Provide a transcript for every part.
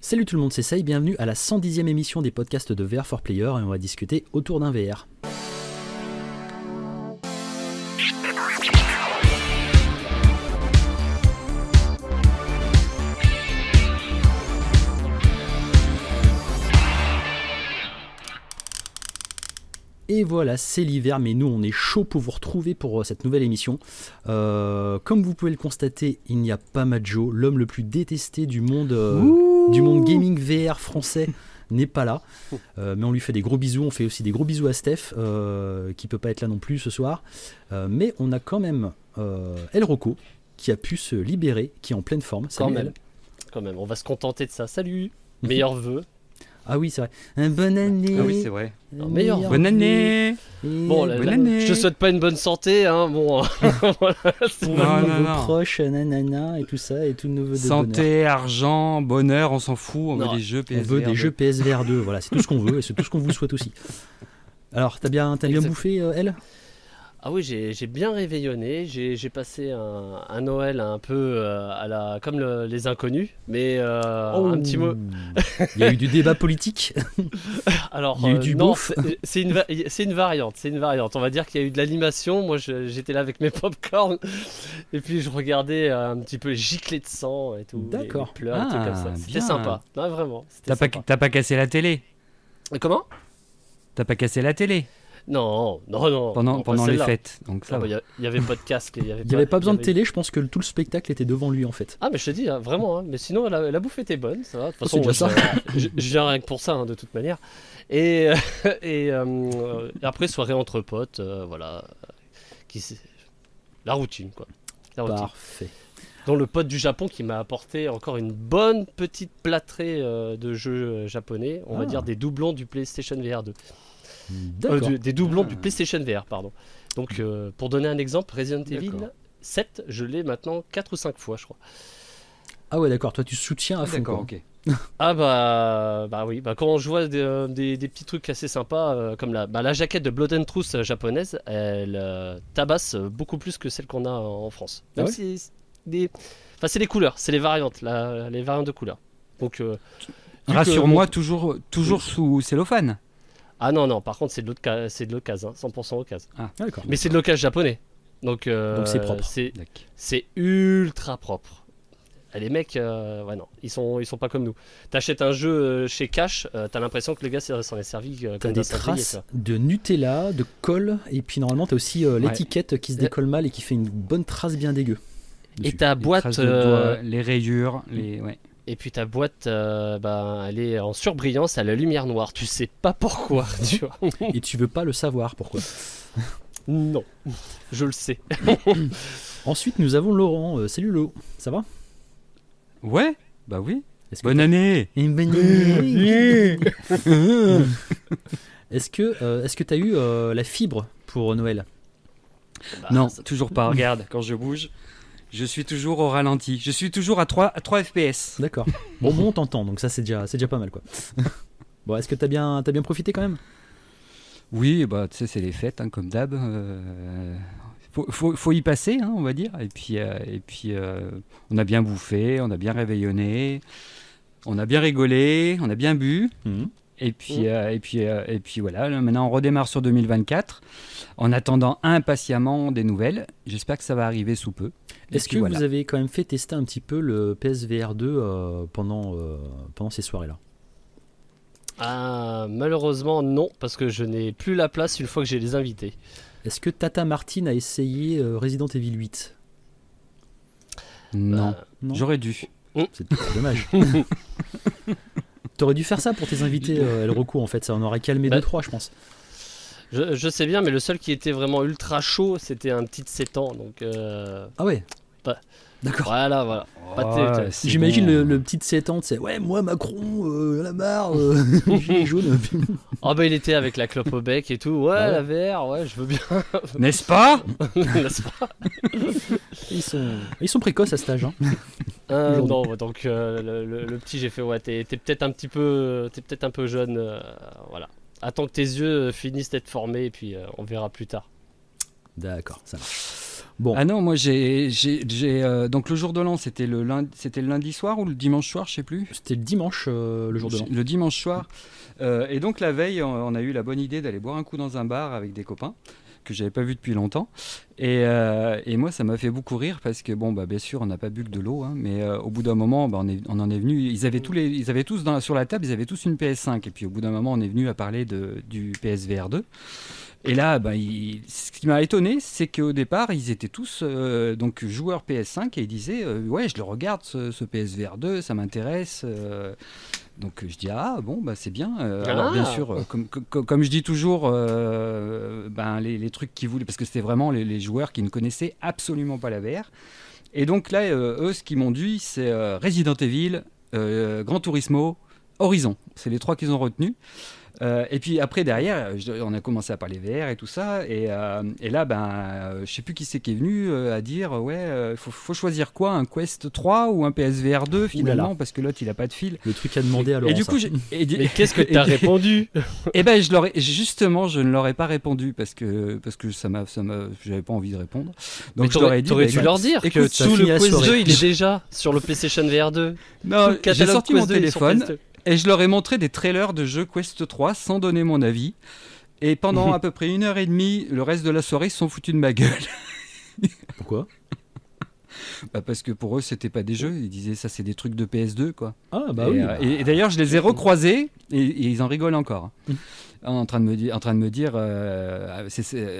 Salut tout le monde, c'est Sai, bienvenue à la 110e émission des podcasts de VR for Player et on va discuter autour d'un VR. Et voilà, c'est l'hiver, mais nous on est chaud pour vous retrouver pour euh, cette nouvelle émission. Euh, comme vous pouvez le constater, il n'y a pas Majo, l'homme le plus détesté du monde, euh, du monde gaming VR français n'est pas là. mais on lui fait des gros bisous, on fait aussi des gros bisous à Steph, qui peut pas être là non plus ce soir. mais on a quand même El Rocco, qui a pu se libérer, qui est en pleine forme. Salut, quand même. Quand même, on va se contenter de ça. Salut, meilleurs vœux. Ah oui, c'est vrai. Un bonne année. Ah oui, c'est vrai. meilleur. Bonne année. Bon, bonne année. Je te souhaite pas une bonne santé, hein. Bon, voilà. Non, non, non. proches, nanana, et tout ça, et tout nouveau de Santé, argent, bonheur, on s'en fout. On veut des jeux PSVR. On veut des jeux PSVR 2. Voilà, c'est tout ce qu'on veut et c'est tout ce qu'on vous souhaite aussi. Alors, t'as bien, as bien bouffé, euh, elle? Ah oui, j'ai bien réveillonné. J'ai passé un, Noël un peu euh, à la, comme les inconnus, mais euh, un petit mot. Il y a eu du débat politique. Alors, Il y a eu du euh, c'est une, une, variante. C'est une variante. On va dire qu'il y a eu de l'animation. Moi, j'étais là avec mes popcorn et puis je regardais un petit peu les giclées de sang et tout. D'accord. Ah, C'était sympa. Non, vraiment. T'as pas, pas cassé la télé Comment? T'as pas cassé la télé non, non, non. Pendant, pendant les fêtes. Donc ça. Il n'y avait pas de casque. Il n'y avait, avait, pas besoin de télé. Je pense que tout le spectacle était devant lui en fait. Ah, mais je te dis, hein, vraiment. Hein. Mais sinon, la, la, bouffe était bonne. Ça va. De toute façon, ça. je, viens rien que pour ça, hein, de toute manière. Et, et, euh, après, soirée entre potes, euh, voilà. Qui, la routine, quoi. La routine. Parfait. Dont le pote du Japon qui m'a apporté encore une bonne petite plâtrée euh, de jeux japonais. On va ah. dire des doublons du PlayStation VR 2. Euh, des doublons du ah. PlayStation VR, pardon. Donc, euh, pour donner un exemple, Resident Evil 7, je l'ai maintenant 4 ou 5 fois, je crois. Ah ouais, d'accord, toi tu soutiens à fond. D'accord, ok. ah bah, bah oui, bah quand je vois des, euh, des, petits trucs assez sympas, comme la, bah, la jaquette de Blood and Truth japonaise, elle tabasse beaucoup plus que celle qu'on a en France. Ah Même c'est des... Enfin, c'est les couleurs, c'est les variantes, les variantes de couleurs. Donc, Rassure-moi, toujours, toujours sous cellophane. Ah non, non, par contre, c'est de l'occasion, 100% occasion. Ah, Mais c'est de l'occasion japonais. Donc, euh, c'est propre. C'est ultra propre. les mecs, euh, ouais, non, ils sont, ils sont pas comme nous. T'achètes un jeu euh, chez Cash, t'as l'impression que le gars s'en est servi comme des traces de Nutella, de colle, et puis normalement t'as aussi l'étiquette qui se décolle mal et qui fait une bonne trace bien dégueu. Et ta boîte, les rayures, les, ouais. Et puis ta boîte, euh, bah, elle est en surbrillance à la lumière noire. Tu sais pas pourquoi. Tu vois Et tu veux pas le savoir pourquoi Non, je le sais. Ensuite, nous avons Laurent. Euh, salut Lo, ça va? Ouais, bah oui. Bonne année bonne année Est-ce que euh, est-ce que tu as eu la fibre pour Noël? Bah, Non, toujours pas. Regarde, quand je bouge, je suis toujours au ralenti. Je suis toujours à 3, à 3 FPS. D'accord. Bon, bon, on t'entend, donc ça c'est déjà, c'est déjà pas mal quoi. bon, est-ce que t'as bien, as bien profité quand même? Oui, bah tu sais, c'est les fêtes, hein, comme d'hab. Euh, faut, faut, y passer, hein, on va dire. Et puis, euh, et puis euh, on a bien bouffé, on a bien réveillonné, on a bien rigolé, on a bien bu. Mmh. Et puis, mmh. et puis, et puis voilà, maintenant on redémarre sur 2024 en attendant impatiemment des nouvelles. J'espère que ça va arriver sous peu. Est-ce que vous avez quand même fait tester un petit peu le PSVR 2 euh, pendant, euh, pendant ces soirées-là? Ah, Malheureusement non, parce que je n'ai plus la place une fois que j'ai les invités. Est-ce que Tata Martin a essayé euh, Resident Evil 8 Non, j'aurais dû. Hum. C'est dommage. T'aurais dû faire ça pour tes invités, El Roku, en fait, ça en aurait calmé 2-3, bah, je pense. Je, sais bien, mais le seul qui était vraiment ultra chaud, c'était un petit de 7 ans. Donc, Ah ouais D'accord. Voilà, voilà. J'imagine le, petit de 7 ans, c'est ouais, moi Macron, euh, la marre, euh, jaune. oh bah il était avec la clope au bec et tout. Ouais, la VR, ouais, je veux bien. N'est-ce pas N'est-ce pas ils, sont, ils sont précoces à cet âge. Hein. Euh, non, donc le, le, petit, j'ai fait ouais, t'es peut-être un petit peu, t'es peut-être un peu jeune, voilà. Attends que tes yeux finissent d'être formés et puis on verra plus tard. D'accord, ça marche. Bon. Ah non, moi j'ai. Euh, donc le jour de l'an, c'était le, lundi, le lundi soir ou le dimanche soir, je sais plus? C'était le dimanche, euh, le jour de l'an. Le dimanche soir. Euh, et donc la veille, on a eu la bonne idée d'aller boire un coup dans un bar avec des copains que j'avais pas vu depuis longtemps. Et, et moi, ça m'a fait beaucoup rire parce que, bon, bah, bien sûr, on n'a pas bu que de l'eau, hein, mais au bout d'un moment, bah, on, en est venu. Ils avaient, tous ils avaient tous sur la table, ils avaient tous une PS5. Et puis au bout d'un moment, on est venu à parler de, du PSVR 2. Et là, bah, ce qui m'a étonné, c'est qu'au départ, ils étaient tous euh, donc joueurs PS5 et ils disaient euh, Ouais, je le regarde ce, PSVR 2, ça m'intéresse. Euh. Donc je dis Ah, bon, bah, c'est bien. Alors, bien ah. sûr, comme, comme, je dis toujours, ben, les, trucs qu'ils voulaient, parce que c'était vraiment les, joueurs qui ne connaissaient absolument pas la VR. Et donc là, eux, ce qui m'ont dit, c'est Resident Evil, Gran Turismo, Horizon. C'est les trois qu'ils ont retenus. Euh, et puis après, derrière, on a commencé à parler VR et tout ça. Et, euh, et là, ben, euh, je sais plus qui c'est qui est venu à dire Ouais, il faut, choisir quoi Un Quest 3 ou un PSVR 2 finalement Parce que l'autre, il a pas de fil. Le truc à demander à Laurent. Et du coup, Mais qu'est-ce que tu as répondu Eh ben, je leur justement, je ne leur ai pas répondu parce que, parce que ça m'a, j'avais pas envie de répondre. Donc, je leur ai dit T'aurais dû leur dire que tout le Quest 2, il est déjà sur le PlayStation VR 2. Non, j'ai sorti mon téléphone et je leur ai montré des trailers de jeux Quest 3 sans donner mon avis. Et pendant à peu près une heure et demie, le reste de la soirée, ils se sont foutus de ma gueule. Pourquoi? Bah parce que pour eux c'était pas des jeux, ils disaient ça c'est des trucs de PS2 quoi. Ah bah oui. Euh, et, d'ailleurs je les ai recroisés et, ils en rigolent encore. En train de me dire, en train de me dire euh,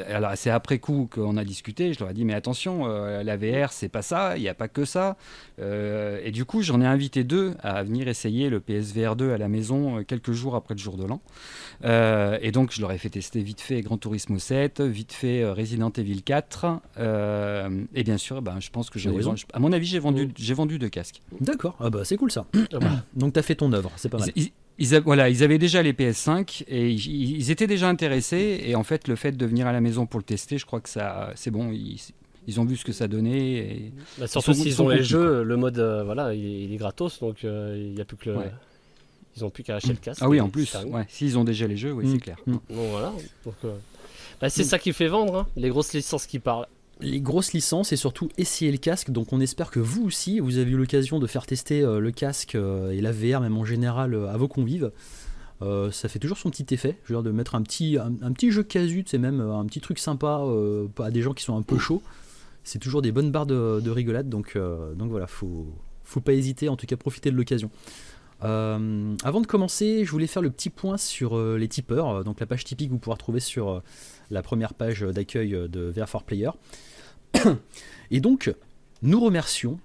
alors c'est après coup qu'on a discuté, je leur ai dit mais attention, euh, la VR c'est pas ça, il n'y a pas que ça. Euh, et du coup j'en ai invité deux à venir essayer le PSVR 2 à la maison quelques jours après le jour de l'an. et donc je leur ai fait tester vite fait Gran Turismo 7, vite fait Resident Evil 4. et bien sûr, ben, je pense que j'ai À mon avis j'ai vendu, j'ai vendu deux casques. D'accord, ah bah c'est cool ça. donc tu as fait ton œuvre, c'est pas mal. Ils, voilà, ils avaient déjà les PS5 et ils, étaient déjà intéressés. Et en fait, le fait de venir à la maison pour le tester, je crois que ça, c'est bon. Ils, ont vu ce que ça donnait. Et bah, surtout s'ils ont les jeux, le mode, euh, voilà, il, est gratos, donc euh, il n'y a plus que le. Ils ont plus qu'à acheter le casque. Ah oui, en plus, ouais, s'ils ont déjà les jeux, oui, c'est mm. clair. Bon, voilà. Euh, bah, c'est ça qui fait vendre, hein, les grosses licences qui parlent les grosses licences et surtout essayer le casque. Donc on espère que vous aussi, vous avez eu l'occasion de faire tester euh, le casque euh, et la VR même en général euh, à vos convives. ça fait toujours son petit effet, je veux dire, de mettre un petit, jeu casu, c'est même un petit truc sympa à des gens qui sont un peu chauds. C'est toujours des bonnes barres de, rigolade, donc, donc voilà, faut, faut pas hésiter, en tout cas profiter de l'occasion. avant de commencer, je voulais faire le petit point sur les tipeurs, donc la page typique vous pourrez trouver sur la première page d'accueil de VR for Player. Et donc, nous remercions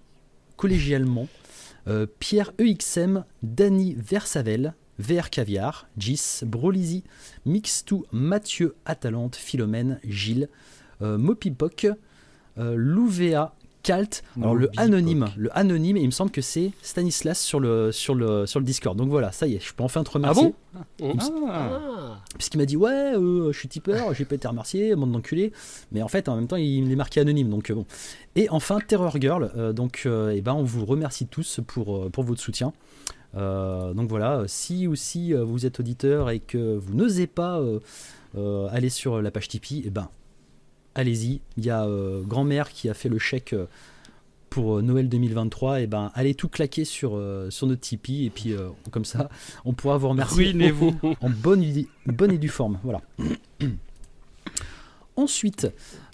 collégialement euh, Pierre EXM, Danny Versavel, VR Caviar, Gis, Brolizy, Mixtou, Mathieu Atalante, Philomène, Gilles, euh, Mopipoc, euh, Louvea, Calt. Alors le anonyme, le anonyme, il me semble que c'est Stanislas sur le, sur, le, sur le Discord. Donc voilà, ça y est, je peux enfin te remercier. Ah bon ah. Puisqu'il m'a dit ouais, euh, je suis tipeur, j'ai pas été remercié, monde d'enculé. Mais en fait, en même temps, il est marqué anonyme, donc euh, bon. Et enfin, Terror Girl. Euh, donc, eh ben, on vous remercie tous pour, pour votre soutien. donc voilà, si aussi vous êtes auditeur et que vous n'osez pas aller sur la page Tipeee, eh ben allez-y. Il y a euh, grand-mère qui a fait le chèque euh, pour euh, Noël 2023, et ben allez tout claquer sur, sur notre Tipeee et puis comme ça on pourra vous remercier vous en bonne, bonne et due forme. Voilà. Ensuite,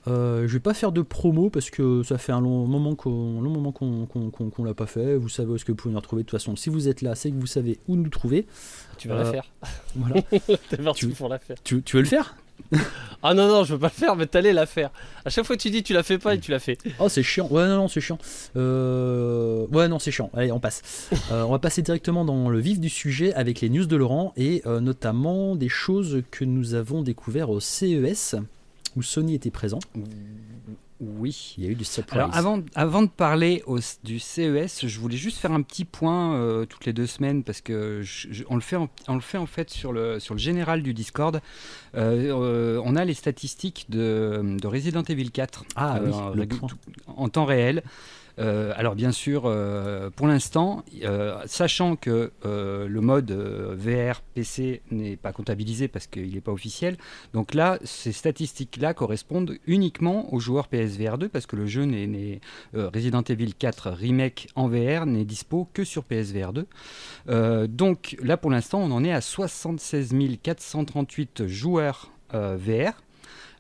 je vais pas faire de promo parce que ça fait un long moment qu'on long moment qu'on l'a pas fait. Vous savez où est-ce que vous pouvez nous retrouver. De toute façon, si vous êtes là, c'est que vous savez où nous trouver. Tu vas la faire. Voilà. tu, pour la faire. Tu, tu veux le faire? ah non, non, je veux pas le faire, mais t'allais la faire. À chaque fois tu dis tu la fais pas et tu la fais. Oh, c'est chiant. Ouais, non, non, c'est chiant. Euh... Ouais, non, c'est chiant. Allez, on passe. Euh, on va passer directement dans le vif du sujet avec les news de Laurent et euh, notamment des choses que nous avons découvert au CES où Sony était présent. Oui. Il y a eu du surprise. Alors avant, avant de parler du CES, je voulais juste faire un petit point euh, toutes les deux semaines parce que on, le fait en, on le fait en fait sur le, sur le général du Discord. Euh, euh, on a les statistiques de, de Resident Evil 4 ah, oui, en temps réel. Euh, alors bien sûr, euh, pour l'instant, euh, sachant que le mode VR PC n'est pas comptabilisé parce qu'il n'est pas officiel, donc là, ces statistiques-là correspondent uniquement aux joueurs PSVR 2 parce que le jeu n'est Resident Evil 4 Remake en VR n'est dispo que sur PSVR 2. donc là, pour l'instant, on en est à 76 438 joueurs VR.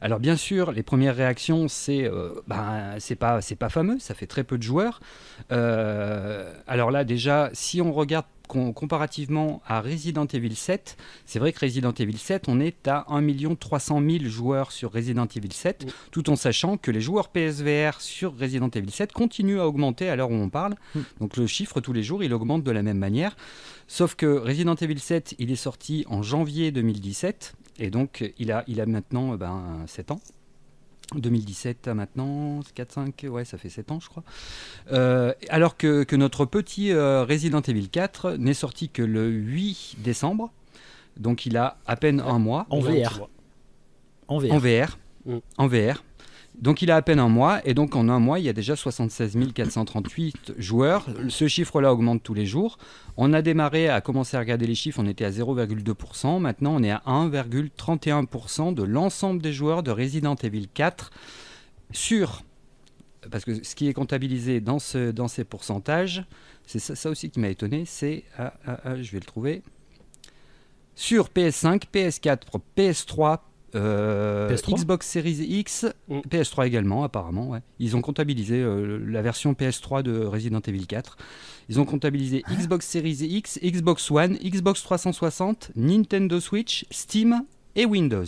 Alors bien sûr, les premières réactions, c'est euh, ben, c'est pas c'est pas fameux, ça fait très peu de joueurs. Euh, alors là déjà, si on regarde comparativement à Resident Evil 7, c'est vrai que Resident Evil 7, on est à 1 300 000 joueurs sur Resident Evil 7, tout en sachant que les joueurs PSVR sur Resident Evil 7 continuent à augmenter à l'heure où on parle. Donc le chiffre tous les jours, il augmente de la même manière. Sauf que Resident Evil 7, il est sorti en janvier 2017 et donc, il a, il a maintenant ben, 7 ans. 2017 à maintenant, 4, 5, ouais, ça fait 7 ans, je crois. Euh, alors que, que, notre petit euh, Resident Evil 4 n'est sorti que le 8 décembre. Donc, il a à peine un mois. En VR. En VR. En VR. En VR. Donc il a à peine un mois, et donc en un mois, il y a déjà 76 438 joueurs. Ce chiffre-là augmente tous les jours. On a démarré à commencer à regarder les chiffres, on était à 0,2%. Maintenant, on est à 1,31% de l'ensemble des joueurs de Resident Evil 4 sur... Parce que ce qui est comptabilisé dans, ce, dans ces pourcentages, c'est ça, aussi qui m'a étonné, c'est... Ah, ah, ah, je vais le trouver. Sur PS5, PS4, PS3, euh, Xbox Series X, mm. PS3 également apparemment. Ils ont comptabilisé euh, la version PS3 de Resident Evil 4. Ils ont comptabilisé ah. Xbox Series X, Xbox One, Xbox 360, Nintendo Switch, Steam et Windows.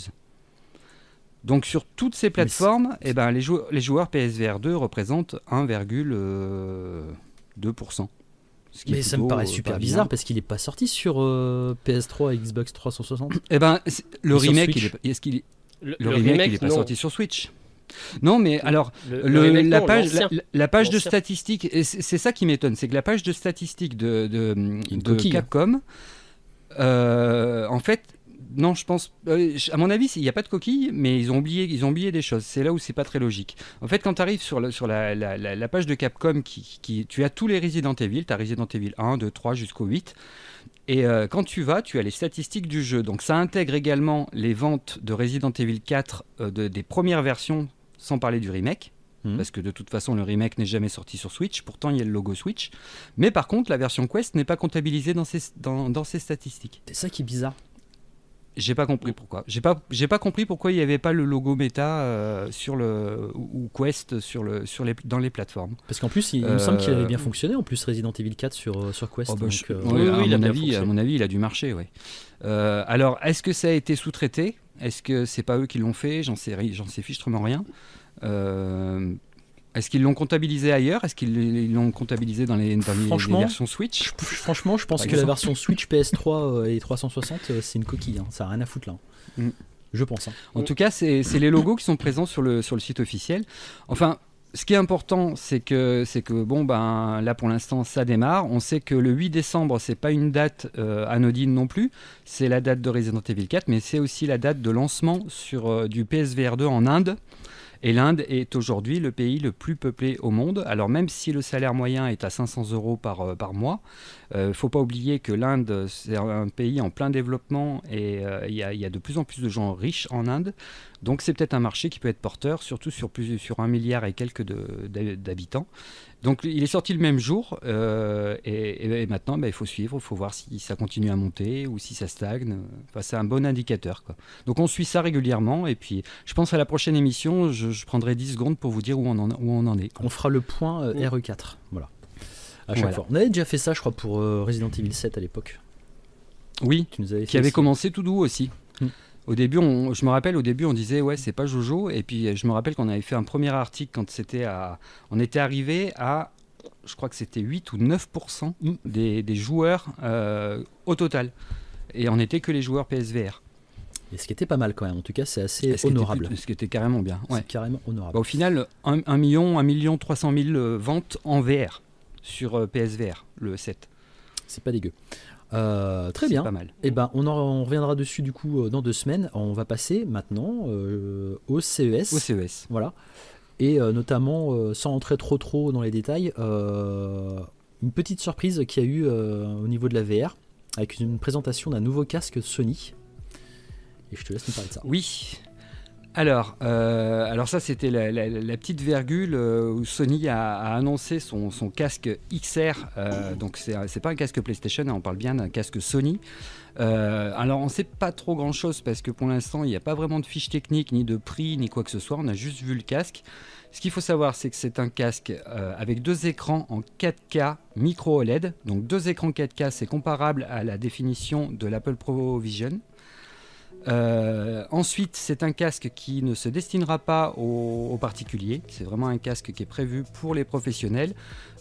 Donc sur toutes ces plateformes, eh ben, les, les joueurs PSVR 2 représentent 1,2% mais ça me paraît euh, super bizarre parce qu'il n'est pas sorti sur euh, PS3 et Xbox 360. Eh ben, le remake, il est, est-ce qu'il le, remake, il est pas sorti sur Switch. Non, mais alors, la, page, la, page de statistiques, c'est ça qui m'étonne, c'est que la page de statistiques de, de, de hein. Capcom, euh, en fait, non, je pense. Euh, à mon avis, il n'y a pas de coquille, mais ils ont oublié, ils ont oublié des choses. C'est là où c'est pas très logique. En fait, quand tu arrives sur, sur la, page de Capcom, qui, tu as tous les Resident Evil, tu as Resident Evil 1, 2, 3 jusqu'au 8. Et euh, quand tu vas, tu as les statistiques du jeu. Donc ça intègre également les ventes de Resident Evil 4 euh, des premières versions, sans parler du remake. Mmh. Parce que de toute façon, le remake n'est jamais sorti sur Switch. Pourtant, il y a le logo Switch. Mais par contre, la version Quest n'est pas comptabilisée dans dans, dans ces statistiques. C'est ça qui est bizarre. J'ai pas compris pourquoi. J'ai pas, j'ai pas compris pourquoi il n'y avait pas le logo Meta euh, sur le ou Quest sur le sur les dans les plateformes. Parce qu'en plus, il, me semble qu'il avait bien euh, fonctionné en plus Resident Evil 4 sur euh, sur Quest. Oh, bah, oui, à, mon avis, à mon avis, il a dû marcher, oui. alors, est-ce que ça a été sous-traité? Est-ce que c'est pas eux qui l'ont fait? J'en sais, j'en sais fichtrement rien. Est-ce qu'ils l'ont comptabilisé ailleurs? Est-ce qu'ils l'ont comptabilisé dans les, versions Switch? Franchement, je pense que la version Switch PS3 euh, et 360, euh, c'est une coquille. Hein. Ça n'a rien à foutre là. Mm. Je pense. Hein. En tout cas, c'est les logos qui sont présents sur le, sur le site officiel. Enfin, ce qui est important, c'est que, c'est que bon, ben, là pour l'instant, ça démarre. On sait que le 8 décembre, c'est pas une date euh, anodine non plus. C'est la date de Resident Evil 4, mais c'est aussi la date de lancement sur, du PSVR 2 en Inde. Et l'Inde est aujourd'hui le pays le plus peuplé au monde. Alors même si le salaire moyen est à 500 euros par, euh, mois, il euh, ne faut pas oublier que l'Inde, c'est un pays en plein développement et euh, il y, a de plus en plus de gens riches en Inde. Donc c'est peut-être un marché qui peut être porteur, surtout sur, plus, sur un milliard et quelques d'habitants. Donc il est sorti le même jour euh, et, maintenant bah, il faut suivre, il faut voir si ça continue à monter ou si ça stagne. Enfin, c'est un bon indicateur. Quoi. Donc on suit ça régulièrement et puis je pense à la prochaine émission, je, prendrai 10 secondes pour vous dire où on en, où on en est. On fera le point RE4. Voilà. À chaque fois. On avait déjà fait ça, je crois, pour euh, Resident Evil 7 à l'époque. Oui, tu nous avais qui avait commencé tout doux aussi. Hmm. Au début, je me rappelle, au début, on disait ouais, c'est pas Jojo. Et puis, je me rappelle qu'on avait fait un premier article quand c'était à. On était arrivé à. Je crois que c'était 8 ou 9% hmm. des, des, joueurs euh, au total. Et on n'était que les joueurs PSVR. Et ce qui était pas mal quand même, en tout cas, c'est assez honorable. ce qui était carrément bien. C'est carrément honorable. Bah, au final, 1, million, 1 million 300 000 ventes en VR sur euh, PSVR, le 7. C'est pas dégueu. Euh, très bien. Pas mal. Et eh ben, on, en, reviendra dessus du coup euh, dans deux semaines. On va passer maintenant au CES. Au CES. Voilà. et notamment, sans entrer trop trop dans les détails, une petite surprise qu'il y a eu au niveau de la VR, avec une présentation d'un nouveau casque Sony. Et je te laisse nous parler de ça. Oui, alors, euh, alors ça c'était la, petite virgule euh, où Sony a, annoncé son, casque XR. Euh, donc c'est pas un casque PlayStation, hein, on parle bien d'un casque Sony. alors on sait pas trop grand chose parce que pour l'instant il n'y a pas vraiment de fiche technique, ni de prix, ni quoi que ce soit. On a juste vu le casque. Ce qu'il faut savoir, c'est que c'est un casque avec deux écrans en 4K micro OLED. Donc deux écrans 4K, c'est comparable à la définition de l'Apple Pro Vision. Euh, ensuite, c'est un casque qui ne se destinera pas aux, particuliers. C'est vraiment un casque qui est prévu pour les professionnels,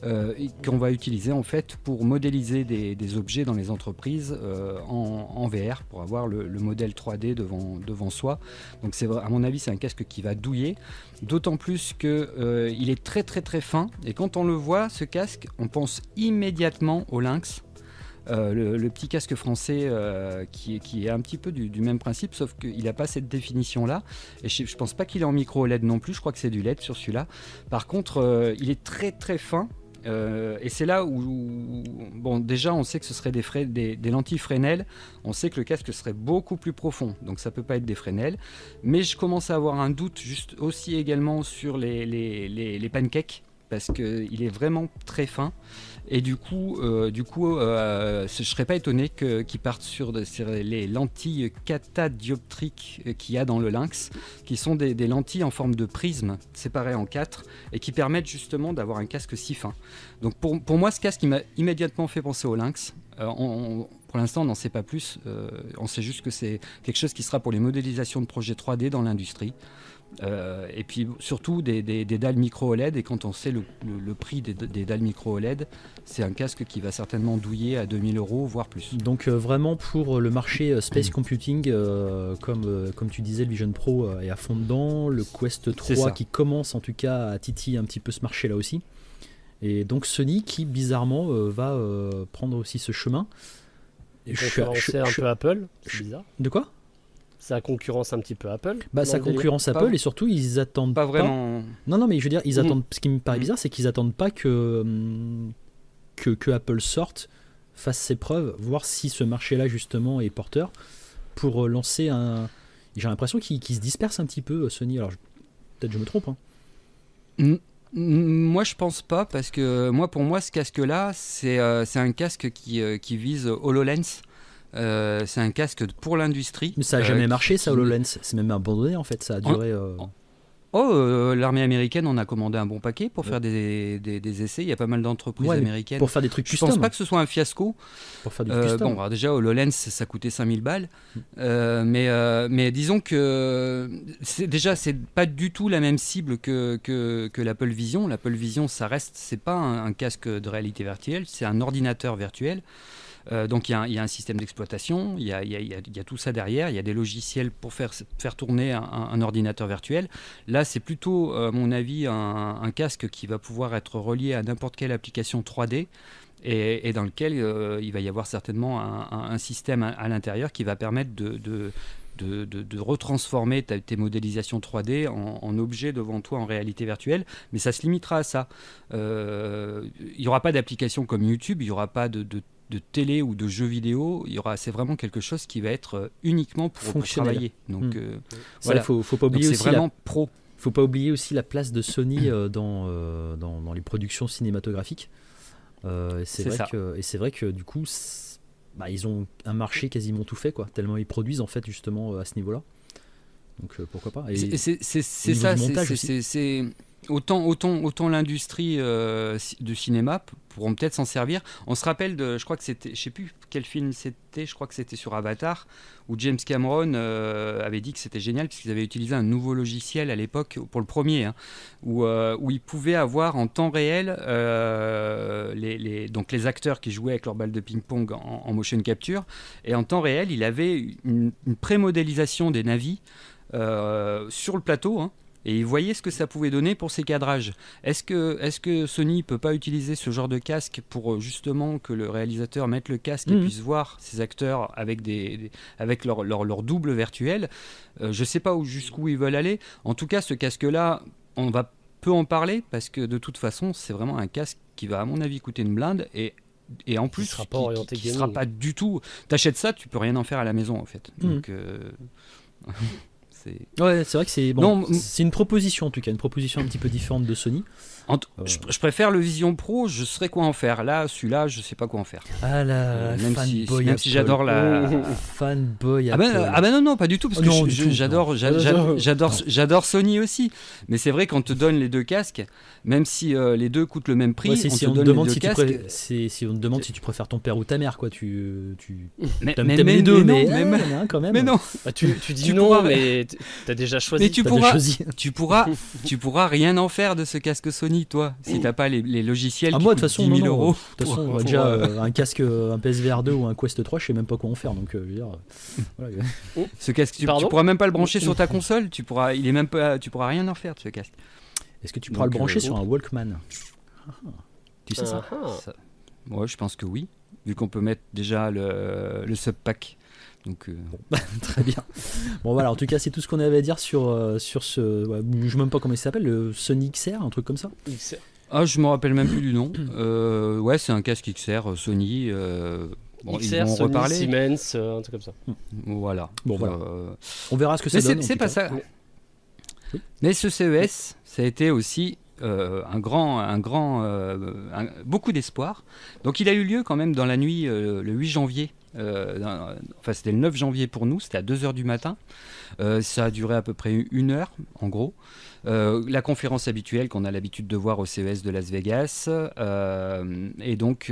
euh, qu'on va utiliser en fait pour modéliser des, objets dans les entreprises euh, en, VR, pour avoir le, modèle 3D devant, soi. Donc, à mon avis, c'est un casque qui va douiller, d'autant plus que il est très très très fin. Et quand on le voit, ce casque, on pense immédiatement au Lynx. Euh, le, petit casque français euh, qui, est un petit peu du, même principe, sauf qu'il n'a pas cette définition-là. Et je ne pense pas qu'il est en micro LED non plus, je crois que c'est du LED sur celui-là. Par contre, euh, il est très très fin. et c'est là où, bon, déjà, on sait que ce serait des, des, lentilles Fresnel. On sait que le casque serait beaucoup plus profond, donc ça peut pas être des Fresnel. Mais je commence à avoir un doute juste aussi également sur les, les pancakes parce qu'il est vraiment très fin. Et du coup, euh, du coup euh, je ne serais pas étonné qu'ils partent sur, les lentilles catadioptriques euh, qu'il y a dans le lynx, qui sont des, lentilles en forme de prisme séparées en quatre et qui permettent justement d'avoir un casque si fin. Donc pour, pour moi, ce casque m'a immédiatement fait penser au lynx. pour l'instant, on n'en sait pas plus. on sait juste que c'est quelque chose qui sera pour les modélisations de projets 3D dans l'industrie. Euh, et puis surtout des, dalles micro OLED. Et quand on sait le, prix des, dalles micro OLED, c'est un casque qui va certainement douiller à 2000 euros, voire plus. Donc euh, vraiment pour le marché euh, space computing, comme, comme tu disais, le Vision Pro est à fond dedans. Le Quest 3 qui commence en tout cas à titiller un petit peu ce marché là aussi. Et donc Sony qui bizarrement va prendre aussi ce chemin. Et je, un peu Apple, c'est bizarre. De quoi? Ça concurrence un petit peu Apple. Bah, ça concurrence Apple et surtout ils attendent pas, vraiment. Non, non, mais je veux dire, ils mm. attendent. Ce qui me paraît mm. bizarre, c'est qu'ils attendent pas que, hum, que, que Apple sorte, fasse ses preuves, voir si ce marché-là justement est porteur pour euh, lancer un. J'ai l'impression qu'ils se dispersent un petit peu Sony. Alors peut-être je me trompe. Hein. Moi, je pense pas parce que moi, pour moi, ce casque-là, c'est euh, un casque qui, euh, qui vise HoloLens. Euh, c'est un casque pour l'industrie. Mais ça a jamais euh, marché, ça, HoloLens. C'est même abandonné, en fait. Ça a duré. Euh, oh, l'armée américaine, on a commandé un bon paquet pour faire des, des, essais. Il y a pas mal d'entreprises américaines. Pour faire des trucs custom. Je pense pas que ce soit un fiasco. Pour faire du custom. Bon, déjà, HoloLens, ça coûtait 5000 balles. Mm. mais, mais disons que déjà, c'est pas du tout la même cible que, que, que l'Apple Vision. L'Apple Vision, ça reste, c'est pas un, casque de réalité virtuelle, c'est un ordinateur virtuel. Euh, donc il y, a un système d'exploitation, il y, a, tout ça derrière, il y a des logiciels pour faire, faire tourner un, ordinateur virtuel. Là, c'est plutôt, à mon avis, un, casque qui va pouvoir être relié à n'importe quelle application 3D. Et, dans lequel euh, il va y avoir certainement un, système à, l'intérieur qui va permettre de, de, retransformer tes modélisations 3D en, objets devant toi en réalité virtuelle, mais ça se limitera à ça. Euh, il n'y aura pas d'application comme YouTube, il n'y aura pas de, de télé ou de jeux vidéo, il y aura, c'est vraiment quelque chose qui va être euh, uniquement pour, travailler. Donc, hmm. euh, voilà, faut, faut pas oublier aussi vraiment la... pro. Faut pas oublier aussi la place de Sony euh, dans, dans, dans, les productions cinématographiques. c'est vrai que, et c'est vrai que du coup, bah, ils ont un marché quasiment tout fait, quoi. Tellement ils produisent en fait justement à ce niveau-là. Donc pourquoi pas. C'est ça, c'est autant, l'industrie euh, de cinéma pourront peut-être s'en servir. On se rappelle de, je crois que c'était, je sais plus quel film c'était, je crois que c'était sur Avatar, où James Cameron euh, avait dit que c'était génial puisqu'ils avaient utilisé un nouveau logiciel à l'époque pour le premier, hein, où, euh, où ils pouvaient avoir en temps réel les, les, donc les acteurs qui jouaient avec leur balle de ping-pong en, motion capture, et en temps réel, il avait une, une pré-modélisation des navis sur le plateau. Hein, et ils voyaient ce que ça pouvait donner pour ces cadrages. Est-ce que, est que Sony peut pas utiliser ce genre de casque pour euh, justement que le réalisateur mette le casque et mhm. puisse voir ses acteurs avec, des, avec leur, leur, double virtuel? Euh, Je sais pas jusqu'où ils veulent aller. En tout cas, ce casque-là, on va peu en parler parce que de toute façon, c'est vraiment un casque qui va, à mon avis, coûter une blinde et et en plus, sera pas orienté qui, sera pas du tout. T'achètes ça, tu peux rien en faire à la maison en fait. Mhm. Donc, euh. Ouais, c'est vrai que c'est bon, c'est une proposition en tout cas, une proposition un petit peu différente de Sony. Euh. je, préfère le Vision Pro, je saurais quoi en faire. Là, celui-là, je sais pas quoi en faire. Ah euh, même si, même si j'adore la. Oh, fanboy. Ah ben, ah ben, non, non, pas du tout, parce que j'adore, j'adore, j'adore Sony aussi. Mais c'est vrai qu'on te donne les deux casques, même si euh, les deux coûtent le même prix, on te donne les deux casques. Si on te demande si tu préfères ton père ou ta mère, quoi, tu, tu. Mais, mais, les deux, mais, mais, quand même. Mais non. Bah, tu, tu dis non, mais t'as déjà choisi. Mais tu pourras, tu pourras, tu pourras rien en faire de ce casque Sony, toi, si t'as pas les, les logiciels. Ah, qui moi, de toute façon, 10 000 euros. De toute façon, déjà euh, un casque, un PSVR 2 ou un Quest 3, je sais même pas quoi en faire. Donc, euh, je veux dire, voilà. Oh. Ce casque, tu, tu, pourras même pas le brancher sur ta console. Tu pourras, il est même pas, tu pourras rien en faire de ce casque. Est-ce que tu pourras le brancher euh, sur un Walkman? Ah, Tu sais ça, ça Ouais, je pense que oui, vu qu'on peut mettre déjà le, le sub-pack donc, euh, très bien. Bon voilà, en tout cas, c'est tout ce qu'on avait à dire sur, euh, sur ce. Ouais, je ne sais même pas comment il s'appelle, le Sony XR, un truc comme ça XR. Ah, je me rappelle même plus du nom. Euh, ouais, c'est un casque XR Sony. Bon, XR, ils vont Sony, reparler. Siemens, un truc comme ça. Voilà. Bon voilà. On verra ce que ça donne. C'est pas ça. Mais ce CES, ça a été aussi un grand, un grand, beaucoup d'espoir. Donc il a eu lieu quand même dans la nuit, le 8 janvier euh, enfin, c'était le 9 janvier pour nous, c'était à 2h du matin. Euh, ça a duré à peu près une heure, en gros. Euh, la conférence habituelle qu'on a l'habitude de voir au CES de Las Vegas. et donc,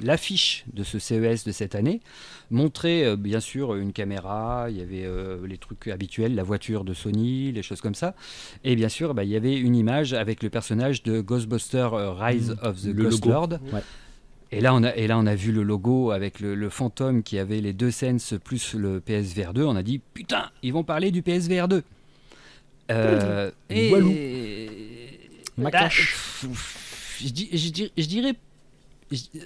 l'affiche la, de ce CES de cette année montrait bien sûr une caméra, il y avait les trucs habituels, la voiture de Sony, les choses comme ça. Et bien sûr, bah, il y avait une image avec le personnage de Ghostbuster Rise mmh. of the Ghost Lord. Et là, on a, et là, on a vu le logo avec le, fantôme qui avait les deux Sense plus le PSVR 2. On a dit putain, ils vont parler du PSVR 2. Euh, et je, je, dirais.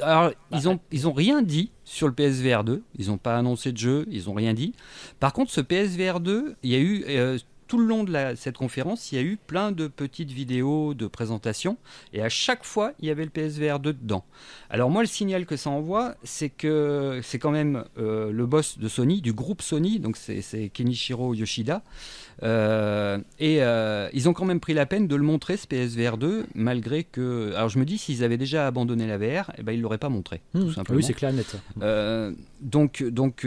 alors, ils ont, ils ont rien dit sur le PSVR 2. Ils n'ont pas annoncé de jeu. Ils n'ont rien dit. Par contre, ce PSVR 2, il y a eu euh, tout le long de cette conférence, il y a eu plein de petites vidéos de présentation et à chaque fois, il y avait le PSVR 2 dedans. Alors moi, le signal que ça envoie, c'est que c'est quand même euh, le boss de Sony, du groupe Sony, donc c'est Kenichiro Yoshida, euh, et euh, ils ont quand même pris la peine de le montrer, ce PSVR 2, malgré que... Alors je me dis, s'ils avaient déjà abandonné la VR, eh ben, ils ne l'auraient pas montré, tout mmh. simplement. Oui, c'est clair, net. donc, donc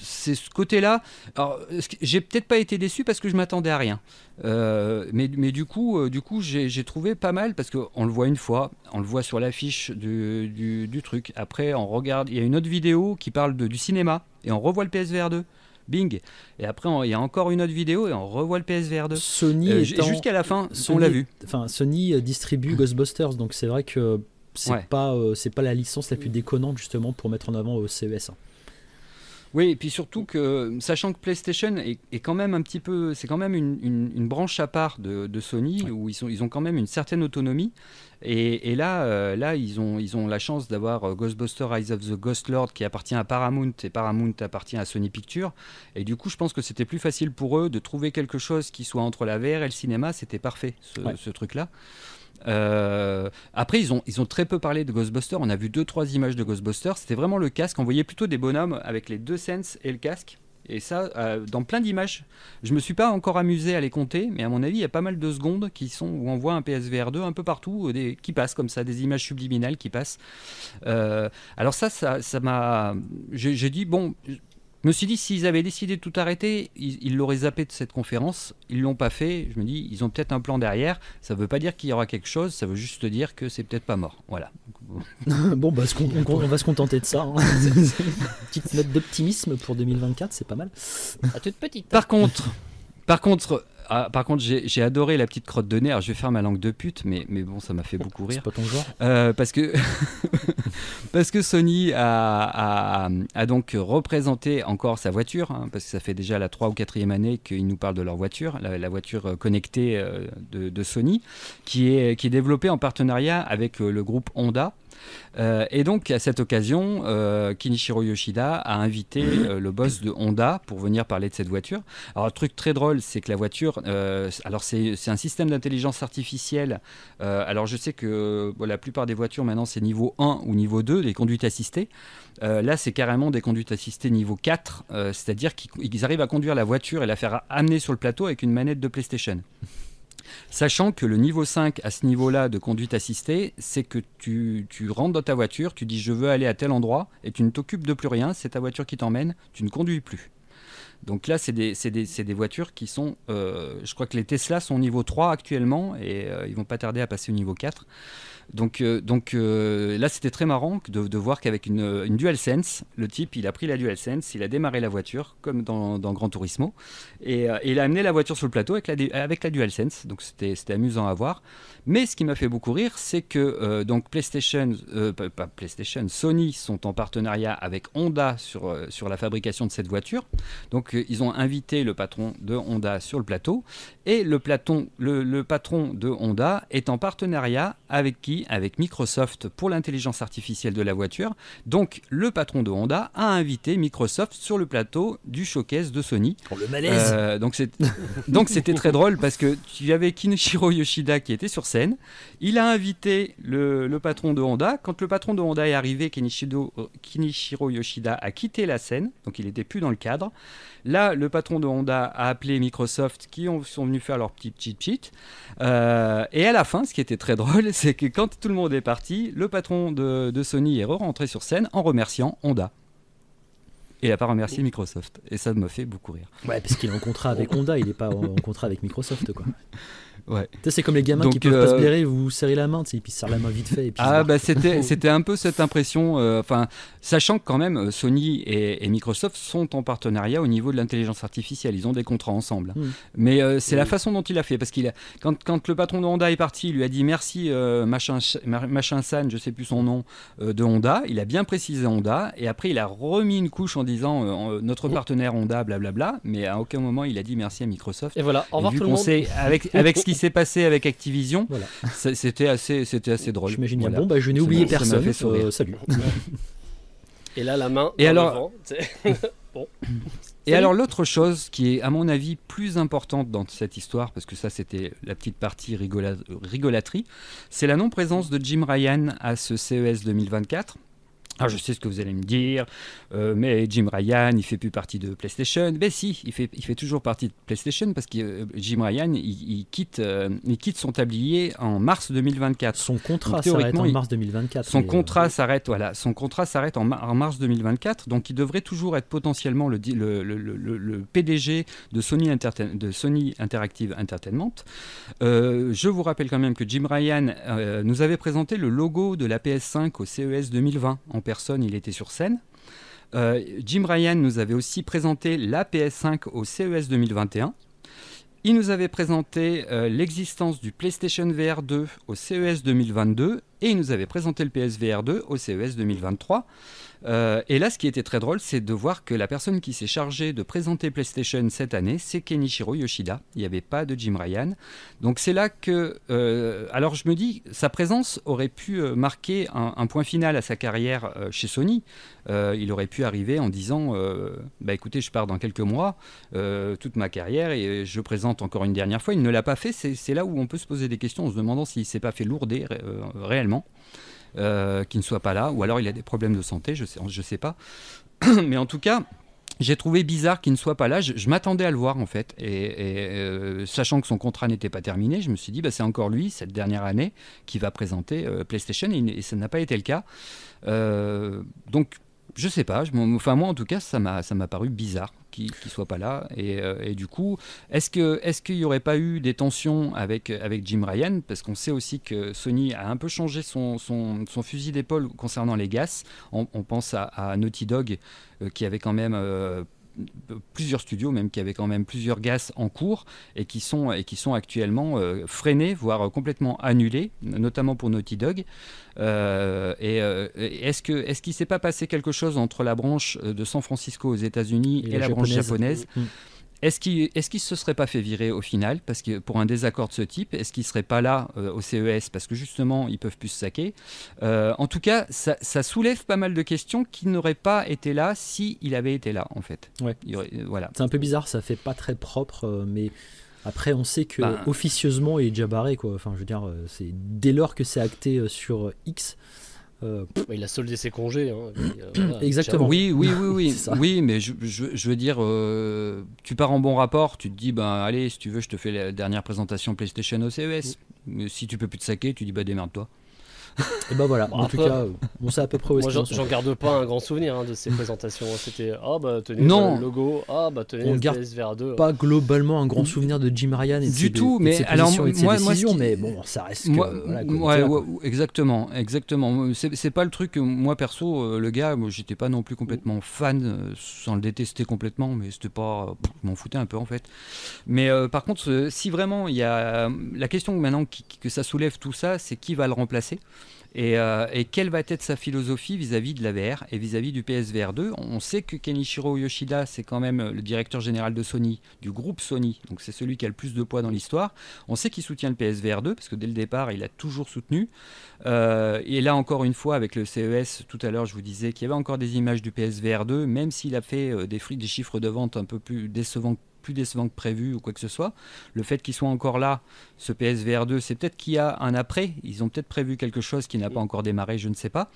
c'est ce côté-là. Alors, j'ai peut-être pas été déçu parce que je m'attendais à rien. Euh, mais, mais, du coup, euh, du coup j'ai trouvé pas mal parce qu'on le voit une fois, on le voit sur l'affiche du, du, truc. Après, on regarde, il y a une autre vidéo qui parle de, du cinéma et on revoit le PSVR 2. Bing. Et après, il y a encore une autre vidéo et on revoit le PSVR 2. Sony euh, jusqu'à la fin, on l'a vu. Enfin, Sony distribue Ghostbusters, donc c'est vrai que c'est pas c'est pas la licence la plus déconnante justement pour mettre en avant au CES. Oui, et puis surtout que, sachant que PlayStation est, quand même un petit peu, c'est quand même une, branche à part de, Sony où ils, sont, ils ont quand même une certaine autonomie. Et, là, euh, là ils, ont, ils ont la chance d'avoir euh, Ghostbusters Rise of the Ghost Lord qui appartient à Paramount et Paramount appartient à Sony Pictures. Et du coup, je pense que c'était plus facile pour eux de trouver quelque chose qui soit entre la VR et le cinéma. C'était parfait, ce truc-là. Euh, après, ils ont, ils ont très peu parlé de Ghostbusters. On a vu deux, trois images de Ghostbusters. C'était vraiment le casque. On voyait plutôt des bonhommes avec les deux sens et le casque. Et ça, euh, dans plein d'images, je me suis pas encore amusé à les compter, mais à mon avis, il y a pas mal de secondes qui sont où on voit un PSVR 2 un peu partout, des, qui passent comme ça, des images subliminales qui passent. Euh, alors ça, ça m'a, j'ai dit bon, je me suis dit, s'ils avaient décidé de tout arrêter, ils l'auraient zappé de cette conférence. Ils l'ont pas fait. Je me dis, ils ont peut-être un plan derrière. Ça ne veut pas dire qu'il y aura quelque chose. Ça veut juste dire que c'est peut-être pas mort. Voilà. bon, bah, on, va se contenter de ça. Hein. Petite note d'optimisme pour 2024, c'est pas mal. À toute petite. Par contre, par contre, ah, par contre, j'ai adoré la petite crotte de nez. Alors, je vais faire ma langue de pute, mais, mais bon, ça m'a fait beaucoup rire. C'est pas ton genre? Euh, parce, que parce que Sony a, a, donc représenté encore sa voiture, hein, parce que ça fait déjà la 3 ou 4e année qu'ils nous parlent de leur voiture, la, voiture connectée euh, de, de, Sony, qui est, qui est développée en partenariat avec euh, le groupe Honda. Et donc, à cette occasion, Kinichiro Yoshida a invité le boss de Honda pour venir parler de cette voiture. Alors, un truc très drôle, c'est que la voiture, alors c'est un système d'intelligence artificielle. alors, je sais que la plupart des voitures maintenant, c'est niveau 1 ou niveau 2, les conduites assistées. là, c'est carrément des conduites assistées niveau 4, c'est-à-dire qu'ils arrivent à conduire la voiture et la faire amener sur le plateau avec une manette de PlayStation. Sachant que le niveau 5 à ce niveau-là de conduite assistée, c'est que tu, rentres dans ta voiture, tu dis je veux aller à tel endroit et tu ne t'occupes de plus rien, c'est ta voiture qui t'emmène, tu ne conduis plus. Donc là, c'est des, voitures qui sont, euh, je crois que les Tesla sont au niveau 3 actuellement et euh, ils vont pas tarder à passer au niveau 4. Donc, euh, donc euh, là, c'était très marrant de, voir qu'avec une, une, DualSense, le type, il a pris la DualSense, il a démarré la voiture, comme dans, dans Gran Turismo, et, euh, il a amené la voiture sur le plateau avec la, avec la DualSense. Donc, c'était amusant à voir. Mais ce qui m'a fait beaucoup rire, c'est que donc PlayStation, pas PlayStation, Sony sont en partenariat avec Honda sur, sur la fabrication de cette voiture. Donc, ils ont invité le patron de Honda sur le plateau, et le, platon, le, le patron de Honda est en partenariat avec qui? Avec Microsoft pour l'intelligence artificielle de la voiture. Donc le patron de Honda a invité Microsoft sur le plateau du showcase de Sony. Pour le malaise. Euh, donc c'était très drôle parce que tu avais Kinichiro Yoshida qui était sur scène. Il a invité le, patron de Honda. Quand le patron de Honda est arrivé, Kinichiro, Kinichiro Yoshida a quitté la scène, donc il n'était plus dans le cadre. Là, le patron de Honda a appelé Microsoft qui ont, sont venus faire leur petit cheat cheat. Euh, et à la fin, ce qui était très drôle, c'est que quand tout le monde est parti, le patron de, Sony est rentré sur scène en remerciant Honda. Et il n'a pas remercié Microsoft. Et ça me fait beaucoup rire. Ouais, parce qu'il est en contrat avec Honda, il n'est pas en contrat avec Microsoft, quoi. Ouais. C'est comme les gamins qui peuvent pas se euh, blairer, vous serrez la main, et puis serrent la main vite fait. ah bah c'était c'était un peu cette impression, euh, enfin sachant que quand même euh, Sony et, Microsoft sont en partenariat au niveau de l'intelligence artificielle, ils ont des contrats ensemble. Hmm. Mais c'est la façon dont il a fait, parce qu'il a quand, quand, le patron de Honda est parti, il lui a dit merci machin machin San, je sais plus son nom, de Honda, il a bien précisé Honda, et après il a remis une couche en disant notre partenaire Honda, blablabla, mais à aucun moment il a dit merci à Microsoft. Et voilà, au revoir tout le monde. Avec avec ce qui s'est passé avec Activision, c'était assez, c'était assez drôle. J'imagine bien. Bon, bah, je n'ai oublié personne. Euh, salut. Et là, la main. Et alors. Et alors l'autre chose qui est à mon avis plus importante dans cette histoire, parce que ça c'était la petite partie rigolaterie, c'est la non-présence de Jim Ryan à ce CES 2024. Alors je sais ce que vous allez me dire, euh, mais Jim Ryan, il fait plus partie de PlayStation. Ben si, il fait, il fait toujours partie de PlayStation parce que euh, Jim Ryan, il, quitte, euh, il quitte son tablier en mars 2024. Son contrat s'arrête en mars 2024. Son contrat s'arrête, voilà, son contrat s'arrête en, mars 2024, donc il devrait toujours être potentiellement le, le, le, le PDG de Sony, de Sony Interactive Entertainment. je vous rappelle quand même que Jim Ryan nous avait présenté le logo de la PS5 au CES 2020 en personne, il était sur scène. Euh, Jim Ryan nous avait aussi présenté la PS5 au CES 2021. Il nous avait présenté euh, l'existence du PlayStation VR 2 au CES 2022 et il nous avait présenté le PSVR 2 au CES 2023. Euh, et là, ce qui était très drôle, c'est de voir que la personne qui s'est chargée de présenter PlayStation cette année, c'est Kenichiro Yoshida. Il n'y avait pas de Jim Ryan. Donc c'est là que... Euh, alors je me dis, sa présence aurait pu euh, marquer un, point final à sa carrière chez Sony. il aurait pu arriver en disant, bah écoutez, je pars dans quelques mois, toute ma carrière, et je présente encore une dernière fois. Il ne l'a pas fait. C'est là où on peut se poser des questions en se demandant s'il ne s'est pas fait lourder réellement. Euh, qui ne soit pas là, ou alors il a des problèmes de santé, je ne sais, je sais pas. Mais en tout cas, j'ai trouvé bizarre qu'il ne soit pas là. Je, m'attendais à le voir en fait. Et, euh, sachant que son contrat n'était pas terminé, je me suis dit, bah, c'est encore lui, cette dernière année, qui va présenter euh, PlayStation. Et, ça n'a pas été le cas. donc, je sais pas. moi, en tout cas, ça m'a paru bizarre qui ne soit pas là. Euh, et, du coup, est-ce qu'il n'y aurait pas eu des tensions avec, Jim Ryan? Parce qu'on sait aussi que Sony a un peu changé son, son, fusil d'épaule concernant les gaz. On, pense à, Naughty Dog, euh, qui avait quand même euh, plusieurs studios même qui avaient quand même plusieurs GAS en cours et qui sont, et qui sont actuellement euh, freinés, voire complètement annulés, notamment pour Naughty Dog. Euh, et euh, est-ce que est-ce qu'il s'est pas passé quelque chose entre la branche de San Francisco aux États-Unis et, la, branche japonaise, mm. Est-ce qu'il est qu'il se serait pas fait virer au final? Parce que pour un désaccord de ce type Est-ce qu'il serait pas là au CES parce que justement ils peuvent plus se saquer En tout cas, ça, ça, soulève pas mal de questions qui n'auraient pas été là si il avait été là en fait. Ouais. voilà. C'est un peu bizarre, ça fait pas très propre, mais après, on sait que bah. officieusement, il est déjà barré, quoi. Enfin, je veux dire, euh, c'est dès lors que c'est acté euh, sur X. Euh, bah, il a soldé ses congés. Hein, Exactement. Oui, oui, oui, oui. oui, mais je, je, veux dire, tu pars en bon rapport, tu te dis, ben allez, si tu veux, je te fais la dernière présentation PlayStation au CES. Mais si tu peux plus te saquer, tu dis, bah démerde-toi. Et bah voilà, en tout cas, on sait à peu près où Moi, j'en garde pas un grand souvenir hein, de ces présentations. C'était ah bah tenez non. le logo, ah bah tenez on garde PSVR 2. Pas globalement un grand souvenir de Jim Ryan et du tout, mais alors moi, décisions, mais bon, ça reste. Moi, ouais, exactement, exactement. C'est pas le truc. Moi perso, euh, le gars, moi j'étais pas non plus complètement fan, euh, sans le détester complètement, mais c'était pas, je m'en foutais un peu en fait. Mais euh, par contre, si vraiment il y a la question maintenant que ça soulève tout ça, c'est qui va le remplacer? Euh, et, quelle va être sa philosophie vis-à-vis de la VR et vis-à-vis du PSVR 2 On sait que Kenichiro Yoshida, c'est quand même le directeur général de Sony, du groupe Sony, donc c'est celui qui a le plus de poids dans l'histoire. On sait qu'il soutient le PSVR 2, parce que dès le départ, il a toujours soutenu. Euh, et là, encore une fois, avec le CES, tout à l'heure, je vous disais qu'il y avait encore des images du PSVR 2, même s'il a fait euh, des, des chiffres de vente un peu plus décevants plus décevant que prévu ou quoi que ce soit. Le fait qu'il soit encore là, ce PSVR 2, c'est peut-être qu'il y a un après. Ils ont peut-être prévu quelque chose qui n'a pas encore démarré, je ne sais pas.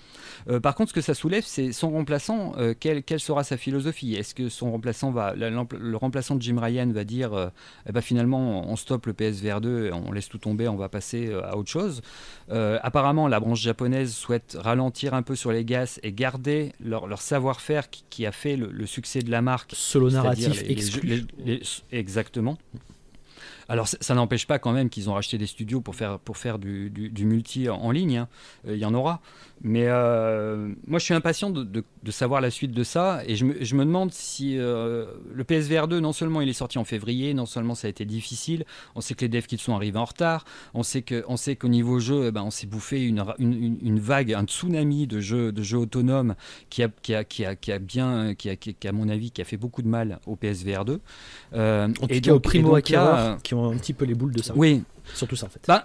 Euh, par contre, ce que ça soulève, c'est son remplaçant. Euh, quelle, sera sa philosophie? Est-ce que son remplaçant va, le remplaçant de Jim Ryan va dire, euh, eh ben, finalement, on stoppe le PSVR 2, on laisse tout tomber, on va passer à autre chose? apparemment, la branche japonaise souhaite ralentir un peu sur les gaz et garder leur, savoir-faire qui, a fait le, succès de la marque. Solo narratif exactement. Alors ça, n'empêche pas quand même qu'ils ont racheté des studios pour faire, pour faire du, multi en, ligne, hein. euh, il y en aura. Mais euh, moi je suis impatient de, savoir la suite de ça et je me, demande si euh, le PSVR 2, non seulement il est sorti en février, non seulement ça a été difficile, on sait que les devs qui sont arrivés en retard, on sait qu'au niveau jeu, eh ben, on s'est bouffé une, une, vague, un tsunami de jeux, de jeux autonomes qui a, qui a, qui a, qui a bien, qui à mon avis, qui a fait beaucoup de mal au PSVR 2. en tout et cas au primo acquéreurs qui ont un petit peu les boules de ça. Oui, Surtout ça en fait. Bah,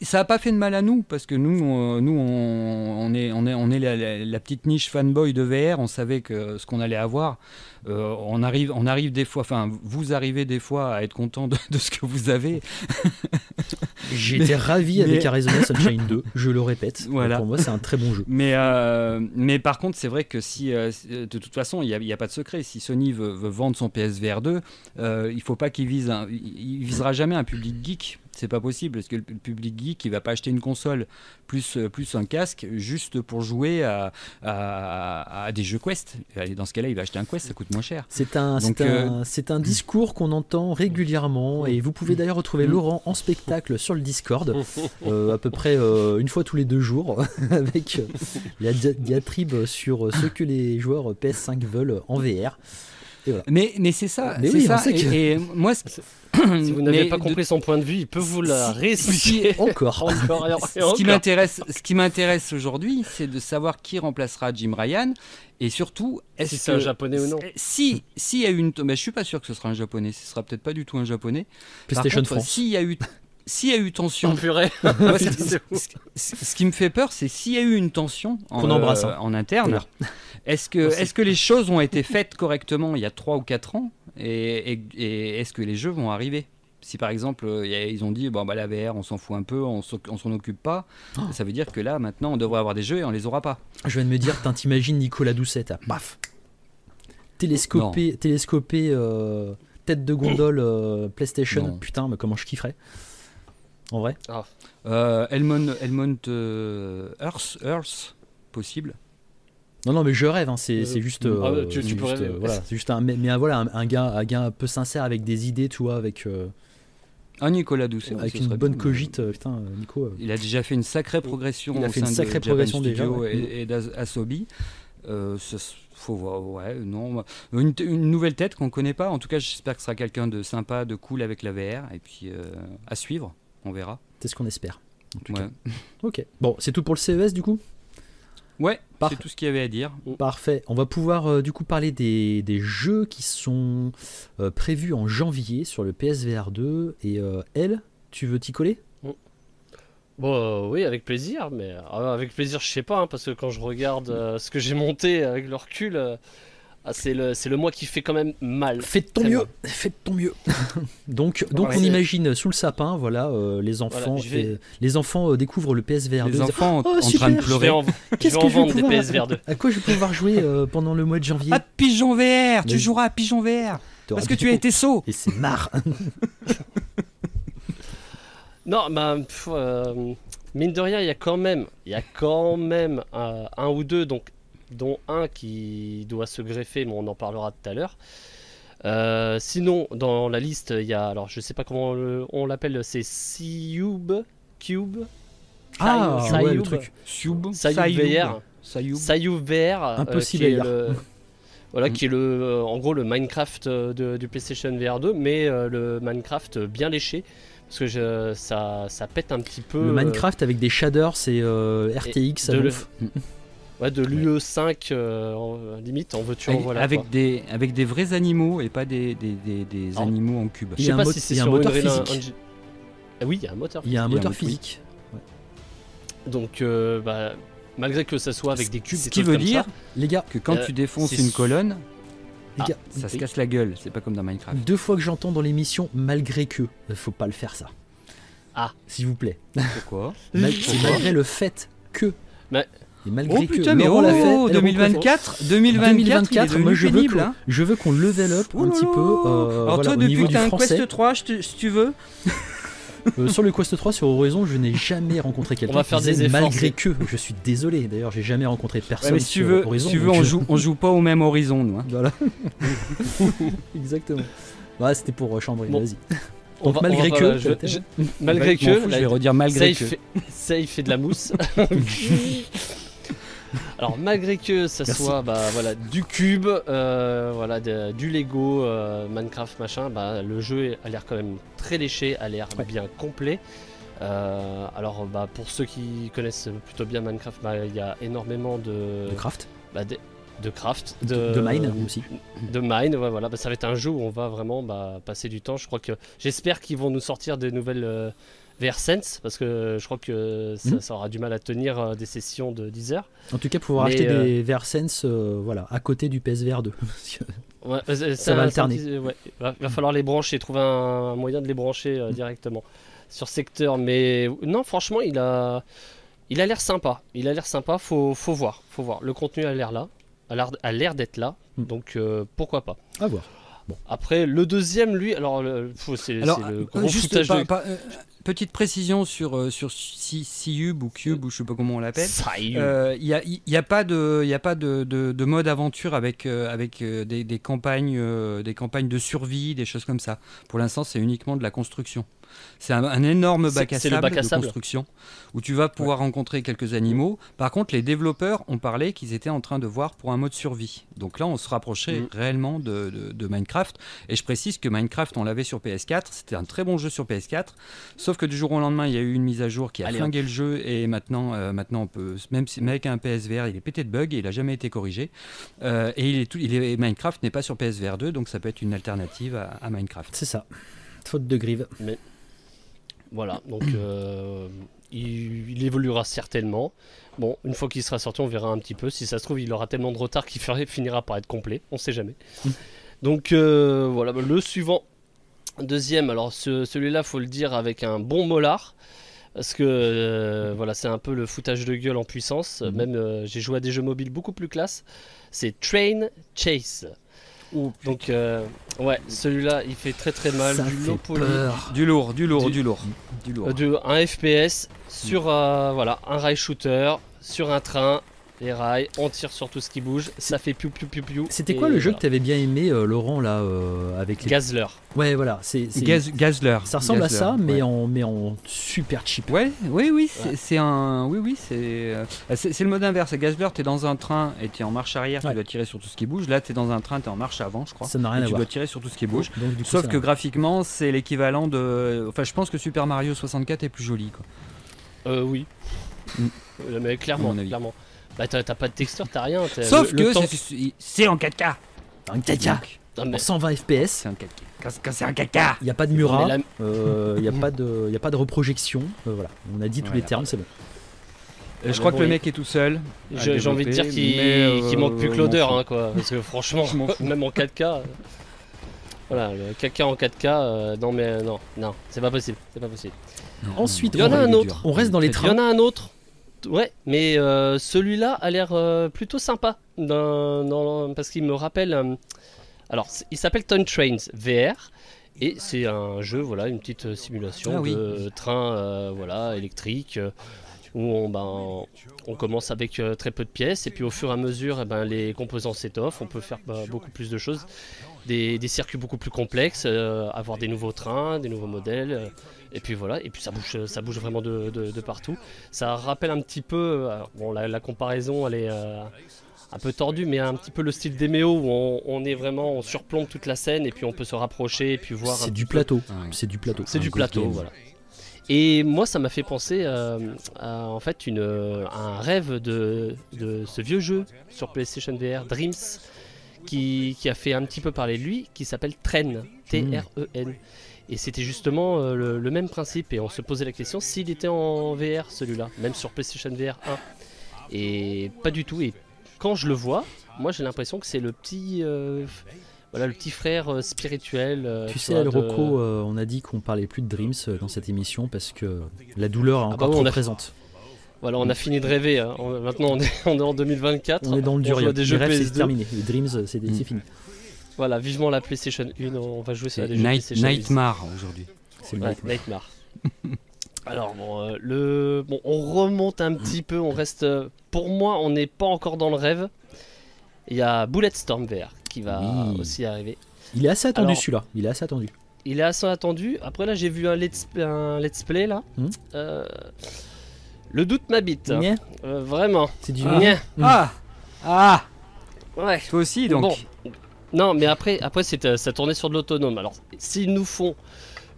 ça n'a pas fait de mal à nous parce que nous, on, nous on, est, on est, on est la, petite niche fanboy de VR. On savait que ce qu'on allait avoir. Euh, on arrive, on arrive des fois. Enfin, vous arrivez des fois à être content de, ce que vous avez. J'étais ravi avec Arizona Sunshine 2. Je le répète. Voilà. Pour moi, c'est un très bon jeu. Mais, euh, mais par contre, c'est vrai que si, euh, de toute façon, il n'y a, a, pas de secret. Si Sony veut, veut vendre son PSVR 2, il faut pas qu'il vise, un, il visera jamais un public geek c'est pas possible parce que le public geek il va pas acheter une console plus, euh, plus un casque juste pour jouer à, à, des jeux Quest. dans ce cas-là, il va acheter un Quest, ça coûte moins cher. C'est un, euh, c'est un, discours qu'on entend régulièrement et vous pouvez d'ailleurs retrouver Laurent en spectacle sur le Discord euh, à peu près une fois tous les deux jours avec la diatribe sur ce que les joueurs PS5 veulent en VR. Mais, mais c'est ça. c'est ça. Et, moi, si vous n'avez pas compris son point de vue, il peut vous la réexpliquer encore. encore, ce qui m'intéresse, ce qui m'intéresse aujourd'hui, c'est de savoir qui remplacera Jim Ryan et surtout, est-ce si c'est un japonais ou non Si, s'il y a une, mais je suis pas sûr que ce sera un japonais. Ce sera peut-être pas du tout un japonais. PlayStation France. S'il y a eu s'il y a eu tension, ce, qui me fait peur, c'est s'il y a eu une tension en, embrasse, hein. euh, en interne. Est-ce que, est que les choses ont été faites correctement il y a 3 ou 4 ans Et, est-ce que les jeux vont arriver? Si par exemple ils ont dit bon bah la VR on s'en fout un peu, on s'en occupe pas, oh. ça veut dire que là maintenant on devrait avoir des jeux et on les aura pas. Je viens de me dire, t'imagines Nicolas Doucette, paf, télescopé, télescopé euh, tête de gondole euh, PlayStation, putain mais comment je kifferais. En vrai. Euh, Elmont, Elmont Earth, Earth, possible. Non, non, mais je rêve, hein, c'est juste. Ah, euh, tu, tu juste, euh, voilà, c'est juste un. Mais, mais voilà, un, gars, un gars un peu sincère avec des idées, tu vois, avec. Euh, un Nicolas Doucet. Avec une bonne cogite, putain, Nico. Il a déjà fait une sacrée progression il a fait une sacrée progression déjà, et, et d'Asobi. faut voir, ouais, non. Une, une nouvelle tête qu'on connaît pas. En tout cas, j'espère que ce sera quelqu'un de sympa, de cool avec la VR. Et puis, à suivre, on verra. C'est ce qu'on espère. En tout cas. ok. Bon, c'est tout pour le CES du coup? Ouais, c'est tout ce qu'il y avait à dire. Parfait. On va pouvoir du coup parler des, jeux qui sont prévus en janvier sur le PSVR 2. Et elle, tu veux t'y coller? Bon, oui, avec plaisir, mais avec plaisir, je sais pas, hein, parce que quand je regarde ce que j'ai monté avec le recul, ah, c'est le, le mois qui fait quand même mal. Faites ton mieux, faites ton mieux. donc, donc on imagine sous le sapin, voilà, euh, les enfants, les enfants euh, découvrent le PSVR 2. Les enfants oh, en train de pleurer. Qu'est-ce que je vais des PSVR 2 À quoi je vais pouvoir jouer euh, pendant le mois de janvier À Pigeon VR, tu joueras à Pigeon VR. Parce que tu as été saut. Et c'est marre. non, bah, mine de rien, il y a quand même, il y a quand même un ou deux, donc dont un qui doit se greffer, mais on en parlera tout à l'heure. Euh, sinon, dans la liste, il y a, alors je sais pas comment on l'appelle, c'est Cube Cube Ah, ouais, le truc. Cube VR. Sayub VR. Impossible qui le, voilà, mm. qui est le, en gros le Minecraft de, du PlayStation VR 2, mais euh, le Minecraft bien léché. Parce que je, ça, ça pète un petit peu. Le Minecraft avec des shaders, c'est RTX, ça de l'UE5 euh, limite en veux-tu en voilà. Avec des, avec des vrais animaux et pas des, des, des, animaux en cube. Je sais pas si c'est sur un moteur physique. Ah oui, il y a un moteur. Il y a un moteur physique. Donc, euh, bah, malgré que ça soit avec des cubes, ce qui veut dire, les gars, que quand euh, tu défonces une colonne, les gars, ça se casse la gueule. C'est pas comme dans Minecraft. Deux fois que j'entends dans l'émission, malgré que, faut pas le faire ça. Ah, s'il vous plaît. Pourquoi C'est malgré le fait que. Mais et malgré oh putain, mais oh, l'a fait, 2024, 2024, moi je veux, hein. je veux qu'on level up un petit peu. Euh, Alors toi, depuis que t'as un Quest 3, si tu veux. Euh, sur le Quest 3 sur Horizon, je n'ai jamais rencontré quelqu'un qui disait malgré que. Je suis désolé. D'ailleurs, j'ai jamais rencontré personne si tu veux, Horizon. Si tu veux, on joue, on joue pas au même Horizon, nous. Hein. Voilà. Exactement. Ouais, c'était pour euh, chambrer. Vas-y. Donc, malgré que, malgré que, je vais redire malgré que. ça, il fait de la mousse. Alors malgré que ça soit bah, voilà, du cube, euh, voilà, du Lego, euh, Minecraft machin, bah, le jeu a l'air quand même très léché, a l'air bien complet. Euh, alors bah, pour ceux qui connaissent plutôt bien Minecraft, bah, il y a énormément de... De craft de craft, de, mine aussi. De mine, ouais, voilà. ça va être un jeu où on va vraiment passer du temps. Je crois que j'espère qu'ils vont nous sortir des nouvelles VRSense parce que je crois que hmm. ça, aura du mal à tenir euh, des sessions de 10 heures. En tout cas, pouvoir acheter euh, des VRSense euh, voilà, à côté du PSVR 2. ça, va alterner. Il va, falloir les brancher, trouver un, moyen de les brancher directement sur secteur. Mais non, franchement, il a, il a l'air sympa. Il a l'air sympa. Faut, faut voir, faut voir. Le contenu a l'air là, a l'air d'être là. Hmm. Donc pourquoi pas. À voir. Bon. Après, le deuxième, lui, alors, c'est le gros foutage de... Petite précision sur, euh, sur Cube ou Cube ou je sais pas comment on l'appelle. Il n'y euh, a, y a, pas de, y a pas de, de, mode aventure avec, euh, avec des, des, campagnes, des campagnes de survie, des choses comme ça. Pour l'instant, c'est uniquement de la construction. C'est un, énorme bac à sable de construction où tu vas pouvoir rencontrer quelques animaux. Par contre, les développeurs ont parlé qu'ils étaient en train de voir pour un mode survie. Donc là, on se rapprochait mm. réellement de, Minecraft. Et je précise que Minecraft, on l'avait sur PS4. C'était un très bon jeu sur PS4. Sauf que du jour au lendemain, il y a eu une mise à jour qui a flingué le jeu. Et maintenant, euh, maintenant on peut, même, si, avec un PSVR, il est pété de bugs et il n'a jamais été corrigé. Euh, et il est tout, il est, Minecraft n'est pas sur PSVR 2, donc ça peut être une alternative à, Minecraft. C'est ça. Faute de grive. Mais voilà, donc euh, il, évoluera certainement. Bon, une fois qu'il sera sorti, on verra un petit peu. Si ça se trouve, il aura tellement de retard qu'il finira par être complet. On sait jamais. donc euh, voilà, le suivant, deuxième. Alors celui-là, faut le dire avec un bon molar. Parce que euh, voilà, c'est un peu le foutage de gueule en puissance. Mhm. Même j'ai joué à des jeux mobiles beaucoup plus classe. C'est Train Chase. Donc, euh, ouais, celui-là, il fait très très mal. du, du lourd, du lourd, du, lourd. Du lourd. Euh, un FPS sur euh, voilà, un rail shooter, sur un train, les rails, on tire sur tout ce qui bouge, ça fait piou piou piou piou. C'était quoi le jeu que tu avais bien aimé, euh, Laurent, là, euh, avec les... Gazler. Ouais, voilà, c'est... Gazler. Ça ressemble à ça, mais, en, mais en super cheap. Ouais, oui, oui, c'est un... Oui, oui, euh, c'est... C'est le mode inverse. Gazler, t'es dans un train et t'es en marche arrière, tu dois tirer sur tout ce qui bouge. Là, t'es dans un train, t'es en marche avant, je crois. Ça n'a rien à voir. Tu dois tirer sur tout ce qui bouge. Sauf que graphiquement, c'est l'équivalent de... Enfin, je pense que Super Mario 64 est plus joli, quoi. Euh, oui. Mm. Mais clairement, clairement. Bah t'as pas de texture, t'as rien. Sauf que c'est en 4K. En 4K. En 120 FPS. Quand c'est un caca. Il n'y a pas de murat, il n'y a, pas de, y a pas de reprojection. voilà, on a dit tous les termes, c'est bon. je crois que le mec est tout seul. J'ai envie de dire qu'il manque plus que l'odeur, hein, quoi. Parce que franchement, même en 4K. Voilà, le caca en 4K, euh, non mais non, non, c'est pas possible, c'est pas possible. Ensuite, il y en a un autre. On reste dans les trains. Il y en a un autre. Ouais, mais euh, celui-là a l'air euh, plutôt sympa, parce qu'il me rappelle. alors, il s'appelle Town Trains VR. Et c'est un jeu, voilà, une petite simulation ah de train, voilà, électrique où on, ben, on commence avec très peu de pièces et puis au fur et à mesure eh ben, les composants s'étoffent, on peut faire bah, beaucoup plus de choses des, circuits beaucoup plus complexes, euh, avoir des nouveaux trains, des nouveaux modèles. Euh, et puis voilà, et puis ça bouge, ça bouge vraiment de, partout. Ça rappelle un petit peu, euh, bon la, comparaison elle est un peu tordue, mais un petit peu le style d'Emeo où on, est vraiment, on surplombe toute la scène et puis on peut se rapprocher et puis voir. C'est du, plateau. C'est du plateau. C'est du plateau, voilà. Et moi, ça m'a fait penser à, en fait une, un rêve de, ce vieux jeu sur PlayStation VR, Dreams, qui, a fait un petit peu parler de lui, qui s'appelle Tren, T-R-E-N. Et c'était justement euh, le, même principe. Et on se posait la question s'il était en VR celui-là, même sur PlayStation VR 1. Et pas du tout. Et quand je le vois, moi j'ai l'impression que c'est le petit. Euh, voilà, le petit frère euh, spirituel. tu sais, Rocco, on a dit qu'on parlait plus de Dreams dans cette émission parce que la douleur est ah encore bah trop présente. Voilà, on a fini de rêver. Hein. maintenant, on est, en 2024. On est dans le dur. Des jeux c'est terminé. Les Dreams, c'est mm. fini. Voilà, vivement la PlayStation 1. On va jouer sur des jeux PlayStation Nightmare aujourd'hui. C'est Nightmare. Alors bon, euh, le bon, on remonte un petit peu. On reste. Pour moi, on n'est pas encore dans le rêve. Il y a Bulletstorm VR qui va aussi arriver. Il est assez attendu celui-là. Il est assez attendu. Il est assez attendu. Après là, j'ai vu un let's, un let's play là. Hmm. Euh, le doute m'habite. Euh, vraiment. C'est du ah. ah. ah. Ouais. Toi aussi donc. Non, mais après, après euh, ça tournait sur de l'autonome. Alors, s'ils nous font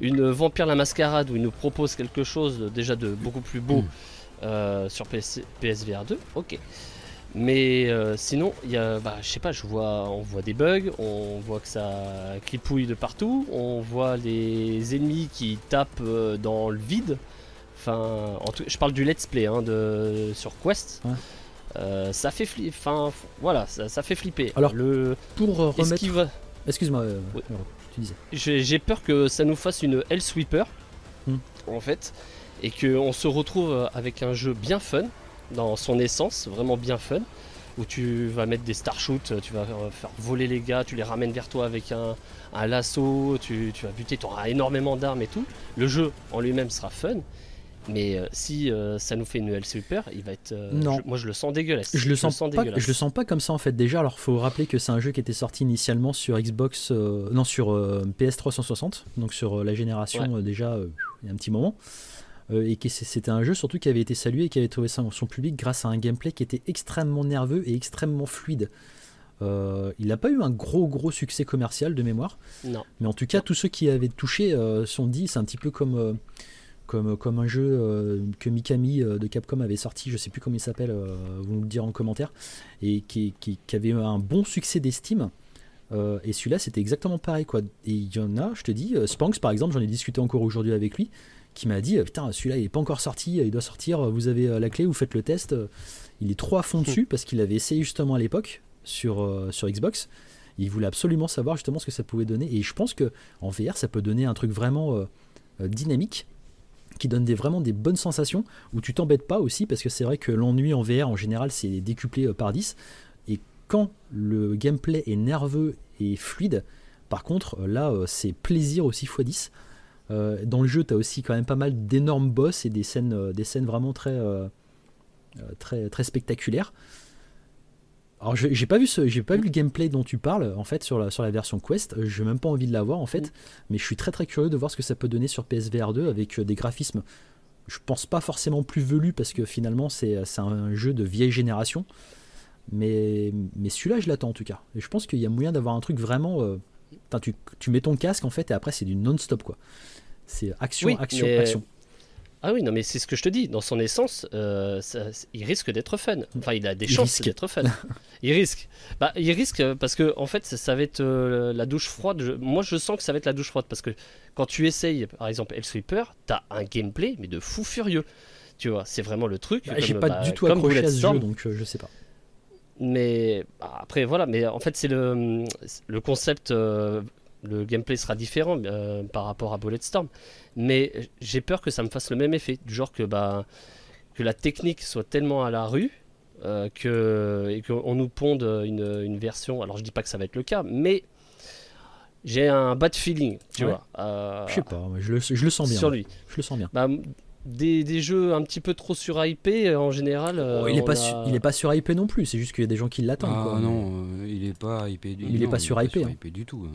une Vampire la Mascarade où ils nous proposent quelque chose déjà de beaucoup plus beau hmm. euh, sur PSVR 2, ok. Mais sinon, y a, bah, je sais pas, je vois, on voit des bugs, on voit que ça clipouille de partout, on voit les ennemis qui tapent dans le vide. Enfin, je parle du let's play hein, de, sur Quest. Euh, ça fait flipper. Enfin, voilà, ça, fait flipper. Alors, le pour remettre. Excuse-moi. Euh, tu disais. J'ai peur que ça nous fasse une Hell Sweeper, hmm. en fait, et qu'on se retrouve avec un jeu bien fun dans son essence, vraiment bien fun, où tu vas mettre des star shoots, tu vas faire voler les gars, tu les ramènes vers toi avec un, lasso, tu, tu vas buter, tu auras énormément d'armes et tout. Le jeu en lui-même sera fun. Mais euh, si euh, ça nous fait une L Super, il va être. Euh, non. moi, je le sens dégueulasse. Je le sens, pas, Je le sens pas comme ça en fait. Déjà, alors faut rappeler que c'est un jeu qui était sorti initialement sur Xbox, non sur PS360, donc sur la génération déjà il y a un petit moment. Et que c'était un jeu surtout qui avait été salué et qui avait trouvé son public grâce à un gameplay qui était extrêmement nerveux et extrêmement fluide. il n'a pas eu un gros gros succès commercial de mémoire. Non. Mais en tout cas, tous ceux qui avaient touché sont dit, c'est un petit peu comme comme, comme un jeu euh, que Mikami euh, de Capcom avait sorti, je sais plus comment il s'appelle, euh, vous me le direz en commentaire, et qui, qui, avait un bon succès d'estime. et celui-là, c'était exactement pareil. Quoi. Et il y en a, je te dis, Spanks par exemple, j'en ai discuté encore aujourd'hui avec lui, qui m'a dit Putain, celui-là, il n'est pas encore sorti, il doit sortir, vous avez la clé, vous faites le test. Il est trop à fond dessus parce qu'il avait essayé justement à l'époque sur, sur Xbox. Il voulait absolument savoir justement ce que ça pouvait donner. Et je pense que en VR, ça peut donner un truc vraiment dynamique qui donne des, vraiment des bonnes sensations, où tu t'embêtes pas aussi, parce que c'est vrai que l'ennui en VR en général c'est décuplé euh, par 10, et quand le gameplay est nerveux et fluide, par contre euh, là euh, c'est plaisir aussi x 10. Dans le jeu tu as aussi quand même pas mal d'énormes boss et des scènes, des scènes vraiment très, très, très spectaculaires. Alors j'ai pas vu ce, j'ai pas vu le gameplay dont tu parles en fait sur la sur la version Quest. J'ai même pas envie de l'avoir en fait, mm. mais je suis très très curieux de voir ce que ça peut donner sur PSVR 2 avec euh, des graphismes. Je pense pas forcément plus velus parce que finalement c'est un jeu de vieille génération, mais mais celui-là je l'attends en tout cas. Et je pense qu'il y a moyen d'avoir un truc vraiment. Euh, tu, tu, mets ton casque en fait et après c'est du non-stop quoi. C'est action, action, action. Ah oui, non, mais c'est ce que je te dis. Dans son essence, euh, il risque d'être fun. Enfin, il a des chances d'être fun. il risque. Bah, il risque parce que, en fait, ça, va être euh, la douche froide. moi, je sens que ça va être la douche froide parce que quand tu essayes, par exemple, Sweeper, t'as un gameplay, mais de fou furieux. Tu vois, c'est vraiment le truc. Bah, j'ai pas bah, du tout accroché à ce jeu, donc je sais pas. Mais après, voilà. Mais en fait, c'est le, le concept le gameplay sera différent euh, par rapport à Bulletstorm. Mais j'ai peur que ça me fasse le même effet. Du genre que, bah, que la technique soit tellement à la rue euh, que, et qu'on nous ponde une, version. Alors je dis pas que ça va être le cas, mais j'ai un bad feeling, tu vois. Euh, je sais pas, je le, je le, sens bien. Sur lui. Je le sens bien. Bah, des, des, jeux un petit peu trop surhypés en général. Oh, il, est pas il est pas surhypé non plus, c'est juste qu'il y a des gens qui l'attendent. Ah non, il est pas hypé. Il, est pas surhypé. Hein. du tout.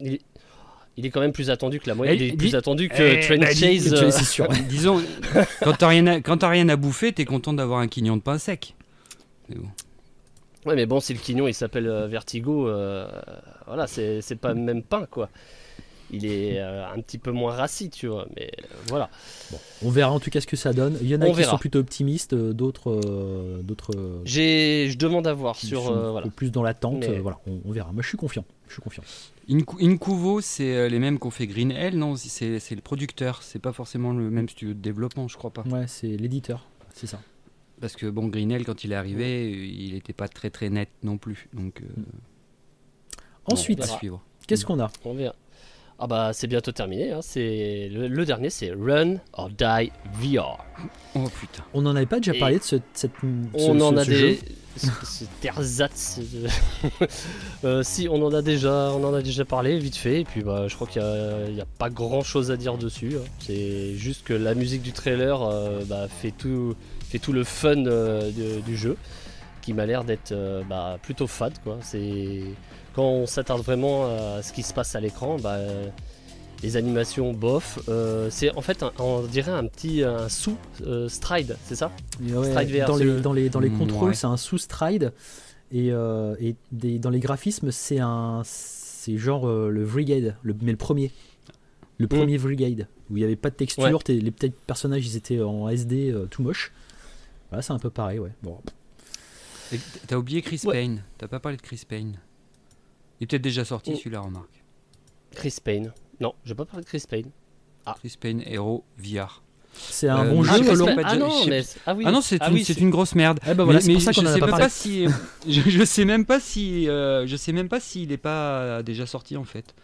Il, est quand même plus attendu que la moyenne. Il est plus attendu que eh, Trent bah, Chase. Euh, c'est sûr. Disons, quand t'as rien, à, quand rien à bouffer, t'es content d'avoir un quignon de pain sec. Ouais, mais bon, si le quignon il s'appelle euh, Vertigo, euh, voilà, c'est pas même pain quoi. Il est un petit peu moins rassis, tu vois, mais voilà. on verra en tout cas ce que ça donne. Il y en a qui sont plutôt optimistes, d'autres, d'autres. J'ai, je demande à voir sur. Voilà. Plus dans l'attente, voilà, on, on verra. Moi, je suis confiant. Je suis confiant. Incuvo, c'est euh, les mêmes qu'on fait Green Hell, non? C'est le producteur, c'est pas forcément le même studio de développement, je crois pas. Ouais, c'est l'éditeur, c'est ça. Parce que bon, Green Hell, quand il est arrivé, il n'était pas très très net non plus. Donc, euh. Ensuite, qu'est-ce qu'on a? On verra. Ah bah c'est bientôt terminé, hein. c'est le, dernier c'est Run or Die VR. Oh putain. On n'en avait pas déjà parlé de ce, cette, On en a des... C'est ersatz. Euh, si, on en a déjà, on en a déjà parlé vite fait. Et puis, bah, je crois qu'il n'y a, pas grand chose à dire dessus. Hein. C'est juste que la musique du trailer euh, bah, fait tout, fait tout le fun euh, du jeu, qui m'a l'air d'être bah, plutôt fade. Quoi. C'est quand on s'attarde vraiment à ce qui se passe à l'écran, bah, les animations bof. Euh, c'est en fait, on dirait un petit un sous euh, stride, c'est ça? Stride VR, dans, les, dans, les, dans les contrôles, c'est un sous stride et, euh, et dans les graphismes, c'est un c'est genre le Brigade, le, mais le premier, le mm. premier Brigade où il n'y avait pas de texture, les petits personnages ils étaient en SD tout moche. Voilà, c'est un peu pareil, ouais. Bon. T'as oublié Chris Payne. T'as pas parlé de Chris Payne. Il est peut-être déjà sorti mm. celui-là, remarque. Chris Payne. Non, je vais pas parler de Chris Payne. Ah. Chris Payne Hero VR. C'est un euh, bon jeu. Ah, ah, non, mais... ah, oui. ah non, c'est ah une, une, grosse merde. Eh ben voilà, mais, pour ça qu'on en a pas, pas si, je, sais même pas si, euh, je sais même pas s'il est pas déjà sorti en fait.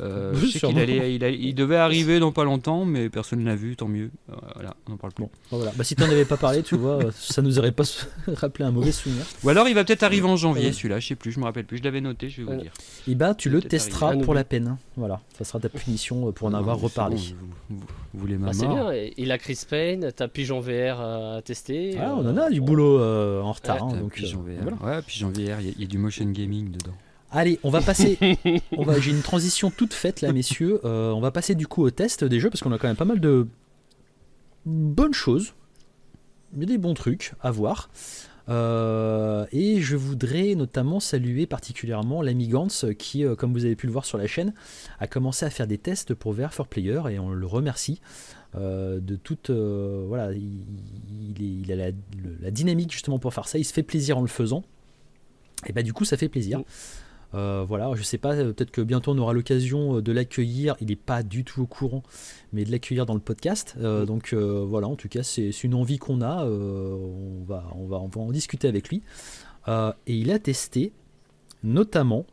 Euh, je sais qu'il allait, il, devait arriver dans pas longtemps, mais personne ne l'a vu, tant mieux. Euh, voilà, on en parle plus. Bon, voilà. bah, si tu n'en avais pas parlé, tu vois, ça nous aurait pas rappelé un mauvais souvenir. Ou alors il va peut-être arriver en janvier, celui-là, je sais plus, je me rappelle plus, je l'avais noté, je vais vous dire. Et bah, tu le testeras pour la peine. Voilà, ça sera ta punition pour en avoir reparlé. vous, voulez ma bah, C'est bien, il a Chris Payne, t'as Pigeon VR à tester. Ah, on en a du boulot euh, en retard. Hein, donc, Pigeon VR. Ouais, Pigeon VR, il y, a du motion gaming dedans. Allez, on va passer. on va, j'ai une transition toute faite là, messieurs. Euh, on va passer du coup au test des jeux parce qu'on a quand même pas mal de bonnes choses. Il y a des bons trucs à voir. Euh, et je voudrais notamment saluer particulièrement l'ami Gantz qui, euh, comme vous avez pu le voir sur la chaîne, a commencé à faire des tests pour VR for Player et on le remercie de toute. voilà, il, a la, dynamique justement pour faire ça. Il se fait plaisir en le faisant. Et bah du coup, ça fait plaisir. Euh, voilà, je sais pas, peut-être que bientôt on aura l'occasion euh, de l'accueillir. Il n'est pas du tout au courant, mais de l'accueillir dans le podcast. Euh, mm. Donc voilà, en tout cas, c'est une envie qu'on a. on, va, on, va, on va en discuter avec lui. et il a testé, notamment,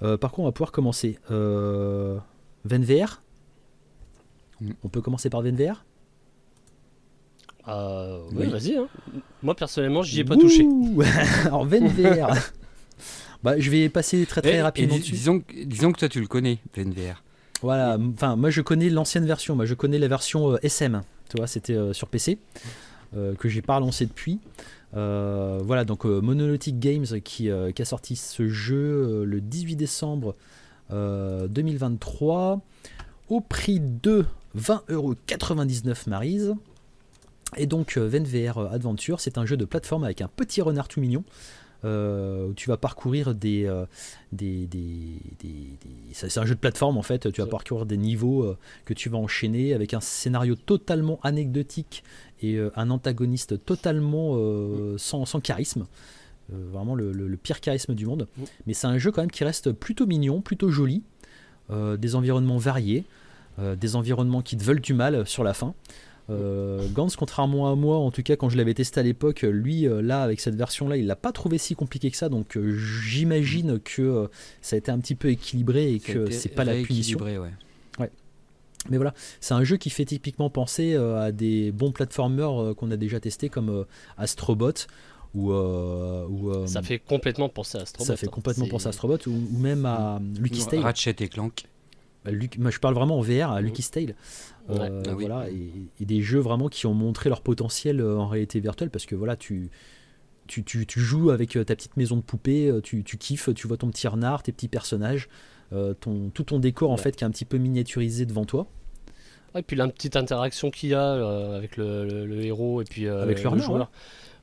par contre, on va pouvoir commencer. VenVR mm. On peut commencer par VenVR oui, vas-y. Hein. Moi personnellement, j'y ai pas touché. Alors VenVR. Bah, je vais passer très très rapidement dessus. Disons, disons que toi tu le connais, VNVR. Voilà, enfin moi je connais l'ancienne version, moi je connais la version euh, SM, tu vois, c'était euh, sur PC, euh, que j'ai pas relancé depuis. voilà, donc Monolithic Games qui, qui, a sorti ce jeu le 18 décembre 2023 au prix de 20,99€ Marise. Et donc VenVR Adventure, c'est un jeu de plateforme avec un petit renard tout mignon où tu vas parcourir des, des, des, c'est un jeu de plateforme en fait. Tu vas parcourir des niveaux que tu vas enchaîner avec un scénario totalement anecdotique et un antagoniste totalement sans, sans, charisme. vraiment le, le, pire charisme du monde. Mais c'est un jeu quand même qui reste plutôt mignon, plutôt joli. des environnements variés, des environnements qui te veulent du mal sur la fin. Euh, Gantz, contrairement à moi, en tout cas quand je l'avais testé à l'époque, lui, euh, là, avec cette version-là, il l'a pas trouvé si compliqué que ça, donc euh, j'imagine que ça a été un petit peu équilibré et que c'est pas la punition. Ouais. ouais. Mais voilà, c'est un jeu qui fait typiquement penser à des bons platformers qu'on a déjà testés comme Astrobot. Ou, ça fait complètement penser à Astrobot. Ça fait hein. complètement penser à Astrobot ou, même à Lucky Stale. Ratchet et Clank. Bah, moi, je parle vraiment en VR à Lucky Euh, ah voilà, et, des jeux vraiment qui ont montré leur potentiel euh, en réalité virtuelle parce que voilà, tu, tu, tu, joues avec euh, ta petite maison de poupée, tu, tu, kiffes, tu vois ton petit renard, tes petits personnages, ton, tout ton décor en fait qui est un petit peu miniaturisé devant toi. et puis la petite interaction qu'il y a avec le, héros et puis avec le, joueur.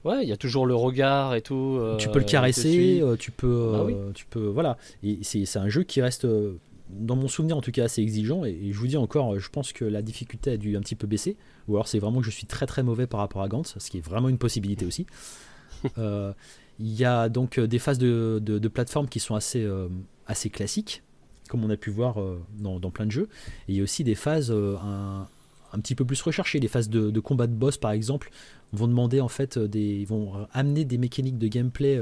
Ouais. il y a toujours le regard et tout. tu peux le caresser, tu peux, ah tu peux, voilà. Et c'est un jeu qui reste dans mon souvenir en tout cas assez exigeant. Et, je vous dis encore je pense que la difficulté a dû un petit peu baisser. Ou alors c'est vraiment que je suis très très mauvais par rapport à Gantz ce qui est vraiment une possibilité aussi. Euh, il y a donc euh, des phases de, de, plateforme qui sont assez, euh, assez classiques comme on a pu voir dans, dans, plein de jeux. Et il y a aussi des phases un, un, petit peu plus recherchées. Les phases de, de, combat de boss par exemple vont demander en fait des vont amener des mécaniques de gameplay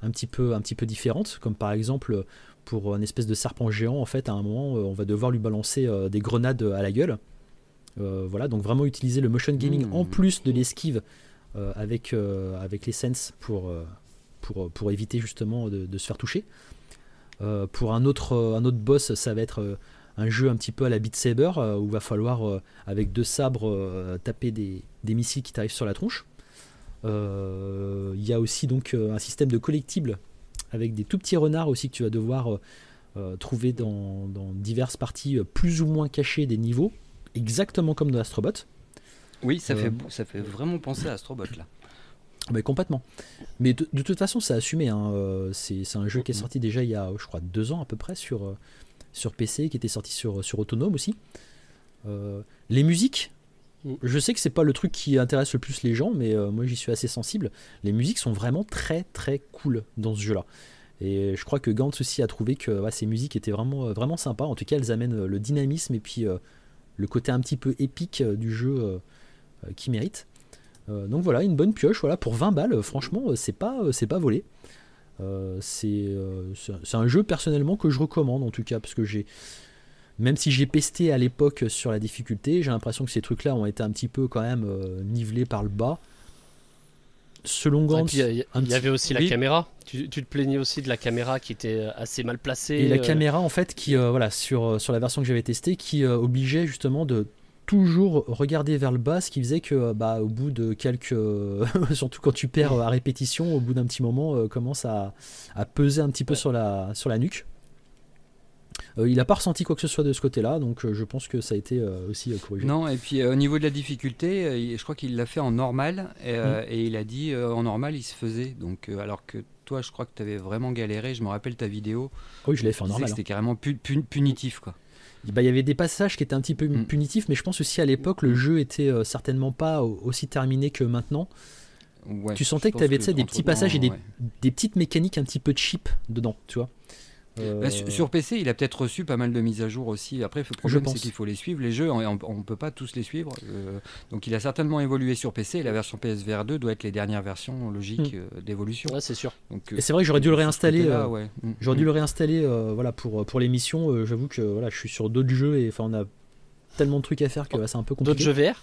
un petit peu un petit peu différentes. Comme par exemple pour un espèce de serpent géant, en fait, à un moment, euh, on va devoir lui balancer euh, des grenades à la gueule. Euh, voilà, donc vraiment utiliser le motion gaming en mmh. plus de l'esquive avec, avec les sense pour, pour, pour éviter justement de, se faire toucher. pour un autre, un autre boss, ça va être un jeu un petit peu à la Beat Saber où il va falloir, avec deux sabres, taper des, des missiles qui t'arrivent sur la tronche. Il y a aussi donc un système de collectibles avec des tout petits renards aussi que tu vas devoir euh, euh, trouver dans, diverses parties euh, plus ou moins cachées des niveaux, exactement comme dans Astrobot. Oui, ça, fait, ça fait vraiment penser à Astrobot là. Mais complètement. Mais de, toute façon, a assumé. Hein. C'est un jeu qui est sorti déjà il y a, je crois, deux ans à peu près sur, sur PC, qui était sorti sur, sur Autonome aussi. les musiques. Je sais que c'est pas le truc qui intéresse le plus les gens, mais moi j'y suis assez sensible. Les musiques sont vraiment très très cool dans ce jeu-là. Et je crois que Gantz aussi a trouvé que ces musiques étaient vraiment, euh, vraiment sympas. En tout cas, elles amènent euh, le dynamisme et puis euh, le côté un petit peu épique du jeu qui mérite. donc voilà, une bonne pioche voilà, pour 20 balles. Franchement, c'est pas, c'est pas volé. c'est un jeu personnellement que je recommande en tout cas parce que j'ai même si j'ai pesté à l'époque sur la difficulté, j'ai l'impression que ces trucs-là ont été un petit peu quand même nivelés par le bas selon Gantz. Il y, avait aussi la caméra. Tu, te plaignais aussi de la caméra qui était euh, assez mal placée. Et la euh. caméra, en fait, qui, euh, voilà, sur, sur la version que j'avais testée, qui obligeait justement de toujours regarder vers le bas, ce qui faisait que, bah, au bout de quelques. surtout quand tu perds à répétition, au bout d'un petit moment, commence à, à, peser un petit peu sur, la, sur la nuque. Euh, il n'a pas ressenti quoi que ce soit de ce côté-là, donc euh, je pense que ça a été euh, aussi corrigé. Non, et puis au niveau de la difficulté, je crois qu'il l'a fait en normal, et, mm. il a dit en normal il se faisait. Donc, alors que toi, je crois que tu avais vraiment galéré, je me rappelle ta vidéo. Oui, je l'avais fait en normal. C'était hein. carrément punitif, quoi. Bah, il y avait des passages qui étaient un petit peu mm. punitifs, mais je pense aussi à l'époque, le mm. jeu était certainement pas aussi terminé que maintenant. tu sentais que tu avais des petits passages et des, des, petites mécaniques un petit peu cheap dedans, tu vois. Euh, bah, sur PC, il a peut-être reçu pas mal de mises à jour aussi. Après, le problème, c'est qu'il faut les suivre. Les jeux, on ne peut pas tous les suivre. Euh, donc, il a certainement évolué sur PC. Et la version PSVR 2 doit être les dernières versions logiques hmm. euh, d'évolution. Ouais, c'est sûr. Donc, et c'est vrai que j'aurais dû le réinstaller. Hmm. J'aurais dû le réinstaller voilà, pour, pour l'émission. J'avoue que voilà, je suis sur d'autres jeux et on a tellement de trucs à faire que c'est un peu compliqué. D'autres jeux VR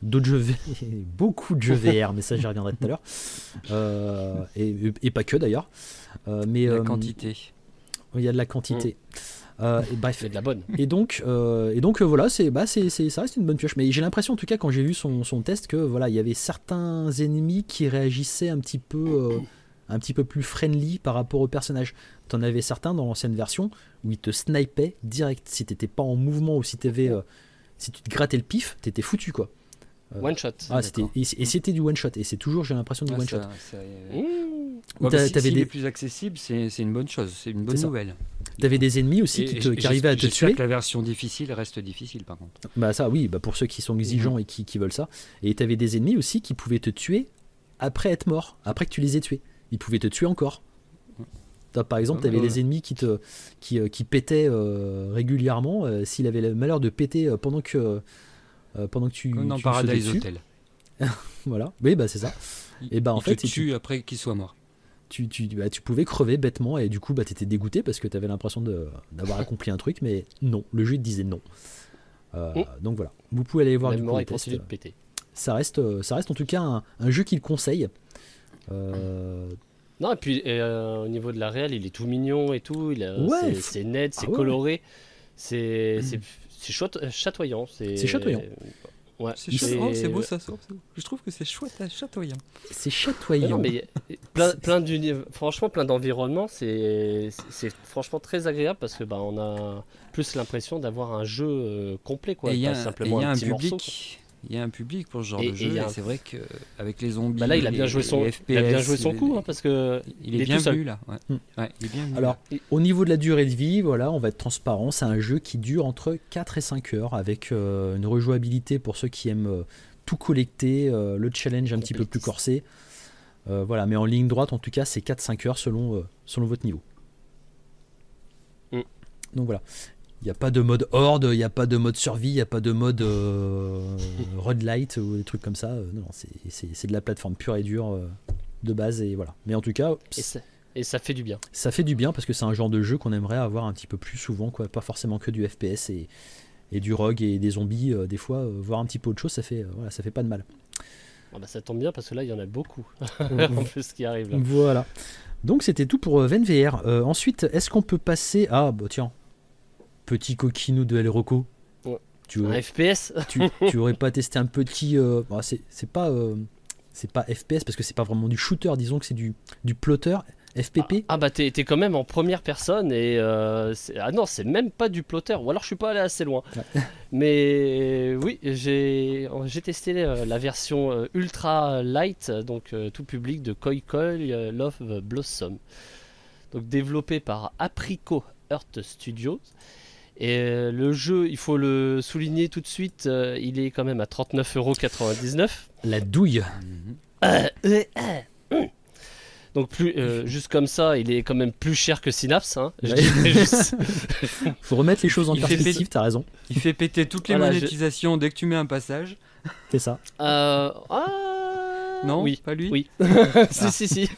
d'autres jeux VR, beaucoup de jeux VR, mais ça j'y reviendrai tout à l'heure. et, et, pas que d'ailleurs. mais la quantité il y a de la quantité. Mm. Euh, et bref. de la bonne. Et donc, euh, et donc euh, voilà, c'est, bah, c'est, ça reste une bonne pioche. Mais j'ai l'impression, en tout cas, quand j'ai vu son, son, test, que voilà, il y avait certains ennemis qui réagissaient un petit peu, un petit peu plus friendly par rapport au personnage. T'en avais certains dans l'ancienne version où ils te snipaient direct. Si t'étais pas en mouvement ou si t'avais, si tu te grattais le pif, t'étais foutu quoi. One shot. Ah, c'était, et, c'était du one shot. Et c'est toujours, j'ai l'impression, du one shot. Ouais, si, des... est plus accessible, c'est une bonne chose, c'est une bonne nouvelle. Tu avais des ennemis aussi qui, te, arrivaient à te tuer. que la version difficile reste difficile par contre. Bah ça oui, bah pour ceux qui sont exigeants et qui, qui, veulent ça. Et tu avais des ennemis aussi qui pouvaient te tuer après être mort, après que tu les aies tués. Ils pouvaient te tuer encore. Par exemple, tu avais des ennemis qui, te, qui, euh, qui pétaient euh, régulièrement. Euh, s'il avait le malheur de péter pendant que, pendant que tu. Comme dans Paradise Hotel. voilà, oui, bah c'est ça. Et bah en fait. Te tue après qu'il soit mort. Tu, tu, bah, tu, pouvais crever bêtement et du coup bah, tu étais dégoûté parce que tu avais l'impression d'avoir accompli un truc, mais non, le jeu te disait non. Oh. Donc voilà, vous pouvez aller voir du coup De péter. Ça reste, ça reste en tout cas un, un jeu qu'il conseille. Euh, non, et puis euh, au niveau de la réelle, il est tout mignon et tout. c'est net, c'est ah coloré. C'est chatoyant. C'est chatoyant. Ouais. C'est beau ça. Je trouve que c'est chouette, chatoyant. C'est chatoyant. mais plein, plein franchement, plein d'environnements. C'est franchement très agréable parce que bah, on a plus l'impression d'avoir un jeu euh, complet, quoi. Et il y a, simplement un, petit public. Morceau, il y a un public pour ce genre de jeu. C'est vrai qu'avec les zombies. Bah là, il a bien joué son, il a bien joué son coup, hein, parce que il est, bien vu là. Alors, au niveau de la durée de vie, voilà, on va être transparent. C'est un jeu qui dure entre 4 et 5 heures, avec euh, une rejouabilité pour ceux qui aiment euh, tout collecter, euh, le challenge un petit peu plus corsé. voilà, mais en ligne droite, en tout cas, c'est 4-5 heures selon, selon votre niveau. Hmm. Donc voilà. Il n'y a pas de mode horde, il n'y a pas de mode survie, il n'y a pas de mode euh, red light ou des trucs comme ça. Euh, non, c'est de la plateforme pure et dure euh, de base et voilà. Mais en tout cas. Et ça, fait du bien. Ça fait du bien parce que c'est un genre de jeu qu'on aimerait avoir un petit peu plus souvent, quoi. Pas forcément que du FPS et, et du rogue et des zombies. des fois, voir un petit peu autre chose, ça fait, voilà, ça fait pas de mal. Ah bah ça tombe bien parce que là, il y en a beaucoup en plus qui là. Voilà. Donc c'était tout pour VenVR. ensuite, est-ce qu'on peut passer à. Bah tiens, petit coquinou de El Rocco. Tu un FPS tu, aurais pas testé un petit. Euh, bah, c'est pas. Euh, c'est pas FPS parce que c'est pas vraiment du shooter, disons que c'est du, du plotter. FPP Ah, ah bah t'es quand même en première personne et euh, ah non c'est même pas du plotter ou alors je suis pas allé assez loin mais oui j'ai testé la version ultra light donc tout public de Koi Koi Love Blossom donc développé par Apricot Earth Studios et euh, le jeu, il faut le souligner tout de suite, euh, il est quand même à 39,99€. La douille. Euh, Donc plus juste comme ça, il est quand même plus cher que Synapse. Hein, faut remettre les choses en perspective, t'as raison. Il fait péter toutes les monétisations dès que tu mets un passage. C'est ça. Ah, non, oui, pas lui. Oui. si, si, si.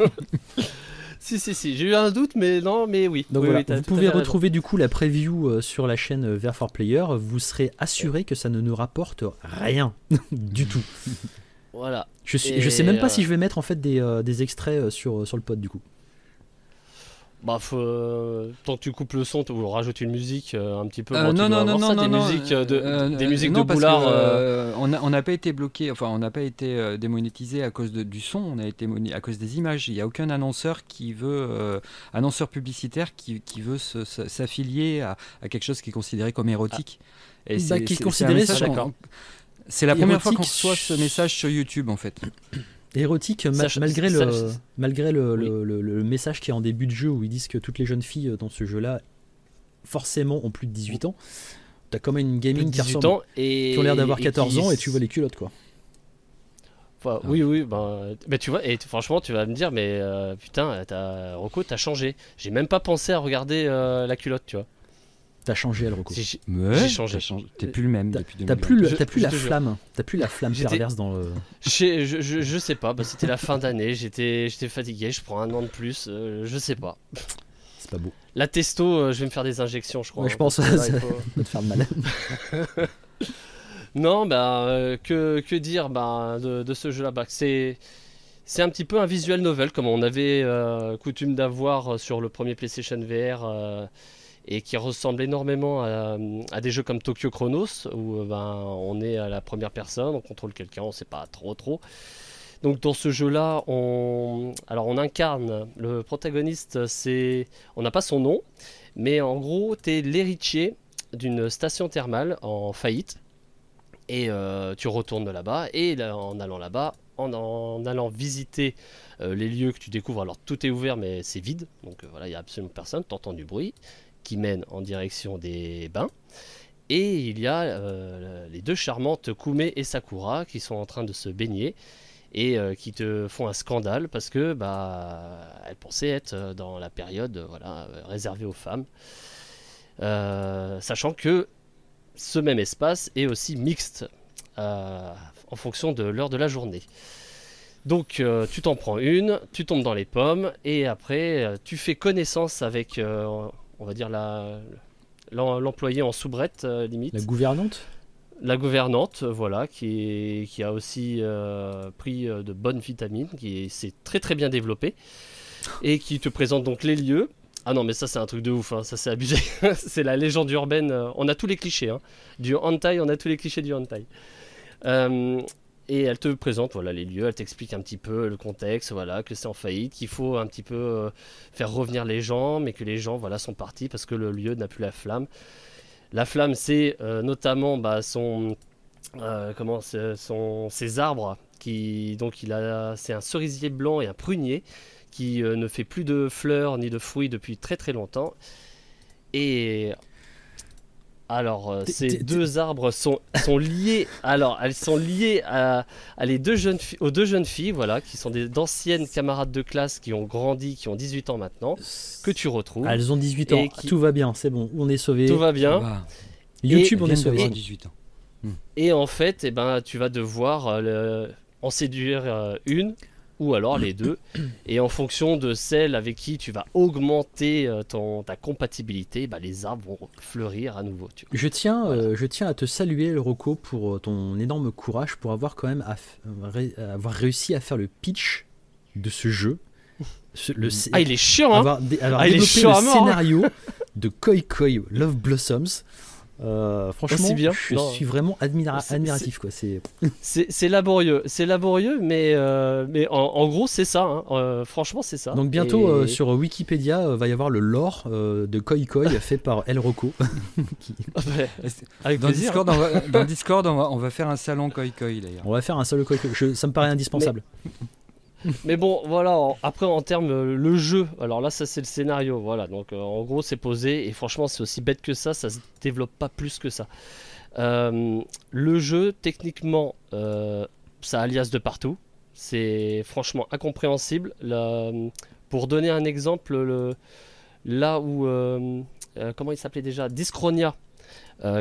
Si, si, si, j'ai eu un doute, mais non, mais oui. Donc vous pouvez retrouver du coup la preview euh, sur la chaîne euh, Ver for Player. Vous serez assuré que ça ne nous rapporte rien du tout. Voilà. Je, suis, je sais même pas si euh, je vais mettre en fait des, des extraits sur, sur le pod du coup. Bah, euh, tant que tu coupes le son, ou rajoutes une musique euh, un petit peu. Euh, non, non, non, non, des, musiques, de, des musiques de boulard. on n'a pas été bloqué, enfin, on n'a pas été démonétisé à cause de, du son, on a été à cause des images. Il n'y a aucun annonceur qui veut, annonceur publicitaire qui, qui veut s'affilier à, à, quelque chose qui est considéré comme érotique. Ah. Et bah, qui est considéré. C'est la première fois qu'on reçoit ce message sur YouTube, en fait érotique malgré, le, malgré le, le, message qui est en début de jeu où ils disent que toutes les jeunes filles euh, dans ce jeu-là forcément ont plus de 18 ans. T'as quand même une gaming qui, ressemble, et, qui ont l'air d'avoir 14 ans et tu vois les culottes quoi. Oui, oui, ben, mais tu vois, et franchement, tu vas me dire, mais euh, putain, as, Rocco, t'as changé. J'ai même pas pensé à regarder euh, la culotte, tu vois. T'as changé, El Rocco. J'ai changé. T'es plus le même depuis T'as plus, plus la flamme. T'as plus la flamme perverse dans le. Je, je, je sais pas. Bah, C'était la fin d'année. J'étais fatigué. Je prends un an de plus. Euh, je sais pas. C'est pas beau. La testo, euh, je vais me faire des injections, je crois. Ouais, je pense que ça va te faire mal. non, bah, que, que dire bah, de, de ce jeu-là? Bah, C'est c'est un petit peu un visual novel comme on avait coutume d'avoir sur le premier PlayStation VR et qui ressemble énormément à, des jeux comme Tokyo Chronos où euh, ben, on est à la première personne, on contrôle quelqu'un, on sait pas trop trop. Donc dans ce jeu-là, on, alors on incarne le protagoniste, c'est, on n'a pas son nom, mais en gros, tu es l'héritier d'une station thermale en faillite et euh, tu retournes là-bas et en allant là-bas, en, allant visiter les lieux que tu découvres. Alors tout est ouvert mais c'est vide, donc voilà, il n'y a absolument personne, tu entends du bruit qui mène en direction des bains. Et il y a les deux charmantes Kume et Sakura qui sont en train de se baigner et qui te font un scandale parce que bah elles pensaient être dans la période voilà réservée aux femmes, sachant que ce même espace est aussi mixte euh, en fonction de l'heure de la journée. Donc euh, tu t'en prends une, tu tombes dans les pommes et après euh, tu fais connaissance avec, on va dire, l'employé en soubrette limite. La gouvernante? La gouvernante, voilà, qui, qui a aussi pris de bonnes vitamines, qui s'est très très bien développée et qui te présente donc les lieux. Ah non, mais ça, c'est un truc de ouf, hein. ça, c'est abusé. c'est la légende urbaine. Euh, on a tous les clichés. Hein. Du hentai, on a tous les clichés du hentai. Euh, et elle te présente voilà, les lieux, elle t'explique un petit peu le contexte, voilà, que c'est en faillite, qu'il faut un petit peu euh, faire revenir les gens, mais que les gens voilà, sont partis parce que le lieu n'a plus la flamme. La flamme, c'est notamment bah, son, comment, son, ses arbres, qui, donc il a, c'est un cerisier blanc et un prunier qui euh, ne fait plus de fleurs ni de fruits depuis très très longtemps. Et alors, euh, ces deux arbres sont, sont liés. Alors, elles sont liées à, les deux jeunes aux deux jeunes filles, voilà, qui sont d'anciennes camarades de classe qui ont grandi, qui ont 18 ans maintenant, que tu retrouves. elles ont 18 ans. Tout va bien, c'est bon, on est sauvé. Tout va bien. YouTube, on est sauvé. 18 ans. Et en fait, eh ben, tu vas devoir euh, en séduire une ou alors les deux. Et en fonction de celle avec qui tu vas augmenter euh, ton, ta compatibilité, bah, les arbres vont fleurir à nouveau. Je, tiens, euh, je tiens à te saluer, le Rocco, pour euh, ton énorme courage, pour avoir quand même avoir réussi à faire le pitch de ce jeu. le, ah, il est chiant, hein Alors, ah, il est chiant le scénario de Koi Koi Love Blossoms. Euh, franchement, bien. je suis vraiment admiratif. C'est laborieux, c'est laborieux, mais, euh, mais en, gros, c'est ça. Hein. Euh, franchement, c'est ça. Donc bientôt sur Wikipédia va y avoir le lore de Koi Koi fait par El Rocco. Avec dans, Discord, on va, dans Discord, on va, faire un salon Koi Koi d'ailleurs. On va faire un salon Koi Koi. ça me paraît indispensable. Mais bon, voilà, après en termes euh, le jeu, alors là ça c'est le scénario, voilà, donc euh, en gros c'est posé et franchement c'est aussi bête que ça, ça se développe pas plus que ça. Euh, le jeu, techniquement, ça alias de partout, c'est franchement incompréhensible. pour donner un exemple, le, là où, comment il s'appelait déjà, Discronia,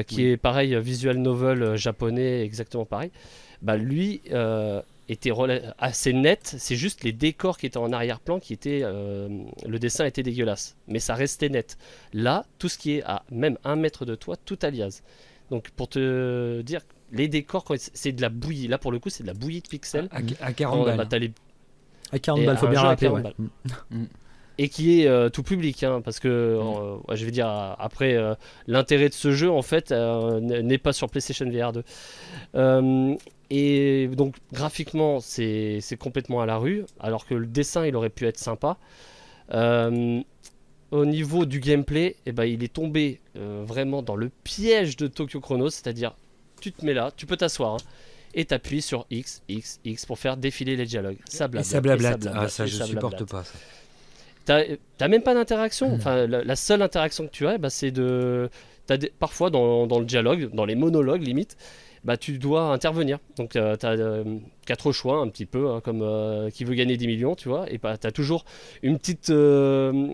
qui est pareil, visual novel japonais, exactement pareil, bah lui était assez net. C'est juste les décors qui étaient en arrière-plan qui étaient. Euh, le dessin était dégueulasse. Mais ça restait net. Là, tout ce qui est à même un mètre de toi, tout alias. Donc pour te dire, les décors, c'est de la bouillie. Là, pour le coup, c'est de la bouillie de pixels. À, 40 balles. À 40 balles, faut bien rappeler. Mm. Et qui est euh, tout public, hein, parce que mm. euh, je vais dire après l'intérêt de ce jeu en fait n'est pas sur PlayStation VR 2. Et donc graphiquement, c'est complètement à la rue, alors que le dessin, il aurait pu être sympa. Euh, au niveau du gameplay, eh ben, il est tombé euh, vraiment dans le piège de Tokyo Chronos, c'est-à-dire tu te mets là, tu peux t'asseoir. Hein, et t'appuies sur X, X, X pour faire défiler les dialogues. Ça blablate. ça blablate. Ah, ça, je supporte pas ça. T'as même pas d'interaction. Hmm. Enfin, la, seule interaction que tu as, bah, c'est de. As parfois dans, dans, le dialogue, dans les monologues limite, bah, tu dois intervenir. Donc tu as, euh, quatre choix un petit peu, hein, comme euh, qui veut gagner 10 millions, tu vois, et bah, tu as toujours une petite, euh,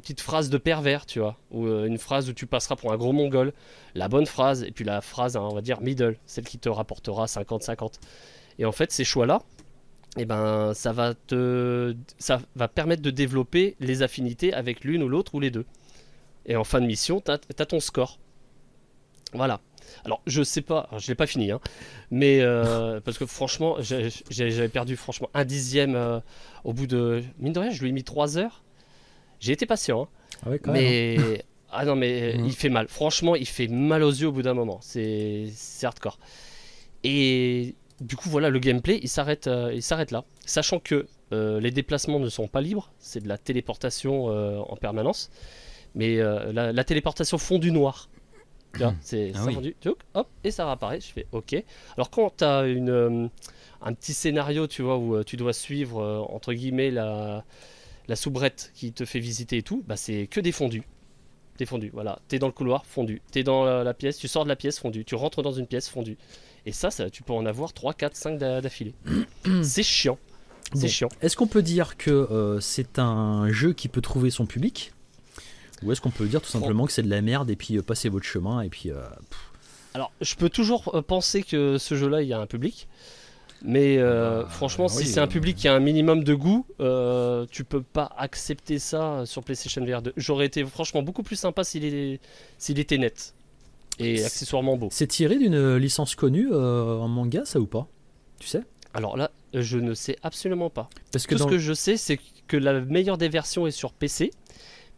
petite phrase de pervers, tu vois, ou une phrase où tu passeras pour un gros mongol, la bonne phrase, et puis la phrase, hein, on va dire middle, celle qui te rapportera 50-50. Et en fait, ces choix-là, eh ben, ça va te, ça va permettre de développer les affinités avec l'une ou l'autre ou les deux. Et en fin de mission, tu as, ton score. Voilà. Alors, je sais pas, je l'ai pas fini, hein, mais euh, parce que franchement, j'avais perdu franchement un dixième euh, au bout de. Mine de rien, je lui ai mis 3 heures. J'ai été patient, hein. ah mais. Hein. ah non, mais mmh. il fait mal. Franchement, il fait mal aux yeux au bout d'un moment. C'est hardcore. Et du coup, voilà, le gameplay, il s'arrête euh, s'arrête là. Sachant que les déplacements ne sont pas libres, c'est de la téléportation en permanence. Mais la, la téléportation fond du noir Tu vois, c'est ah hop, et ça réapparaît. Je fais OK. Alors quand tu as une, euh, un petit scénario, tu vois, où euh, tu dois suivre, euh, entre guillemets, la, la soubrette qui te fait visiter et tout, bah c'est que des fondus. Des fondus, voilà. T'es dans le couloir, fondu. T'es dans la, pièce, tu sors de la pièce, fondu. Tu rentres dans une pièce, fondu. Et ça, ça tu peux en avoir 3, 4, 5 d'affilée. c'est chiant. C'est chiant. Est-ce qu'on peut dire que c'est un jeu qui peut trouver son public? Ou est-ce qu'on peut dire tout simplement que c'est de la merde et puis euh, passez votre chemin et puis. Euh, Alors, je peux toujours euh, penser que ce jeu-là, il y a un public. Mais bah, franchement, si c'est un public qui a un minimum de goût, tu peux pas accepter ça sur PlayStation VR 2. J'aurais été franchement beaucoup plus sympa s'il s'il était net et accessoirement beau. C'est tiré d'une licence connue en manga, ça ou pas? Tu sais? Alors là, je ne sais absolument pas. Parce que Tout ce que je sais, c'est que la meilleure des versions est sur PC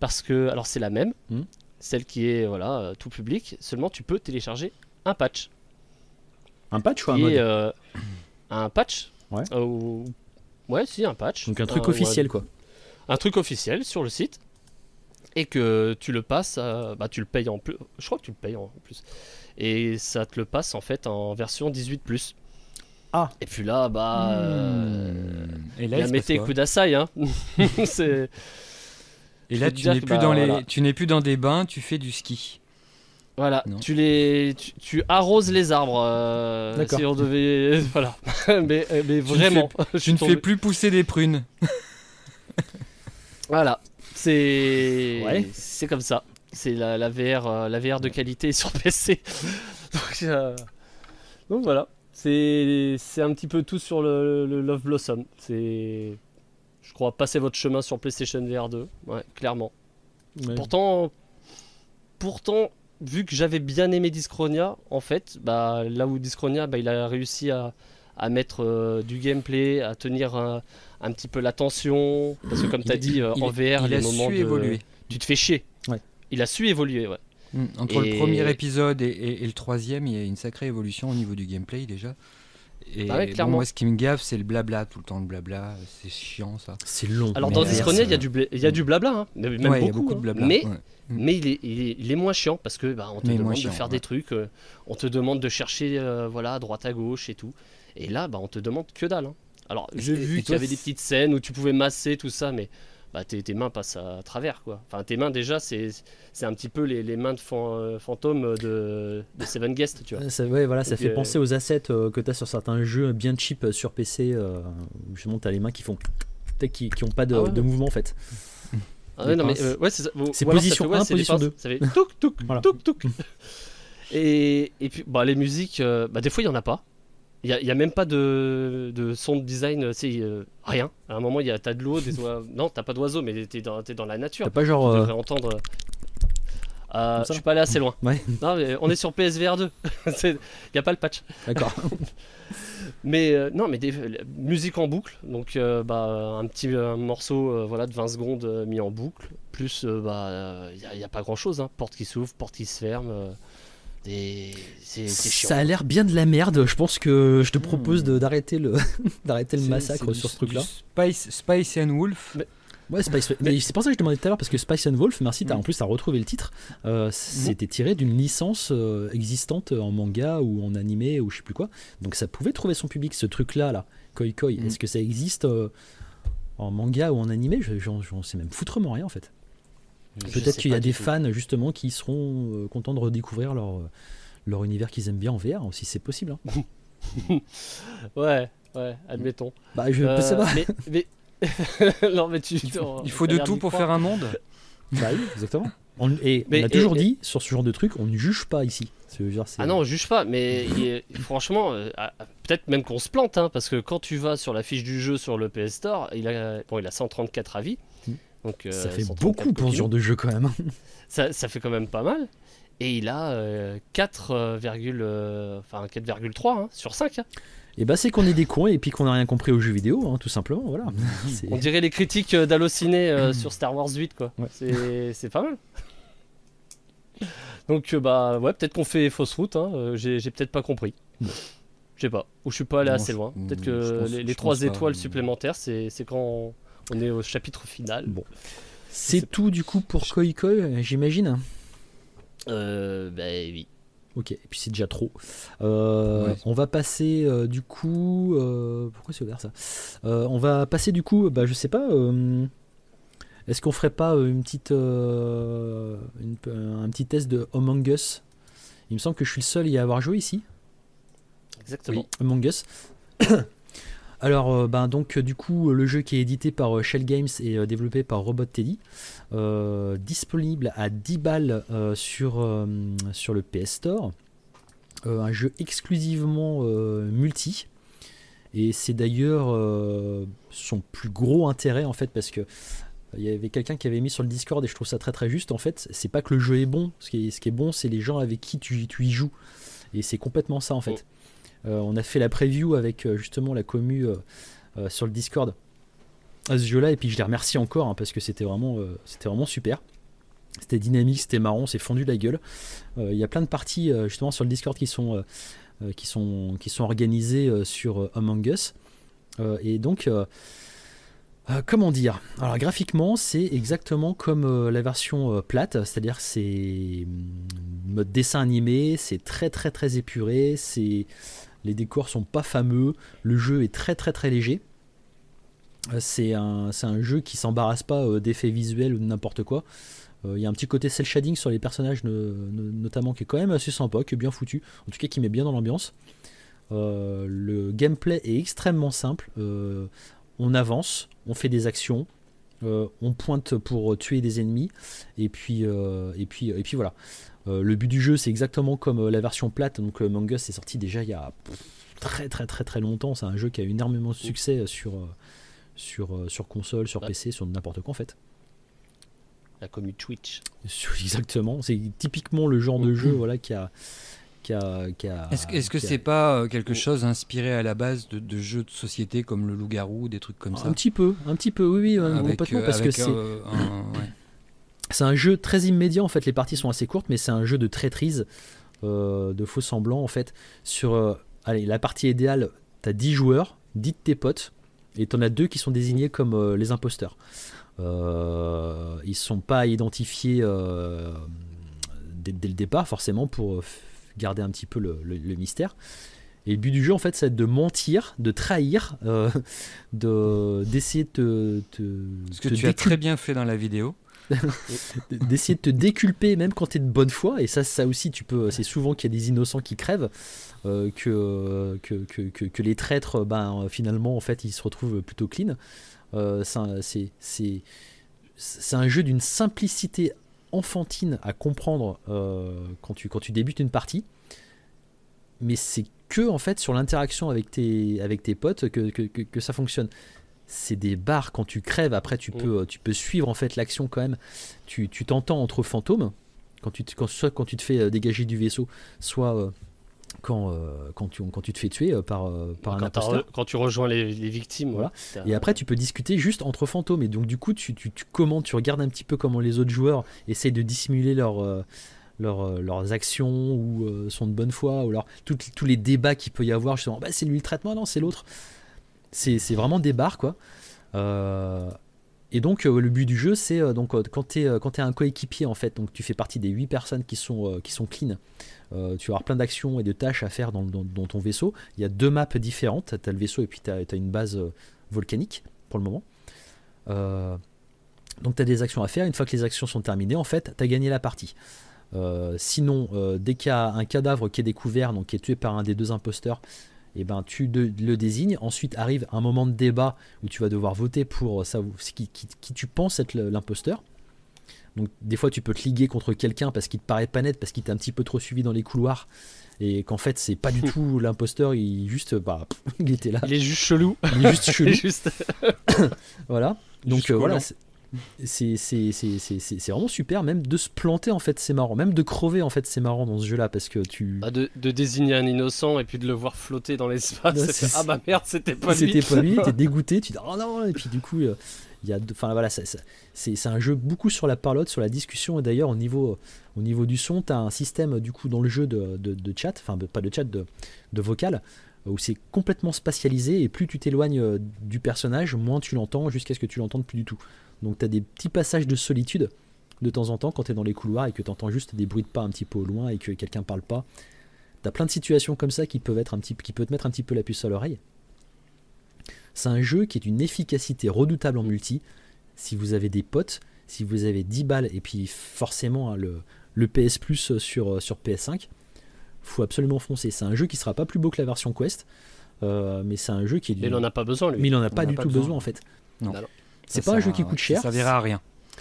parce que, alors c'est la même, hmm. celle qui est voilà euh, tout public, seulement tu peux télécharger un patch. Un patch ou un mode euh, Un patch Ouais. Euh, ouais, si, un patch. Donc un truc officiel quoi. Un truc officiel sur le site. Et que tu le passes, bah tu le payes en plus. Je crois que tu le payes en plus. Et ça te le passe en fait en version 18. Ah. Et puis là, bah. Hmm. Et là, il mettez coup d'assaille, hein. c'est. Et là, tu n'es plus, dans bah, les... tu n'es plus dans des bains, tu fais du ski. Voilà, tu les, tu, arroses les arbres. Euh, si on devait, voilà. mais, euh, mais vraiment, tu ne fais, plus pousser des prunes. voilà, c'est, ouais. c'est comme ça. C'est la, la VR, euh, la VR de qualité sur PC. donc, donc, voilà, c'est, c'est un petit peu tout sur le, le Love Blossom. C'est je crois, passer votre chemin sur PlayStation VR 2. Ouais, clairement. Pourtant, pourtant, vu que j'avais bien aimé Discronia, en fait, bah, là où Discronia, bah, il a réussi à, à mettre euh, du gameplay, à tenir un, un petit peu l'attention. Parce que comme tu as dit, euh, en VR, il les a moments su évoluer. Tu te fais chier. Ouais. Il a su évoluer, ouais. Mm, entre le premier épisode et, et, le troisième, il y a une sacrée évolution au niveau du gameplay déjà. Et bah moi, ce qui me gaffe, c'est le blabla, tout le temps le blabla. C'est chiant, ça. C'est long. Alors, dans Discronia, il y, a du il y a du blabla, hein. même beaucoup, y a beaucoup de hein. blabla. Mais, mais il, est, il, est, moins chiant parce que bah, on te demande de faire des trucs, euh, on te demande de chercher euh, voilà, à droite à gauche et tout. Et là, bah, on te demande que dalle. Hein. Alors, j'ai vu qu'il y avait des petites scènes où tu pouvais masser tout ça, mais bah, tes, mains passent à travers. Quoi. Enfin, tes mains, déjà, c'est un petit peu les, les mains de euh, fantômes de, de, Seven Guest. Tu vois. Ça, ouais, voilà, ça fait euh, penser aux assets euh, que tu as sur certains jeux bien cheap sur PC. où justement, tu as les mains qui font. qui n'ont pas de, ah de, mouvement en fait. Ah non, mais ouais, c'est position 1, position 2. Ça fait touk touk touk. Et, et puis, bah, les musiques, bah, des fois, il n'y en a pas. Il n'y a, même pas de, de son de design, c'est euh, rien. À un moment, il y a t'as de l'eau, des oiseaux. non, t'as pas d'oiseaux, mais t'es dans, es dans la nature. T'as pas genre. Tu devrais euh, entendre. Euh, je suis pas allé assez loin. Ouais. Non, mais on est sur PSVR 2. Il n'y a pas le patch. D'accord. mais non, mais des musique en boucle. Donc, bah, un petit morceau voilà, de 20 secondes mis en boucle. Plus, bah, il n'y a, pas grand chose. Hein. Porte qui s'ouvre, porte qui se ferme. C'est Ça a l'air bien de la merde. Je pense que je te propose hmm. d'arrêter le, d'arrêter le massacre sur ce truc-là. Spice, Spice and Wolf. Mais... Ouais, Spice, mais c'est pour ça que je demandais tout à l'heure parce que Spice and Wolf, merci, as, hmm. en plus, t'as retrouvé le titre. Euh, c'était tiré d'une licence euh, existante en manga ou en animé ou je sais plus quoi. Donc ça pouvait trouver son public, ce truc-là, là. Koi Koi. Hmm. Est-ce que ça existe euh, en manga ou en animé? J'en sais même foutrement rien en fait. Peut-être qu'il y a des fans justement qui seront euh, contents de redécouvrir leur, euh, leur univers qu'ils aiment bien en VR aussi, c'est possible. Hein. ouais, ouais, admettons. Bah, je euh, sais pas. Mais, non, mais tu, il faut de tout pour faire un monde. Bah oui, exactement. On, et on a toujours dit sur ce genre de truc, on ne juge pas ici. ah non, on juge pas, mais franchement, ah, peut-être même qu'on se plante, hein, parce que quand tu vas sur la fiche du jeu sur le PS Store, il a, bon, il a 134 avis. Donc, ça euh, fait beaucoup pour ce genre de jeu quand même. ça, ça, fait quand même pas mal. Et il a 4,3 euh, enfin, hein, sur 5. Hein. Et bah c'est qu'on est des cons et puis qu'on n'a rien compris aux jeux vidéo, hein, tout simplement. Voilà. On dirait les critiques d'Allociné euh, sur Star Wars 8, quoi. C'est pas mal. Donc bah ouais, peut-être qu'on fait fausse route. Hein. J'ai peut-être pas compris. Je sais pas. Ou je suis pas allé assez loin. Peut-être que les, les 3 étoiles supplémentaires, c'est quand on est au chapitre final. Bon. C'est tout du coup pour Koi Koi, j'imagine? Euh, bah oui. Ok, et puis c'est déjà trop. Euh, on va passer euh, du coup. Euh, pourquoi c'est ouvert ça? On va passer du coup, bah, je sais pas. Est-ce qu'on ferait pas une petite, un petit test de Among Us? Il me semble que je suis le seul à y avoir joué ici. Exactement. Among Us. Alors, ben, donc, du coup, le jeu qui est édité par Shell Games et développé par Robot Teddy, disponible à 10 balles sur, le PS Store. un jeu exclusivement multi. Et c'est d'ailleurs son plus gros intérêt en fait parce que il y avait quelqu'un qui avait mis sur le Discord et je trouve ça très très juste en fait. C'est pas que le jeu est bon, ce qui est, bon c'est les gens avec qui tu, tu y joues. Et c'est complètement ça en fait. Euh, on a fait la preview avec euh, justement la commu euh, sur le Discord à ce jeu-là, et puis je les remercie encore hein, parce que c'était vraiment, c'était vraiment super. C'était dynamique, c'était marrant, c'est fondu la gueule. Il y a plein de parties justement sur le Discord qui sont, organisées sur Among Us. et donc, comment dire? Alors graphiquement, c'est exactement comme la version plate, c'est-à-dire c'est mm, mode dessin animé, c'est très très très épuré, c'est les décors sont pas fameux, le jeu est très très très léger. Euh, c'est un, un, jeu qui s'embarrasse pas euh, d'effets visuels ou de n'importe quoi. Euh, il y a un petit côté cel shading sur les personnages notamment qui est quand même assez sympa, qui est bien foutu, en tout cas qui met bien dans l'ambiance. le gameplay est extrêmement simple. on avance, on fait des actions, on pointe pour tuer des ennemis, et puis, et puis, et puis voilà. Euh, le but du jeu, c'est exactement comme euh, la version plate. Donc, euh, Among Us est sorti déjà il y a très très très très longtemps. C'est un jeu qui a eu énormément de succès sur, sur, sur console, sur PC, sur n'importe quoi en fait. La commune Twitch. Exactement. C'est typiquement le genre de jeu voilà, qui a. Qui a, Est-ce que c'est pas quelque chose inspiré à la base de, jeux de société comme le loup-garou, des trucs comme ça? Un petit peu, un petit peu, oui, oui, parce que c'est. C'est un jeu très immédiat en fait, les parties sont assez courtes, mais c'est un jeu de traîtrise, euh, de faux semblants en fait. Sur euh, allez, la partie idéale, t'as 10 joueurs, 10 de tes potes, et t'en as deux qui sont désignés comme euh, les imposteurs. ils sont pas identifiés dès, le départ forcément pour garder un petit peu le, mystère. Et le but du jeu, en fait, c'est de mentir, de trahir, de d'essayer de te, Ce que tu as très bien fait dans la vidéo. d'essayer de te déculper même quand tu es de bonne foi et ça ça aussi tu peux c'est souvent qu'il y a des innocents qui crèvent euh, que, que, que, que, les traîtres ben finalement en fait ils se retrouvent plutôt clean euh, c'est c'est un jeu d'une simplicité enfantine à comprendre euh, quand, tu, quand tu débutes une partie. Mais c'est que en fait sur l'interaction avec tes, avec tes potes que, que, que ça fonctionne. C'est des barres quand tu crèves après tu mm. peux tu peux suivre en fait l'action quand même. Tu t'entends entre fantômes. Quand tu quand, soit quand tu te fais euh, dégager du vaisseau soit euh, quand, euh, quand, tu, quand tu te fais tuer par, par un imposteur. quand tu rejoins les, victimes. Voilà. Et après, tu peux discuter juste entre fantômes. Et donc, du coup, tu, tu, tu commentes, tu regardes un petit peu comment les autres joueurs essayent de dissimuler leur, leurs actions ou sont de bonne foi. Ou alors, tous les débats qu'il peut y avoir, justement, bah, c'est lui le traitement, non, c'est l'autre. C'est vraiment des barres, quoi. Euh, et donc euh, le but du jeu, c'est euh, donc quand tu es, un coéquipier en fait, donc tu fais partie des 8 personnes qui sont, qui sont clean. tu vas avoir plein d'actions et de tâches à faire dans, ton vaisseau. Il y a deux maps différentes. Tu as le vaisseau et puis tu as, as, une base volcanique pour le moment. donc tu as des actions à faire. Une fois que les actions sont terminées, en fait, tu as gagné la partie. sinon, dès qu'il y a un cadavre qui est découvert, donc qui est tué par un des deux imposteurs, et eh ben, tu le désignes. Ensuite arrive un moment de débat où tu vas devoir voter pour ça, qui, qui, tu penses être l'imposteur. Donc des fois tu peux te liguer contre quelqu'un parce qu'il te paraît pas net, parce qu'il t'a un petit peu trop suivi dans les couloirs et qu'en fait c'est pas du tout l'imposteur, il juste bah il était là. Il est juste chelou. Il est juste chelou. voilà. Donc euh, voilà, c'est vraiment super, même de se planter en fait, c'est marrant, même de crever en fait, c'est marrant dans ce jeu-là parce que tu. Bah de, désigner un innocent et puis de le voir flotter dans l'espace, ah bah merde, c'était pas lui. C'était pas lui, t'es dégoûté, tu dis oh non, et puis du coup, euh, il y a, enfin voilà, c'est un jeu beaucoup sur la parlotte, sur la discussion et d'ailleurs au niveau, au niveau du son, t'as un système du coup dans le jeu de, de, chat, enfin pas de chat, de, de vocal où c'est complètement spatialisé et plus tu t'éloignes euh, du personnage, moins tu l'entends jusqu'à ce que tu l'entendes plus du tout. Donc tu as des petits passages de solitude de temps en temps quand tu es dans les couloirs et que tu entends juste des bruits de pas un petit peu au loin et que quelqu'un parle pas. T'as plein de situations comme ça qui peuvent être un petit, qui peut te mettre un petit peu la puce à l'oreille. C'est un jeu qui est d'une efficacité redoutable en multi. Si vous avez des potes, si vous avez 10 balles et puis forcément hein, le, le, PS Plus sur, sur PS5, faut absolument foncer. C'est un jeu qui sera pas plus beau que la version Quest, euh, mais c'est un jeu qui est. Mais il en a pas besoin lui. Mais il en a pas du tout besoin. en fait. Non. C'est pas un jeu qui coûte cher. Ça servira à rien.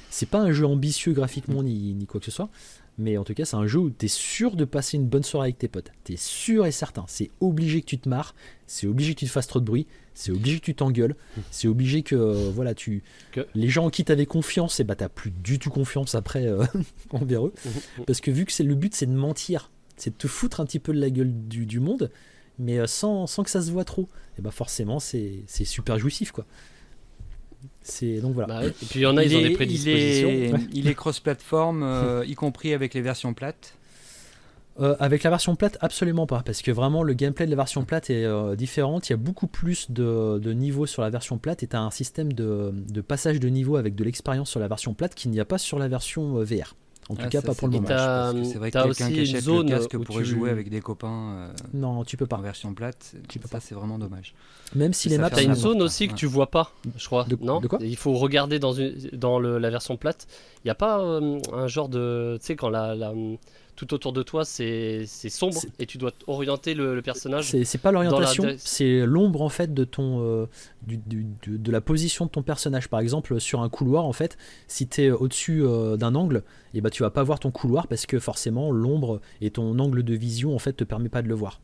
C'est pas un jeu ambitieux graphiquement ni, ni quoi que ce soit. Mais en tout cas, c'est un jeu où tu es sûr de passer une bonne soirée avec tes potes. Tu es sûr et certain. C'est obligé que tu te marres. C'est obligé que tu te fasses trop de bruit. C'est obligé que tu t'engueules. C'est obligé que euh, voilà, tu les gens en qui tu avais confiance, et eh bah ben, t'as plus du tout confiance après euh, envers eux. Parce que vu que c'est le but, c'est de mentir, c'est de te foutre un petit peu de la gueule du, monde, mais euh, sans, sans, que ça se voit trop. Et bah forcément, c'est super jouissif quoi. C'est donc voilà. Bah et puis il y en a, ils ont des prédispositions. Il est, cross-platform, euh, y compris avec les versions plates. Euh, avec la version plate, absolument pas, parce que vraiment le gameplay de la version plate est euh, différent. Il y a beaucoup plus de, niveaux sur la version plate et tu as un système de, passage de niveau avec de l'expérience sur la version plate qu'il n'y a pas sur la version VR. En tout ah, cas, pas pour le moment. C'est vrai que quelqu'un qui achète le casque pourrait jouer avec des copains. Euh, non, tu peux pas. En version plate, tu peux pas. C'est vraiment dommage. Même si les maps. T'as une zone aussi que tu vois pas, je crois. De, non quoi? Il faut regarder dans, une, dans le, la version plate. Il n'y a pas euh, un genre de. Tu sais, quand la, la tout autour de toi c'est sombre et tu dois orienter le, personnage. C'est pas l'orientation, c'est l'ombre en fait de ton euh, du, de la position de ton personnage. Par exemple, sur un couloir en fait, si tu es au-dessus euh, d'un angle, et eh ben tu vas pas voir ton couloir parce que forcément l'ombre et ton angle de vision en fait te permet pas de le voir.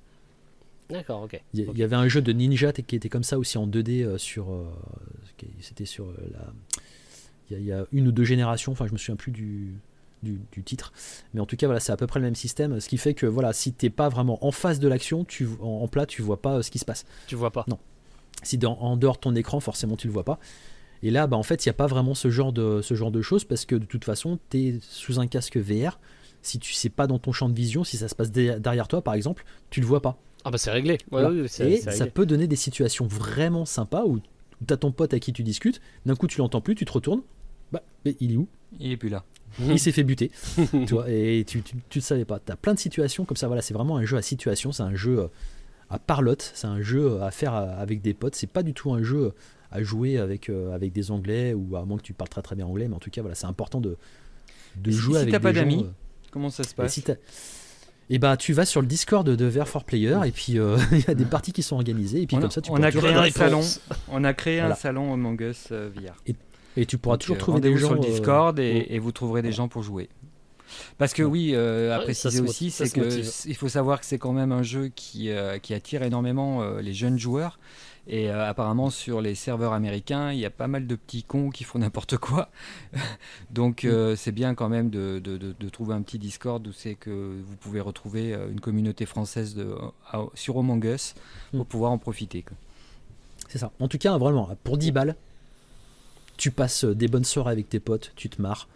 D'accord, ok. Il y, avait un jeu de ninja qui était comme ça aussi en 2D euh, sur c'était sur la il y, a une ou deux générations, enfin je me souviens plus du, du, titre. Mais en tout cas, voilà, c'est à peu près le même système. Ce qui fait que voilà, si t'es pas vraiment en face de l'action, tu en, plat, tu vois pas euh, ce qui se passe. Tu vois pas. Non. Si dans, en dehors de ton écran, forcément, tu le vois pas. Et là, bah, en fait, il n'y a pas vraiment ce genre, de, ce genre de choses parce que de toute façon, tu es sous un casque VR. Si tu sais pas dans ton champ de vision, si ça se passe derrière toi, par exemple, tu le vois pas. Ah bah c'est réglé. et ça peut donner des situations vraiment sympas où, tu as ton pote à qui tu discutes, d'un coup tu l'entends plus, tu te retournes, bah, mais il est où? Il est plus là. Il s'est fait buter. tu vois, et tu, le savais pas. Tu as plein de situations comme ça. Voilà, c'est vraiment un jeu à situation. C'est un jeu euh, à parlotte. C'est un jeu euh, à faire euh, avec des potes. C'est pas du tout un jeu à jouer avec, avec des anglais ou à moins que tu parles très très bien anglais. Mais en tout cas, voilà, c'est important de, de jouer avec des gens. Si t'as pas d'amis, comment ça se passe et eh bah tu vas sur le Discord de Ver for Player et puis il y a des parties qui sont organisées et puis comme ça tu on a créé un salon on a créé un salon Among Us VR et tu pourras toujours euh, trouver des gens sur le euh, Discord et, vous trouverez des gens pour jouer. Parce que oui, euh, à préciser aussi, c'est que il faut savoir que c'est quand même un jeu qui, qui attire énormément les jeunes joueurs. Et apparemment, sur les serveurs américains, il y a pas mal de petits cons qui font n'importe quoi. Donc, mm. c'est bien quand même de, de, de, trouver un petit Discord où c'est que vous pouvez retrouver une communauté française de, sur Among Us pour mm. pouvoir en profiter. C'est ça. En tout cas, vraiment, pour 10 balles, tu passes des bonnes soirées avec tes potes, tu te marres.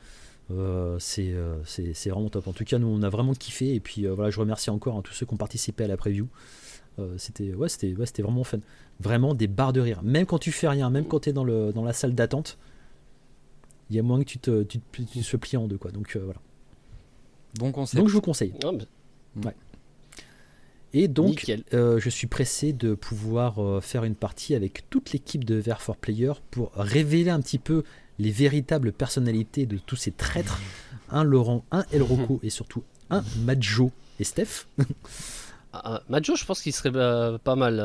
Euh, euh, c'est vraiment top. En tout cas, nous, on a vraiment kiffé. Et puis euh, voilà, je remercie encore hein, tous ceux qui ont participé à la preview. c'était ouais, c'était ouais, vraiment fun. Vraiment des barres de rire. Même quand tu fais rien, même quand tu es dans, le, dans la salle d'attente, il y a moins que tu te, tu, te plies en deux. Quoi. Donc voilà. Bon conseil. Donc je vous conseille. Ouais. Et donc, euh, je suis pressé de pouvoir euh, faire une partie avec toute l'équipe de Ver for Player pour révéler un petit peu les véritables personnalités de tous ces traîtres. Un Laurent, un El Rocco et surtout un Majo et Steph. Ah, ah, Majo, je pense qu'il serait euh, pas mal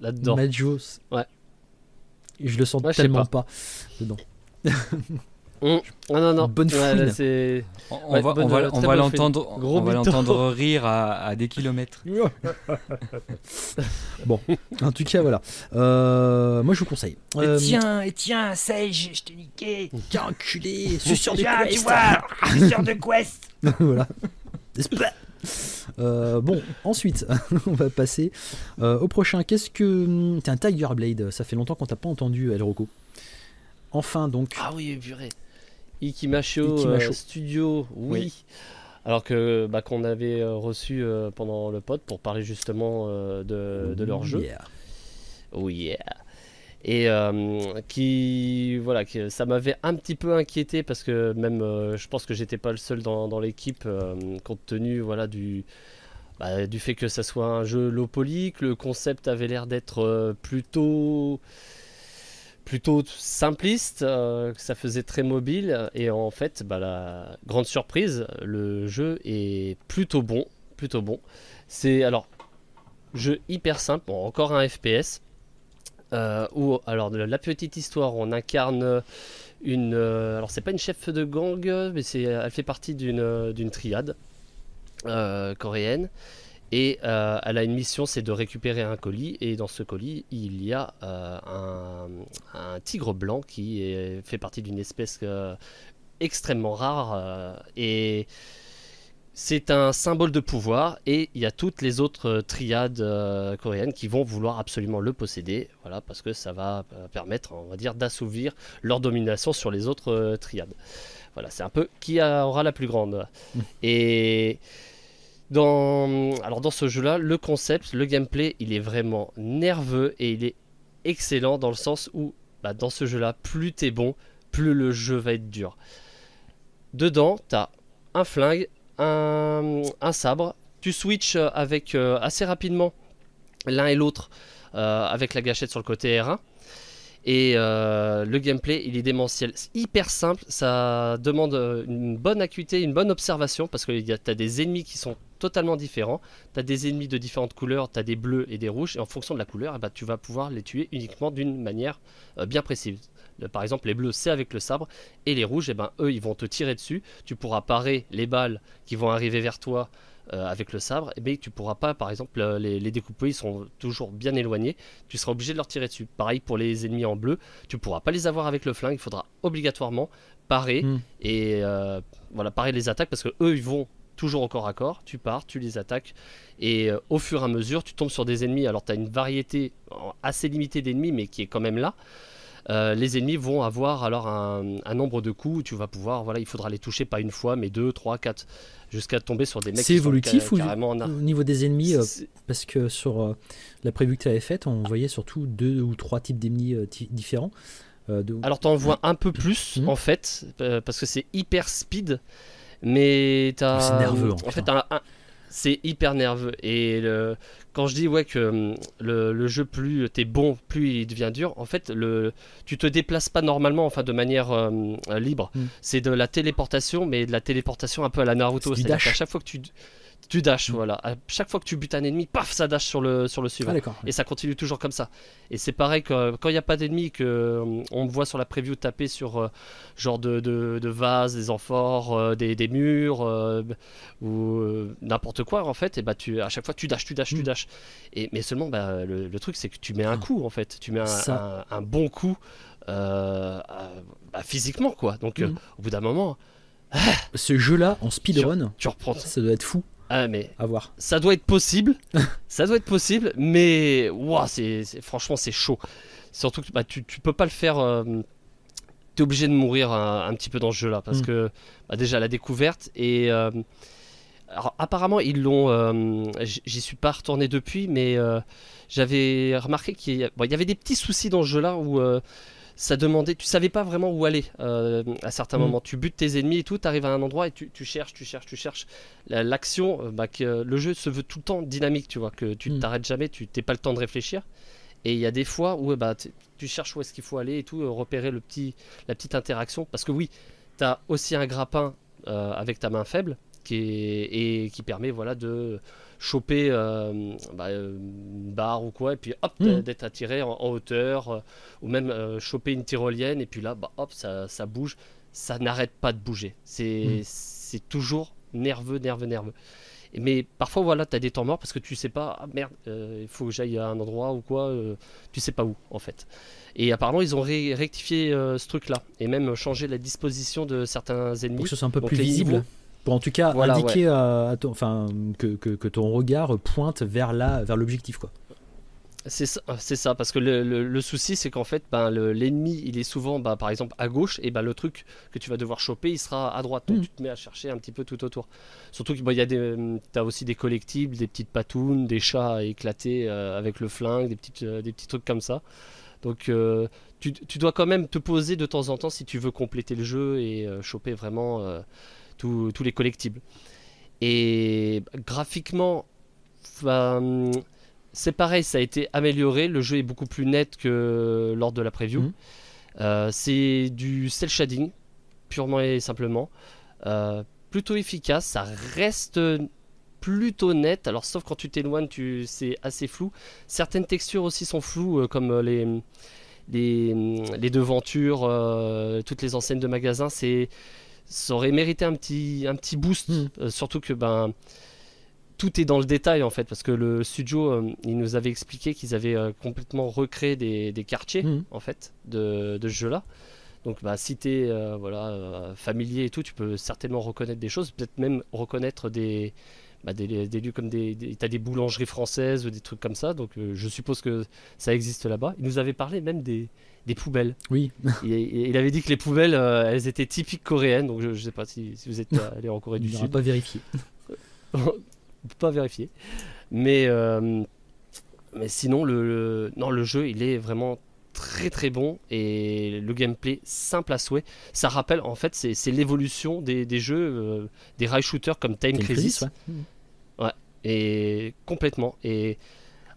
là-dedans. Majo, ouais. Je le sens tellement pas. dedans. Mmh. Ah non, non. Bonne fouine. on, va, on, va, on va l'entendre, on va l'entendre rire à, des kilomètres. bon, en tout cas, voilà. Euh, moi, je vous conseille. Euh, tiens, et tiens, Sage, je t'ai niqué. Tiens, enculé, suceur de quest. Tu vois, suceur de quest. voilà. Euh, bon, ensuite, on va passer euh, au prochain. Qu'est-ce que. Tiens, Tiger Blade, ça fait longtemps qu'on t'a pas entendu, El Rocco. Enfin, donc. Ah oui, purée. Ikimacho, euh, Studio, oui. Alors que bah, qu'on avait euh, reçu euh, pendant le pod pour parler justement de, de, leur jeu. Yeah. Oh yeah. et qui voilà ça m'avait un petit peu inquiété parce que même je pense que j'étais pas le seul dans, l'équipe compte tenu voilà du bah, du fait que ça soit un jeu low poly que le concept avait l'air d'être plutôt plutôt simpliste, euh, ça faisait très mobile. Et en fait, bah, la grande surprise, le jeu est plutôt bon. Plutôt bon. C'est alors jeu hyper simple, encore un FPS. Euh, où alors la petite histoire, on incarne une. Euh, alors c'est pas une chef de gang, mais c'est elle fait partie d'une d'une triade coréenne. Et euh, elle a une mission, c'est de récupérer un colis. Et dans ce colis, il y a euh, un, tigre blanc qui fait partie d'une espèce euh, extrêmement rare. et c'est un symbole de pouvoir. Et il y a toutes les autres triades coréennes qui vont vouloir absolument le posséder. Voilà, parce que ça va permettre, on va dire, d'assouvir leur domination sur les autres triades. Voilà, c'est un peu qui aura la plus grande. Mmh. Et. Dans, alors dans ce jeu-là, le concept, le gameplay, il est vraiment nerveux et il est excellent dans le sens où bah, dans ce jeu-là, plus t'es bon, plus le jeu va être dur. Dedans, t'as un flingue, un, sabre, tu switches avec euh, assez rapidement l'un et l'autre euh, avec la gâchette sur le côté R1. Et euh, le gameplay, il est démentiel. Hyper simple, ça demande une bonne acuité, une bonne observation, parce que tu as des ennemis qui sont totalement différents. Tu as des ennemis de différentes couleurs, tu as des bleus et des rouges, et en fonction de la couleur, eh ben, tu vas pouvoir les tuer uniquement d'une manière euh, bien précise. par exemple, les bleus, c'est avec le sabre, et les rouges, eh ben, eux, ils vont te tirer dessus. Tu pourras parer les balles qui vont arriver vers toi euh, avec le sabre, et eh bien, tu pourras pas, par exemple, euh, les, les, découper, ils sont toujours bien éloignés, tu seras obligé de leur tirer dessus. Pareil pour les ennemis en bleu, tu pourras pas les avoir avec le flingue, il faudra obligatoirement parer hmm. et euh, voilà parer les attaques parce que eux ils vont toujours au corps à corps, tu pars, tu les attaques, et au fur et à mesure, tu tombes sur des ennemis. Alors, tu as une variété assez limitée d'ennemis, mais qui est quand même là. Euh, les ennemis vont avoir alors un, nombre de coups où tu vas pouvoir, voilà, il faudra les toucher pas une fois, mais deux, trois, quatre, jusqu'à tomber sur des mecs. C'est évolutif ou au niveau des ennemis, euh, parce que sur euh, la prévue que tu avais faite, on voyait surtout deux ou trois types d'ennemis différents. Alors tu en vois un peu plus mmh. en fait, parce que c'est hyper speed, mais tu as. C'est nerveux en, fait. un, c'est hyper nerveux. Et quand je dis ouais que hum, le, jeu plus t'es bon, plus il devient dur. En fait, le, tu te déplaces pas normalement, enfin de manière hum, libre. Hmm. C'est de la téléportation, mais de la téléportation un peu à la Naruto. C'est-à-dire qu'à chaque fois que tu tu dashes, mm. voilà. À chaque fois que tu butes un ennemi, paf, ça dash sur le, sur le suivant. Ah, et ça continue toujours comme ça. Et c'est pareil que quand il n'y a pas d'ennemis, que euh, on me voit sur la preview taper sur euh, genre de, de, de vases, des amphores, euh, des, des, murs ou n'importe quoi en fait. Et bah tu, à chaque fois tu dashes, tu dashes, tu mm. dashes. Et mais seulement bah, le, truc c'est que tu mets un ah. coup en fait. Tu mets un, un, bon coup bah, physiquement quoi. Donc mm. au bout d'un moment. Ce jeu-là en speedrun, tu, reprends. Ça doit être fou. Ah, mais à voir. Ça doit être possible. ça doit être possible, mais wow, c'est, franchement, c'est chaud. Surtout que bah, tu, tu peux pas le faire. Euh, tu es obligé de mourir un, petit peu dans ce jeu-là parce mm. que bah, déjà la découverte et. Euh, alors, apparemment, ils l'ont. Euh, j'y suis pas retourné depuis, mais j'avais remarqué qu'il y, y, avait des petits soucis dans ce jeu-là où ça demandait, tu savais pas vraiment où aller euh, à certains mm. moments. Tu butes tes ennemis et tout, tu arrives à un endroit et tu, cherches, tu cherches, tu cherches. L'action, euh, bah, que, le jeu se veut tout le temps dynamique, tu vois, que tu ne mm. t'arrêtes jamais, tu n'as pas le temps de réfléchir. Et il y a des fois où bah, tu cherches où est-ce qu'il faut aller et tout, euh, repérer le petit, la petite interaction. Parce que oui, tu as aussi un grappin avec ta main faible qui et qui permet voilà, de choper euh, bah, une barre ou quoi, et puis hop, hmm. d'être attiré en, hauteur, euh, ou même euh, choper une tyrolienne, et puis là, bah, hop, ça, ça bouge, ça n'arrête pas de bouger. C'est hmm. toujours nerveux, nerveux, nerveux. Mais parfois, voilà, tu as des temps morts parce que tu sais pas, ah, merde, il faut que j'aille à un endroit ou quoi, tu sais pas où en fait. Et apparemment, ils ont rectifié ce truc-là et même changé la disposition de certains ennemis. Pour que ce soit un peu plus visible pour en tout cas indiquer à, enfin, que, que, ton regard pointe vers la, vers l'objectif quoi. C'est ça, ça, parce que le, le, souci c'est qu'en fait, ben, l'ennemi il est souvent, ben, par exemple, à gauche, et ben, le truc que tu vas devoir choper il sera à droite. Donc hmm. tu te mets à chercher un petit peu tout autour. Surtout qu'il y a des, as aussi des collectibles, des petites patounes, des chats éclatés euh, avec le flingue, des, petites, euh, des petits trucs comme ça. Donc tu, dois quand même te poser de temps en temps si tu veux compléter le jeu et choper vraiment tous les collectibles. Et graphiquement, c'est pareil, ça a été amélioré. Le jeu est beaucoup plus net que lors de la preview. Mhm. Euh, c'est du cel shading, purement et simplement. Euh, plutôt efficace, ça reste plutôt net. Alors, sauf quand tu t'éloignes, tu... c'est assez flou. Certaines textures aussi sont floues, euh, comme les, les, devantures, toutes les enseignes de magasins. C'est ça aurait mérité un petit, un petit boost, mhm. surtout que ben tout est dans le détail en fait, parce que le studio, euh, il nous avait expliqué qu'ils avaient euh, complètement recréé des, quartiers mhm. en fait de, ce jeu-là. Donc, bah, si tu es euh, voilà, familier et tout, tu peux certainement reconnaître des choses, peut-être même reconnaître des, bah, des, lieux comme des, des as des boulangeries françaises ou des trucs comme ça. Donc, je suppose que ça existe là-bas. Il nous avait parlé même des, poubelles. Oui. il, avait dit que les poubelles, elles étaient typiques coréennes. Donc, je, ne sais pas si, vous êtes allé en Corée du Sud. pas vérifié. pas vérifier. Mais, euh, mais sinon, le, non, le jeu, il est vraiment très très bon et le gameplay simple à souhait. Ça rappelle, en fait, c'est l'évolution des, des, jeux, euh, des rail shooters comme Time, Crisis. ouais. et complètement. Et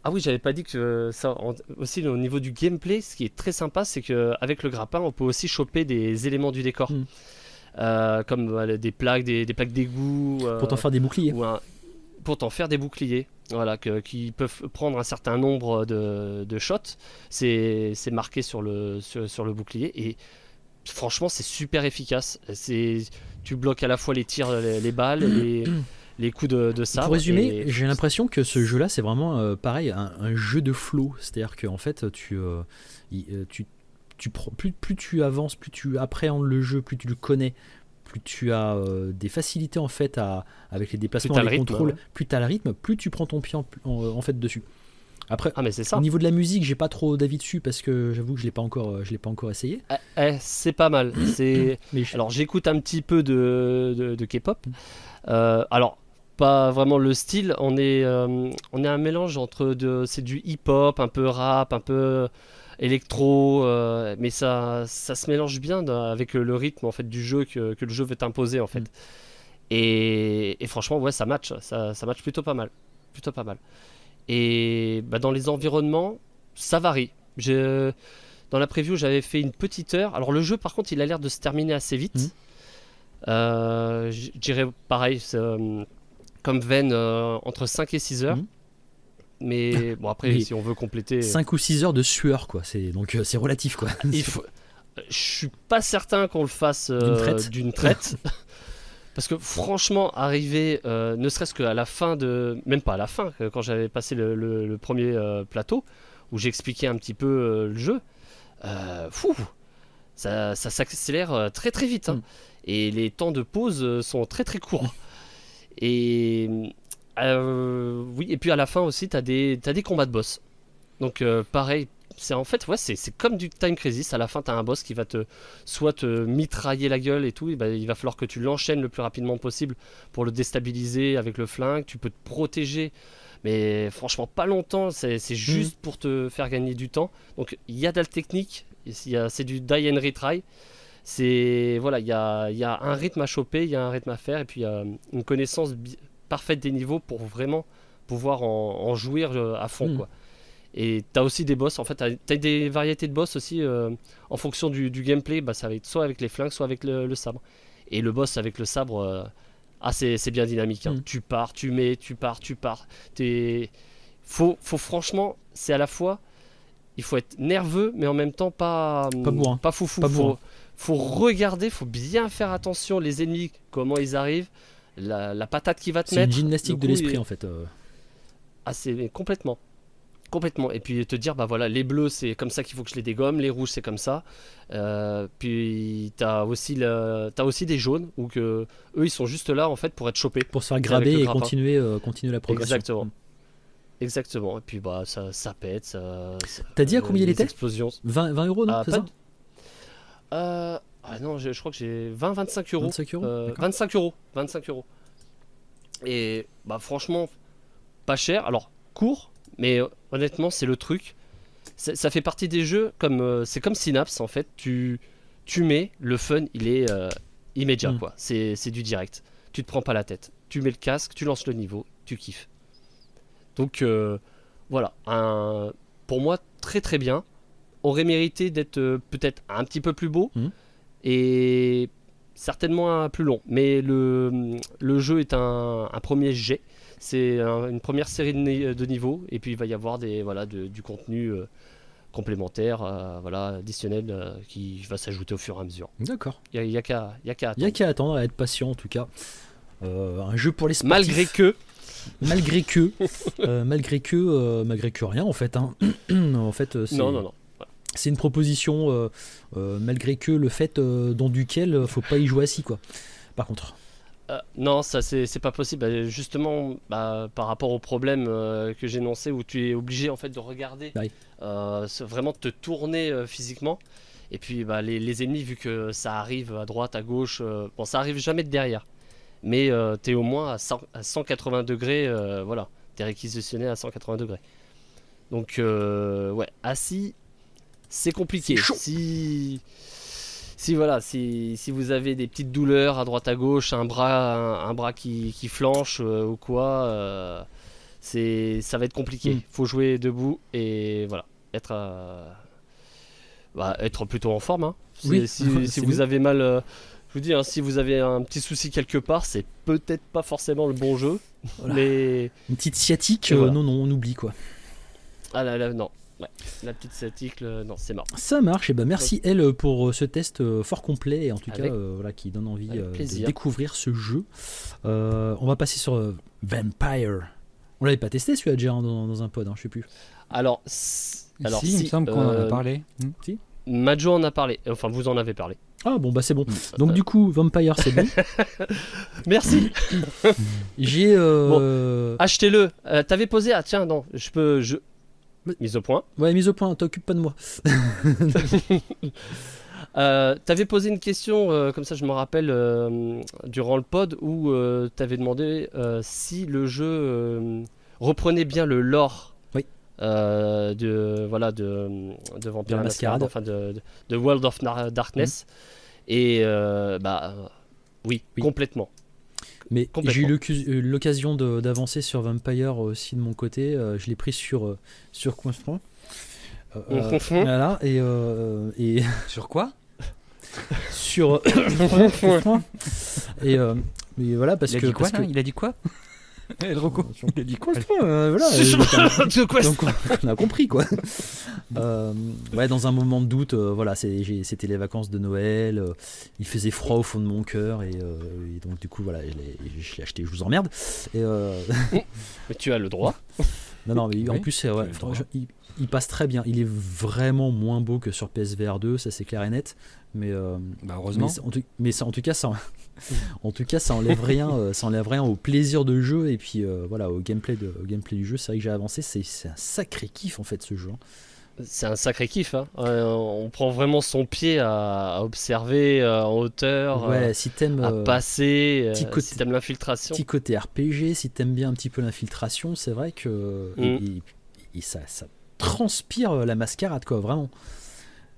ah oui, j'avais pas dit que ça aussi au niveau du gameplay, ce qui est très sympa, c'est qu'avec le grappin, on peut aussi choper des éléments du décor. Hmm. Euh, comme des plaques, des, des plaques d'égout. Pour t'en faire des boucliers. Ou un, pour t'en faire des boucliers. Voilà, qui peuvent prendre un certain nombre de, shots. C'est marqué sur le, sur, le bouclier. Et franchement, c'est super efficace. Tu bloques à la fois les tirs, les, balles, les, les coups de, de sabre. Pour résumer, j'ai l'impression que ce jeu-là, c'est vraiment euh, pareil, un, jeu de flow. C'est-à-dire qu'en fait, tu, euh, euh, tu, tu plus, plus tu avances, plus tu appréhendes le jeu, plus tu le connais, plus tu as euh, des facilités en fait à, avec les déplacements, les contrôles, plus tu as le rythme, plus tu prends ton pied en, fait dessus. Après, ah mais c'est ça. au niveau de la musique, j'ai pas trop d'avis dessus parce que j'avoue que je l'ai pas encore, je l'ai pas encore essayé. Eh, eh, c'est pas mal. C'est alors j'écoute un petit peu de, de, K-pop. Euh, alors pas vraiment le style. On est on est un mélange entre de c'est du hip-hop, un peu rap, un peu électro, euh, mais ça, ça se mélange bien avec le rythme en fait du jeu que, que le jeu veut t'imposer en fait. Mm. Et, et, franchement, ouais, ça match, ça, ça match plutôt pas mal, plutôt pas mal. Et bah, dans les environnements, ça varie. Dans la preview, j'avais fait une petite heure. Alors le jeu, par contre, il a l'air de se terminer assez vite. Mm. Euh, je dirais pareil, euh, comme veine entre 5 et 6 heures. Mm. Mais bon, après, si on veut compléter. 5 ou 6 heures de sueur, quoi. C'est, donc euh, c'est relatif, quoi. Il faut... Je suis pas certain qu'on le fasse euh, d'une traite. Parce que franchement, arriver, euh, ne serait-ce qu'à la fin de. Même pas à la fin, quand j'avais passé le, premier plateau, où j'expliquais un petit peu le jeu, fou, ça, ça s'accélère très très vite. Hein. Mm. Et les temps de pause sont très très courts. Et euh, oui, et puis à la fin aussi, tu as, des, des combats de boss. Donc euh, pareil, c'est en fait, ouais, c'est comme du Time Crisis. À la fin, tu as un boss qui va te soit te mitrailler la gueule et tout. ben, il va falloir que tu l'enchaînes le plus rapidement possible pour le déstabiliser avec le flingue. Tu peux te protéger, mais franchement, pas longtemps. C'est juste mhm. pour te faire gagner du temps. Donc il y a de la technique, c'est du die and retry. C'est voilà, il y a, y a, un rythme à choper, il y a un rythme à faire, et puis il y a une connaissance parfaite des niveaux pour vraiment pouvoir en, jouir euh, à fond. Hmm. Quoi. Et tu as aussi des boss, en fait, tu as, des variétés de boss aussi euh, en fonction du, gameplay. Bah, ça va être soit avec les flingues, soit avec le, sabre. Et le boss avec le sabre, euh, ah, c'est bien dynamique. Hein. Hmm. Tu pars, tu mets, tu pars, tu pars. Es... Faut, faut franchement, c'est à la fois, il faut être nerveux, mais en même temps pas, pas, bourrin. pas foufou. Pas faut, faut regarder, faut bien faire attention les ennemis, comment ils arrivent la, patate qui va te mettre. C'est une gymnastique de l'esprit en fait. Euh. Ah, c'est complètement. Complètement. Et puis te dire, bah voilà, les bleus, c'est comme ça qu'il faut que je les dégomme, les rouges, c'est comme ça. Euh, puis t'as aussi, as aussi des jaunes, où que, eux, ils sont juste là, en fait, pour être chopés. Pour se faire graber et continuer, euh, continuer la progression. Exactement. Mm. Exactement. Et puis, bah, ça, ça pète. Ça, T'as dit à combien il était? explosions. 20, 20 euros, non? Ah, ça? Ah non, je, crois que j'ai 20-25 euros. 25 euros, 25 euros. 25 euros. Et bah franchement, pas cher. Alors, court, mais euh, honnêtement, c'est le truc. ça fait partie des jeux comme c'est comme Synapse en fait. Tu tu mets le fun, il est immédiat mm. quoi. C'est du direct. Tu te prends pas la tête. Tu mets le casque, tu lances le niveau, tu kiffes. Donc voilà, un, pour moi très très bien. Aurait mérité d'être peut-être un petit peu plus beau mm. et certainement plus long. Mais le, le jeu est un, un premier jet. C'est une première série de, niveaux et puis il va y avoir des, voilà, du contenu euh, complémentaire, euh, voilà, additionnel euh, qui va s'ajouter au fur et à mesure. D'accord. Il n'y a, a qu'à attendre. Il y a qu'à attendre, à être patient en tout cas. un jeu pour les sportifs. Malgré que. malgré que, malgré que, malgré que rien en fait. Hein. en fait, non, non, non c'est une proposition euh, euh, malgré que le fait euh, dans duquel faut pas y jouer assis quoi. Par contre. non, ça c'est pas possible. Bah, justement, bah, par rapport au problème que j'ai énoncé où tu es obligé en fait de regarder, bah vraiment te tourner physiquement. Et puis bah, les, ennemis, vu que ça arrive à droite, à gauche, bon, ça arrive jamais de derrière. Mais tu es au moins à, 180 degrés, voilà, tu es réquisitionné à 180 degrés. Donc, ouais, assis, c'est compliqué. Si, si voilà, si, si, vous avez des petites douleurs à droite à gauche, un bras, un, bras qui, qui flanche euh, ou quoi, euh, c'est, ça va être compliqué. Il mm. faut jouer debout et voilà, être, euh, bah, être plutôt en forme. Hein. Si, si, vous avez mal, je vous dis, hein, si vous avez un petit souci quelque part, c'est peut-être pas forcément le bon jeu. Mais une petite sciatique, non non, on oublie quoi. Ah là là, non. Ouais, la petite statique, non, c'est mort. Ça marche, et ben merci elle pour euh, ce test euh, fort complet et en tout cas euh, voilà, qui donne envie de découvrir ce jeu. on va passer sur Vampire. On l'avait pas testé celui-là déjà dans, un pod, hein, je sais plus. Alors, alors si, il me semble qu'on en a parlé. Hmm. Si Majo en a parlé, enfin vous en avez parlé. Ah bon bah c'est bon. Hmm. Donc du coup Vampire c'est bon. Merci. J'ai achetez-le. T'avais posé ah tiens non je peux je Mise au point. Ouais, mise au point, t'occupe pas de moi. euh, t'avais posé une question, euh, comme ça je me rappelle, euh, durant le pod, où t'avais demandé si le jeu reprenait bien le lore oui. de, voilà, de, de Vampire Masquerade, enfin de, de, World of Darkness. Mm. Et bah, oui, oui, complètement. Mais j'ai eu euh, l'occasion d'avancer sur Vampire aussi de mon côté. Euh, je l'ai pris sur, euh, sur. Euh, voilà, et, et... Sur quoi? Sur. et, mais voilà, parce il a que. Dit quoi, que... Il a dit quoi? El Rocco. Il a dit quoi euh, voilà, donc, on a compris quoi. Euh, ouais, dans un moment de doute, euh, voilà, c'était les vacances de Noël. il faisait froid au fond de mon cœur et, donc du coup voilà, je l'ai acheté. Je vous emmerde. Et, mais tu as le droit. Non non, mais en plus ouais, il, il, passe très bien. Il est vraiment moins beau que sur PSVR 2, ça c'est clair et net. Mais bah, heureusement. Mais, en tout, mais ça, en tout cas, ça, en tout cas, ça enlève rien, euh, ça enlève rien au plaisir de jeu et puis euh, voilà au gameplay, de, gameplay du jeu. C'est vrai que j'ai avancé, c'est un sacré kiff en fait ce jeu. Hein. C'est un sacré kiff. Hein. Euh, on prend vraiment son pied à, observer en hauteur, ouais, si à passer, si t'aimes l'infiltration. Petit côté RPG, si t'aimes bien un petit peu l'infiltration, c'est vrai que mm. ça, ça transpire la mascarade quoi, vraiment.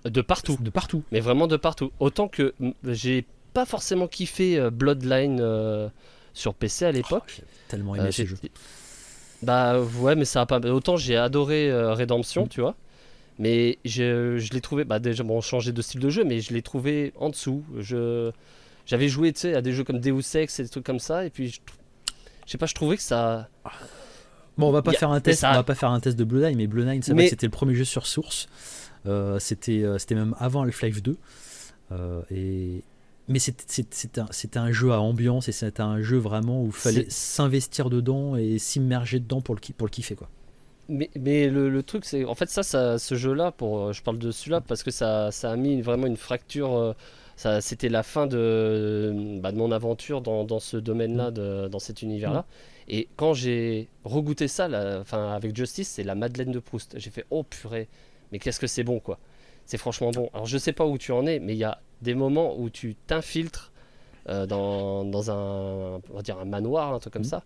De partout. De partout. Mais vraiment de partout. Autant que j'ai pas forcément kiffé euh, Bloodline euh, sur PC à l'époque. Oh, tellement aimé euh, ce jeu. Bah ouais, mais ça a pas. Autant j'ai adoré Redemption, mm. tu vois. Mais je, je l'ai trouvé. Bah déjà, bon, changé de style de jeu, mais je l'ai trouvé en dessous. Je j'avais joué, tu sais, à des jeux comme Deus Ex et des trucs comme ça, et puis je, sais pas, je trouvais que ça. Bon, on va pas faire un test. On va pas faire un test de Bloodline, mais Bloodline, c'est c'était le premier jeu sur Source. c'était c'était même avant Half-Life 2. et, mais c'était un, un, jeu à ambiance et c'était un jeu vraiment où il fallait s'investir dedans et s'immerger dedans pour le, pour le kiffer. Quoi. Mais, mais le, truc, c'est en fait, ça, ça ce jeu-là, pour, je parle de celui-là parce que ça, ça a mis vraiment une fracture. Euh, c'était la fin de, bah, de mon aventure dans, dans ce domaine-là, mm. dans cet univers-là. Mm. Et quand j'ai regoûté ça, la, avec Justice, c'est la Madeleine de Proust. J'ai fait oh purée, mais qu'est-ce que c'est bon quoi. C'est franchement bon. Alors je sais pas où tu en es, mais il y a des moments où tu t'infiltres euh, dans, dans, un, on va dire un manoir, un truc comme mhm. ça.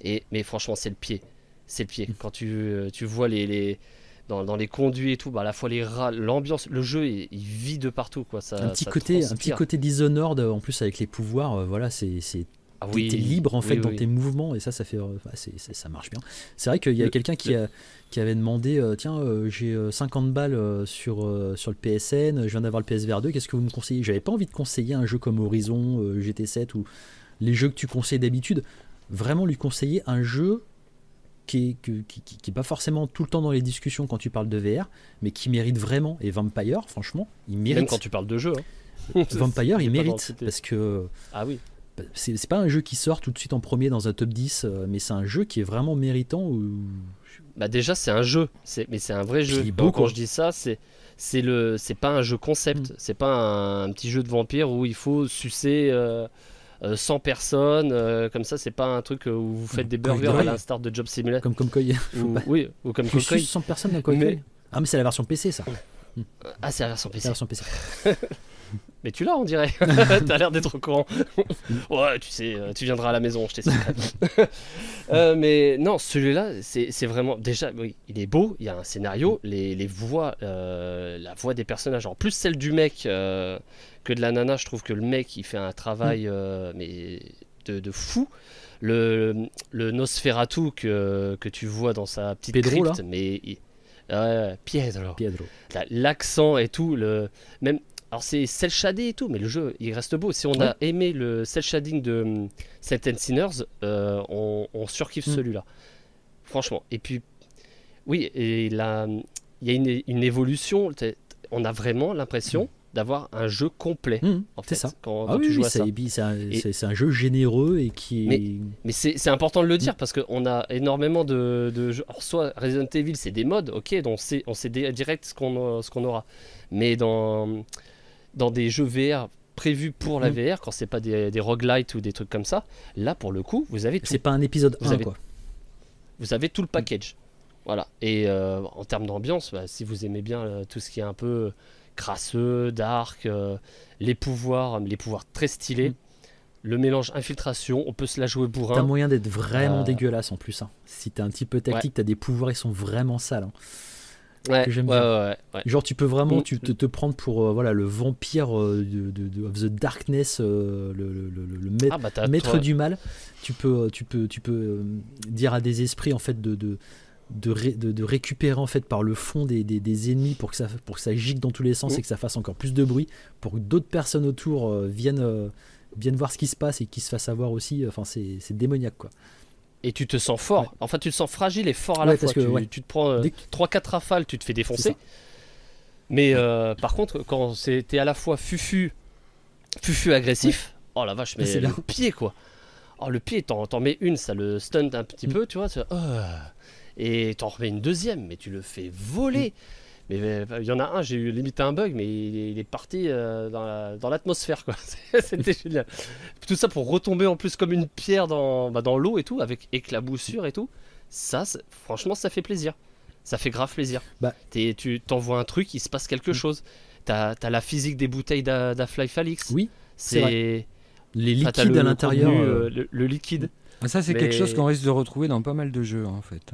Et, mais franchement, c'est le pied. C'est le pied. Mhm. Quand tu, tu vois les, les dans, les conduits et tout, bah, à la fois les rats, l'ambiance, le jeu, il, vit de partout. Quoi. Ça, un, petit côté, un petit côté Dishonored, en plus avec les pouvoirs, euh, voilà, c'est. Ah oui, t'es libre en fait dans tes mouvements et ça, ça fait, euh, ça marche bien. C'est vrai qu'il y a quelqu'un qui, qui avait demandé, euh, tiens, j'ai 50 balles sur, sur le PSN, je viens d'avoir le PSVR 2, qu'est-ce que vous me conseillez? J'avais pas envie de conseiller un jeu comme Horizon, GT7 ou les jeux que tu conseilles d'habitude. Vraiment lui conseiller un jeu qui n'est qui, pas forcément tout le temps dans les discussions quand tu parles de VR, mais qui mérite vraiment. Et Vampire, franchement, il mérite. Même quand tu parles de jeu. Hein. Vampire, il mérite parce que. Ah oui. C'est pas un jeu qui sort tout de suite en premier dans un top 10, euh, mais c'est un jeu qui est vraiment méritant. Bah déjà, c'est un jeu, mais c'est un vrai jeu. Beau, quand je dis ça, c'est c'est le c'est pas un jeu concept, mm. c'est pas un, petit jeu de vampire où il faut sucer. Euh, 100 euh, personnes, euh, comme ça, c'est pas un truc où vous faites des burgers à l'instar de Job Simulator. Comme comme Koi. oui, ou comme Koi. 100 personnes dans. Ah, mais c'est la version PC, ça. Ah, c'est la version PC. La version PC. Mais tu l'as, on dirait. T'as l'air d'être au courant. ouais, tu sais, tu viendras à la maison, je t'expliquerai. euh, mais non, celui-là, c'est vraiment. Déjà, oui, il est beau, il y a un scénario, les, les voix, la voix des personnages, en plus celle du mec, que de la nana. Je trouve que le mec, il fait un travail mm. euh, mais de, fou. Le, le Nosferatu que, que tu vois dans sa petite Pedro, crypte, mais euh, Piedro. L'accent et tout, le même. Alors c'est cel shadé et tout, mais le jeu il reste beau. Si on a aimé le cel shading de um, Sinners, euh, on, surkiffe mm. celui-là. Franchement. Et puis, oui, et là, il y a une, une évolution. On a vraiment l'impression d'avoir un jeu complet. Mmh, c'est ça. Quand, ah tu joues à ça. C'est un, jeu généreux et qui est... Mais, c'est important de le dire mmh. parce qu'on a énormément de, jeux. Alors, soit Resident Evil, c'est des modes, ok, donc on sait direct ce qu'on qu'on aura. Mais dans, dans des jeux VR prévus pour la mmh. VR, quand c'est pas des, des roguelites ou des trucs comme ça, là pour le coup, vous avez tout. C'est pas un épisode vous 1, avez, quoi. Vous avez tout le package. Voilà. Et euh, en termes d'ambiance, bah, si vous aimez bien euh, tout ce qui est un peu crasseux, dark, euh, les pouvoirs, les pouvoirs très stylés. Mm. Le mélange infiltration, on peut se la jouer bourrin. T'as moyen d'être vraiment dégueulasse en plus. Hein. Si t'es un petit peu tactique, t'as des pouvoirs, ils sont vraiment sales. Hein. Ouais, j'aime bien. Genre tu peux vraiment mm. tu te, te prendre pour euh, voilà le vampire de, de, of the darkness, le, le, le, maître, ah, bah, maître du mal. Tu peux tu peux tu peux dire à des esprits en fait de de, de, récupérer en fait par le fond des, des, ennemis pour que ça pour que ça gigue dans tous les sens et que ça fasse encore plus de bruit pour que d'autres personnes autour euh, viennent euh, viennent voir ce qui se passe et qu'ils se fassent avoir aussi enfin c'est démoniaque quoi et tu te sens fort. Enfin tu te sens fragile et fort à la fois. que, tu, te prends 3-4 euh, rafales tu te fais défoncer. Mais par contre quand c'était à la fois fufu fufu agressif oh la vache mais le pied quoi. Oh le pied t'en mets une ça le stun un petit mm. peu tu vois oh. Et t'en remets une deuxième, mais tu le fais voler. Mais euh, il y en a un, j'ai eu limite un bug, mais il est, parti euh, dans l'atmosphère, quoi. C'était génial. Tout ça pour retomber en plus comme une pierre dans, bah, dans l'eau et tout, avec éclaboussure et tout. Ça, franchement, ça fait plaisir. Ça fait grave plaisir. Bah. tu t'envoies un truc, il se passe quelque mm. chose. T'as as la physique des bouteilles d'Afly Falix. Oui, c'est les liquides à l'intérieur. Euh, le, liquide. Ah, ça, c'est quelque chose qu'on risque de retrouver dans pas mal de jeux, en fait.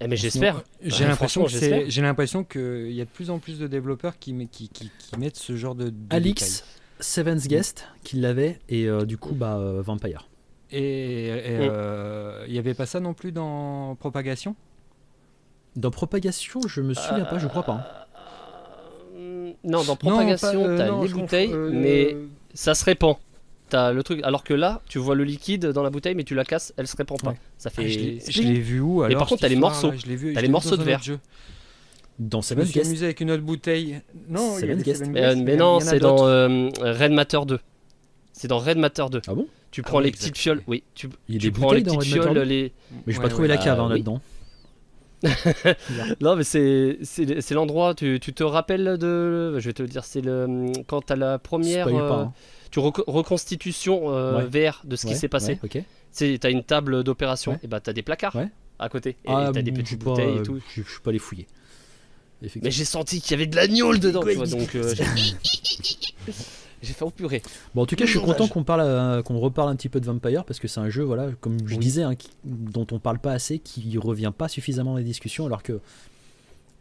Eh, mais j'espère. J'ai l'impression j'ai l'impression qu'il y a de plus en plus de développeurs qui, qui, qui, mettent ce genre de. Alix, Seven's Guest, qui l'avait, et euh, du coup, bah, euh, Vampire. Et il euh, n'y avait pas ça non plus dans Propagation? Dans Propagation, je me souviens pas, je crois pas. Hein. Non, dans Propagation, t'as les bouteilles, mais ça se répand le truc. Alors que là, tu vois le liquide dans la bouteille, mais tu la casses, elle se répand pas. Ça fait. Ah, je l'ai vu où alors, Mais par contre, t'as les morceaux. T'as les morceaux de verre. Dans Seven Guest. Je me amusé avec une autre bouteille. Non, Seven Guest. Euh, mais non, c'est dans euh, Red Matter 2. C'est dans Red Matter 2. Ah bon Tu prends les petites fioles. Oui, tu, Il y a tu prends les petites fioles. Les... Mais j'ai pas trouvé la cave hein, là-dedans. non mais c'est l'endroit tu, tu, te rappelles de je vais te le dire c'est le quand t'as la première euh, hein tu reconstitution euh, VR de ce qui s'est passé. Ouais, Tu as une table d'opération, et bah tu as des placards à côté. Et ah, tu as des petites bouteilles et tout. Je, suis pas les fouiller. Mais j'ai senti qu'il y avait de l'agneau dedans, donc euh, j'ai fait au purée. Bon, en tout cas, je suis content qu'on parle, euh, qu'on reparle un petit peu de Vampire parce que c'est un jeu, voilà, comme je disais, hein, dont on parle pas assez, qui revient pas suffisamment dans les discussions, alors que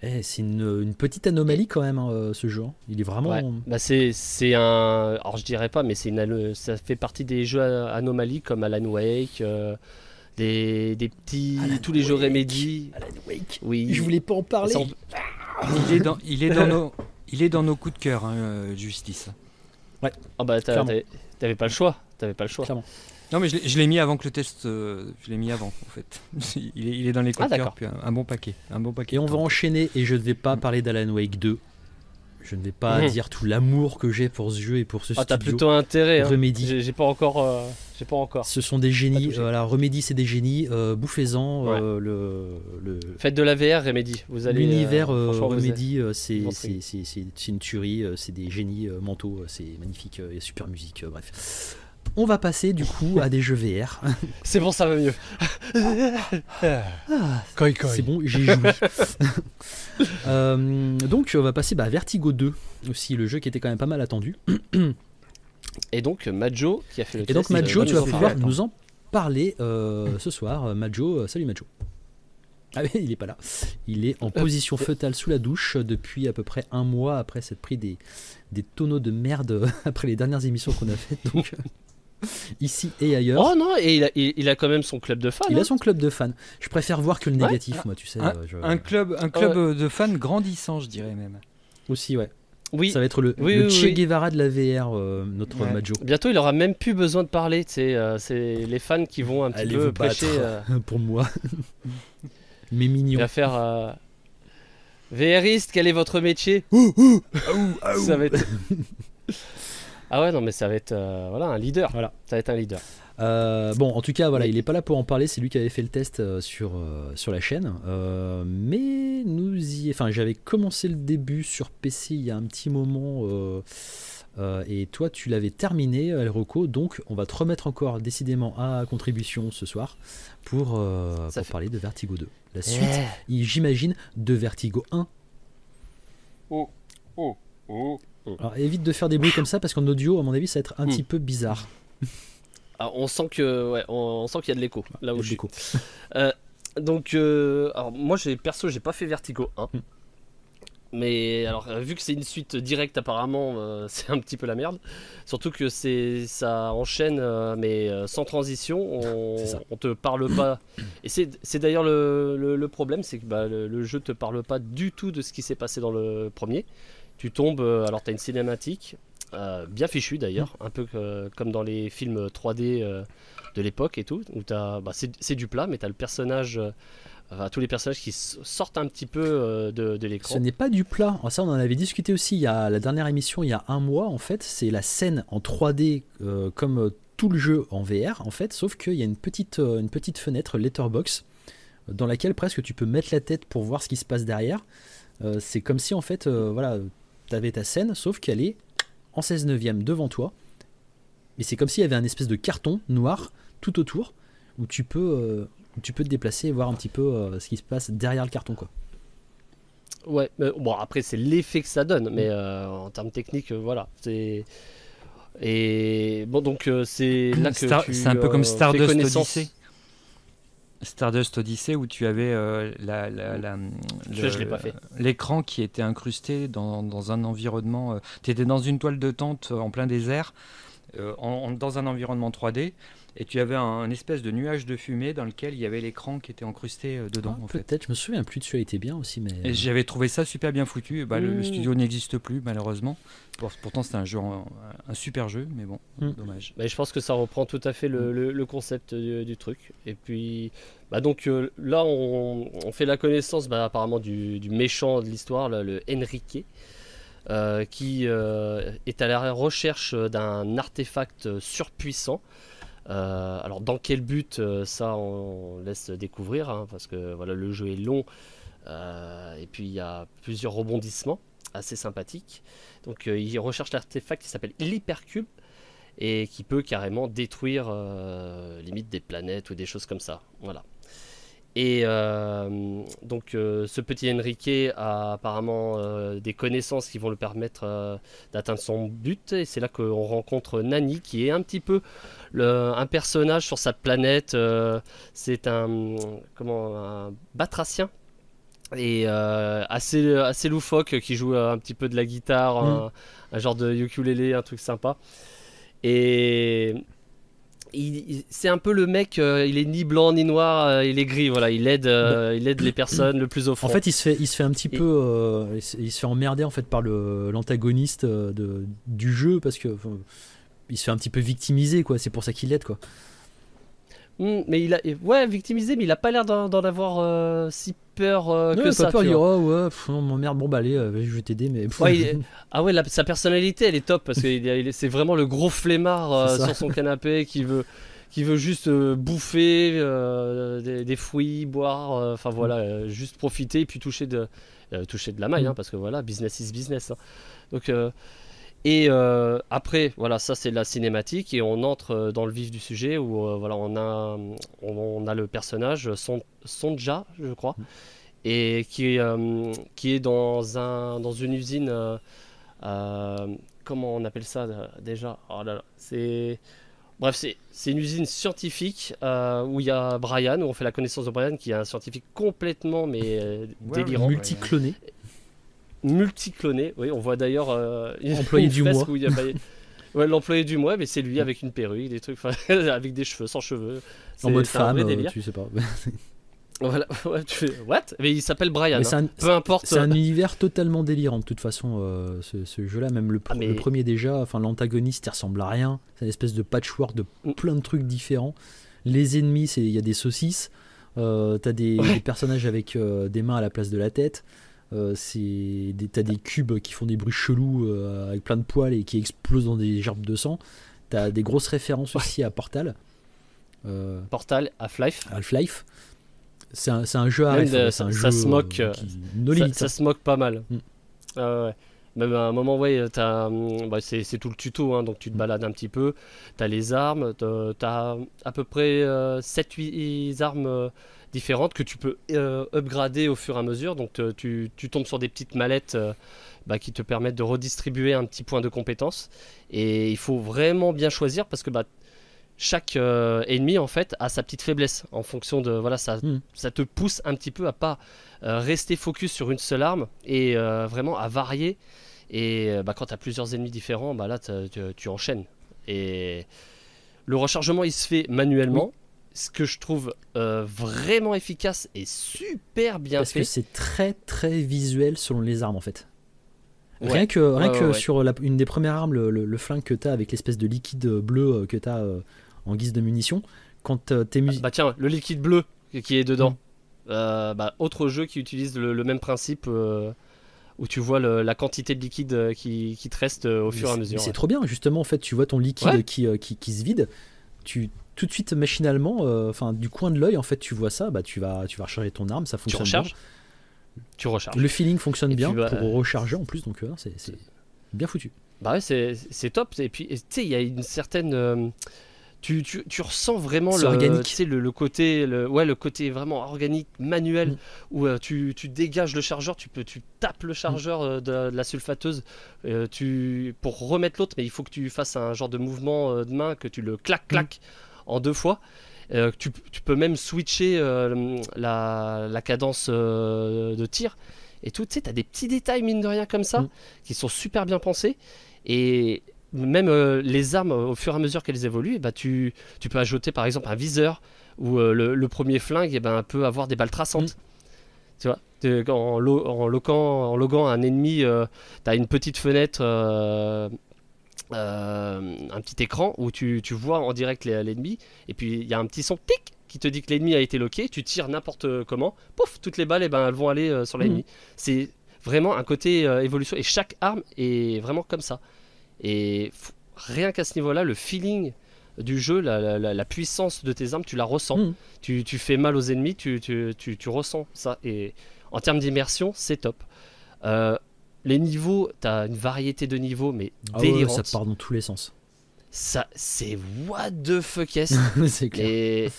Eh, c'est une, petite anomalie quand même hein, ce jeu. Hein. Il est vraiment. Bah c'est c'est un. Alors je dirais pas, mais c'est une ça fait partie des jeux anomalies comme Alan Wake. Des, des, petits tous les jeux Remedy Alan Wake oui je voulais pas en parler il est dans il est dans nos il est dans nos coups de cœur hein, euh, Justice ouais ah bah t'avais pas le choix t'avais pas le choix Clairement. Non, mais je l'ai mis avant que le test. Euh, je l'ai mis avant, en fait. il, est, il est dans les coups ah, puis un, bon paquet. Un bon paquet. Et on va enchaîner, et je ne vais pas parler d'Alan Wake 2. Je ne vais pas mhm. dire tout l'amour que j'ai pour ce jeu et pour ce ah, studio. t'as plutôt intérêt. Hein. Remedy. J'ai pas encore. Euh, j'ai pas encore. Ce sont des génies. Voilà, Remedy, c'est des génies. Euh, Bouffez-en. Euh, le, le, Faites de la VR, Remedy. Vous allez. L'univers Remedy, c'est une tuerie. C'est des génies mentaux. C'est magnifique. Il y a super musique. bref. On va passer du coup à des jeux VR. C'est bon, ça va mieux. Ah, c'est bon, j'ai joué. Euh, donc on va passer bah, à Vertigo 2 aussi, le jeu qui était quand même pas mal attendu. Et donc Majo qui a fait le Et donc Majo, tu vas pouvoir nous en parler euh, ce soir. Majo, euh, salut Majo. Ah mais il est pas là. Il est en position fœtale sous la douche depuis à peu près un mois après s'être pris des, des tonneaux de merde après les dernières émissions qu'on a faites. Donc ici et ailleurs. Oh non, et il a, il, a, quand même son club de fans. Il a hein. son club de fans. Je préfère voir que le négatif, moi, tu sais. Un, euh, club, un club de fans grandissant, je dirais même. Aussi, ouais. Oui. Ça va être le, Che Guevara de la VR, euh, notre Majo. Bientôt, il aura même plus besoin de parler. Euh, c'est les fans qui vont un petit peu prêcher. Pour moi. Mais mignon. Il va faire. VRiste, quel est votre métier? Ça va être. Ah ouais, non, mais ça va être euh, voilà, un leader. Voilà. Ça va être un leader. Euh, bon, en tout cas, voilà, il n'est pas là pour en parler. C'est lui qui avait fait le test euh, sur, sur la chaîne. mais nous y, enfin, j'avais commencé le début sur PC il y a un petit moment. et toi, tu l'avais terminé, El Rocco. Donc, on va te remettre encore décidément à contribution ce soir pour, pour parler de Vertigo 2. La suite, j'imagine, de Vertigo 1. Oh, oh, oh. Alors évite de faire des bruits comme ça parce qu'en audio, à mon avis, ça va être un hmm. petit peu bizarre. Alors, on sent que, ouais, on, sent qu'il y a de l'écho là où je suis. Euh, donc, euh, alors moi, j'ai perso, j'ai pas fait Vertigo 1. Hmm. Mais alors, vu que c'est une suite directe, apparemment, euh, c'est un petit peu la merde. Surtout que c'est ça enchaîne, mais sans transition. On, on, te parle pas. Et c'est d'ailleurs le, le, problème, c'est que bah, le, le, jeu te parle pas du tout de ce qui s'est passé dans le premier. Tu tombes, euh, alors tu as une cinématique, euh, bien fichue d'ailleurs, un peu comme dans les films 3D euh, de l'époque et tout, où bah, c'est du plat, mais tu as le personnage. tous les personnages qui sortent un petit peu de, l'écran. Ce n'est pas du plat. Ça, on en avait discuté aussi il y a la dernière émission, il y a un mois en fait. C'est la scène en 3D comme tout le jeu en VR en fait, sauf qu'il y a une petite, une petite fenêtre letterbox dans laquelle presque tu peux mettre la tête pour voir ce qui se passe derrière. c'est comme si en fait, voilà, tu ta scène, sauf qu'elle est en 16 neuvième devant toi. Et c'est comme s'il y avait un espèce de carton noir tout autour, où tu peux, euh, tu peux te déplacer et voir un petit peu euh, ce qui se passe derrière le carton. quoi. Ouais, bon après c'est l'effet que ça donne, mais euh, en termes techniques, voilà, c'est et bon donc c'est là que c'est un peu comme Stardust Odyssey. Stardust Odyssey où tu avais euh, la, l'écran qui était incrusté dans, dans un environnement. Euh, tu étais dans une toile de tente en plein désert, euh, dans un environnement 3D, et tu avais un, espèce de nuage de fumée dans lequel il y avait l'écran qui était incrusté euh, dedans. Ah, peut-être, je me souviens plus dessus, elle était bien aussi. mais J'avais trouvé ça super bien foutu. Bah, le, mmh. studio n'existe plus, malheureusement. Pourtant, c'était un, jeu, un, super jeu, mais bon, mmh. dommage. je pense que ça reprend tout à fait le, mmh. concept du, truc. Et puis, bah donc euh, là, on, fait la connaissance bah, apparemment du, méchant de l'histoire, le Enrique. Euh, qui est à la recherche d'un artefact surpuissant euh, alors dans quel but euh, ça on laisse découvrir hein, parce que voilà le jeu est long euh, et puis il y a plusieurs rebondissements assez sympathiques. Donc il recherche l'artefact qui s'appelle l'hypercube et qui peut carrément détruire limite des planètes ou des choses comme ça. Voilà. Et donc ce petit Enrique a apparemment des connaissances qui vont le permettre d'atteindre son but. Et c'est là qu'on rencontre Nani, qui est un petit peu un personnage sur sa planète. c'est un, comment, un batracien. et assez, assez loufoque qui joue un petit peu de la guitare, mm. un, genre de ukulélé, un truc sympa. Et c'est un peu le mec, il est ni blanc ni noir, il est gris, voilà, il aide, bah, il aide les personnes le plus offrant. En fait, il se fait, il se fait un petit peu, il se fait emmerder en fait par l'antagoniste de, du jeu parce que il se fait un petit peu victimiser, quoi. C'est pour ça qu'il l'aide, quoi. Hmm, mais il a, ouais, victimisé, mais il a pas l'air d'en avoir euh, si peur euh, que ça. Peur, il oh, ouais, non, merde, bon bah allez, euh, je vais t'aider, mais. ah ouais, sa personnalité, elle est top parce que c'est vraiment le gros flemmard sur son canapé qui veut, qui veut juste bouffer des, fruits, boire, enfin voilà, juste profiter et puis toucher de, toucher de la maille, mm. hein, parce que voilà, business is business. Hein. Donc et euh, après, voilà, ça c'est la cinématique et on entre euh, dans le vif du sujet où euh, voilà, on a, on, a le personnage Sonja, je crois, mm. et qui, qui est dans, un, dans une usine. comment on appelle ça déjà? Oh C'est. Bref, c'est une usine scientifique où il y a Brian, où on fait la connaissance de Brian, qui est un scientifique complètement mais délirant. Multicloné multicloné. Oui, on voit d'ailleurs euh, employé du mois. ouais, l'employé du mois, mais c'est lui avec une perruque, des trucs, avec des cheveux, sans cheveux. En mode femme, euh, tu sais pas. voilà, what? Mais il s'appelle Brian. Hein. Peu importe. C'est un univers totalement délirant de toute façon. Euh, ce, jeu-là, même le, ah, le, premier déjà, enfin l'antagoniste, il ressemble à rien. C'est une espèce de patchwork de mm. plein de trucs différents. Les ennemis, il y a des saucisses. Euh, T'as des, des, personnages avec des mains à la place de la tête. Euh, c'est t'as des cubes qui font des bruits chelous euh, avec plein de poils et qui explosent dans des gerbes de sang. T'as des grosses références aussi à Portal. Euh, Portal, Half-Life. Half-Life. C'est un, un, jeu à ça, ça, se moque, ça, se moque pas mal. Mm. ouais. Même à un moment, ouais, bah, c'est tout le tuto, hein, donc tu te mm. balades un petit peu. T'as les armes, t'as à peu près 7-8 armes différentes que tu peux euh, upgrader au fur et à mesure. Donc tu, tu, tombes sur des petites mallettes euh, bah, qui te permettent de redistribuer un petit point de compétence. Et il faut vraiment bien choisir parce que bah, chaque euh, ennemi en fait a sa petite faiblesse en fonction de voilà ça, hmm. ça te pousse un petit peu à pas rester focus sur une seule arme et vraiment à varier. Et bah, quand tu as plusieurs ennemis différents, bah, là tu, tu enchaînes. Et le rechargement il se fait manuellement ce que je trouve euh, vraiment efficace et super bien Parce fait. Parce que c'est très très visuel selon les armes en fait. Rien que, rien que sur une des premières armes, le, flingue que tu as avec l'espèce de liquide bleu euh, que tu as euh, en guise de munition, quand t'es musiques. Bah tiens, le liquide bleu qui est dedans. Mm. bah, autre jeu qui utilise le, même principe où tu vois la quantité de liquide qui, qui te reste au fur et à mesure. C'est trop bien, justement, en fait, tu vois ton liquide qui, qui, qui, se vide, tu tout de suite machinalement, euh, enfin du coin de l'œil, en fait, tu vois ça, bah tu vas, tu vas recharger ton arme, ça fonctionne. Tu recharges. Bien. Tu recharges. Le feeling fonctionne bien pour recharger en plus, donc euh, c'est bien foutu. Bah ouais, c'est top. Et puis, tu sais, il y a une certaine. Euh, tu, tu, tu, ressens vraiment le, organique. Le, le, côté, le, ouais, le côté vraiment organique, manuel, mm. où tu, tu, dégages le chargeur, tu, peux, tu tapes le chargeur de, la sulfateuse tu, pour remettre l'autre, mais il faut que tu fasses un genre de mouvement de main, que tu le clac, clac. Mm en deux fois. Euh, tu, peux même switcher euh, la, cadence euh, de tir et tout. Tu sais, tu as des petits détails, mine de rien, comme ça, mm. qui sont super bien pensés. Et même les armes, au fur et à mesure qu'elles évoluent, bah, tu, tu, peux ajouter par exemple un viseur où le, premier flingue et eh ben, peut avoir des balles traçantes. Mm. Tu vois, en, en, loquant, en loguant un ennemi, tu as une petite fenêtre un petit écran où tu, tu vois en direct l'ennemi, et puis il y a un petit son tic qui te dit que l'ennemi a été loqué, tu tires n'importe comment, pouf, toutes les balles, et eh ben, elles vont aller euh, sur l'ennemi. Mhm. C'est vraiment un côté euh, évolution, et chaque arme est vraiment comme ça. Et rien qu'à ce niveau-là, le feeling du jeu, la, la, puissance de tes armes, tu la ressens. Mhm. Tu, tu, fais mal aux ennemis, tu, tu, tu ressens ça. Et en termes d'immersion, c'est top. Euh, les niveaux, t'as une variété de niveaux, mais ah ça part dans tous les sens. Ça, c'est what the fuck est C'est clair. Et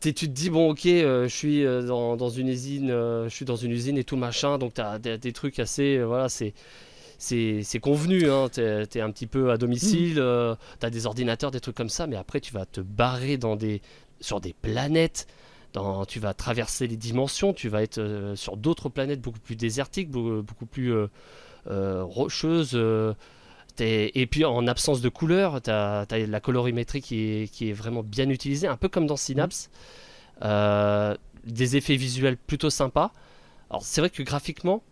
tu te dis bon ok, euh, je suis euh, dans, une usine, euh, je suis dans une usine et tout machin, donc t'as des, des trucs assez, voilà, c'est c'est convenu, hein, t'es es un petit peu à domicile, tu t'as des ordinateurs, des trucs comme ça, mais après tu vas te barrer dans des, sur des planètes tu vas traverser les dimensions, tu vas être sur d'autres planètes beaucoup plus désertiques, beaucoup, plus rocheuses. et puis en absence de couleur, tu as, la colorimétrie qui est, vraiment bien utilisée, un peu comme dans Synapse. des effets visuels plutôt sympas. Alors c'est vrai que graphiquement,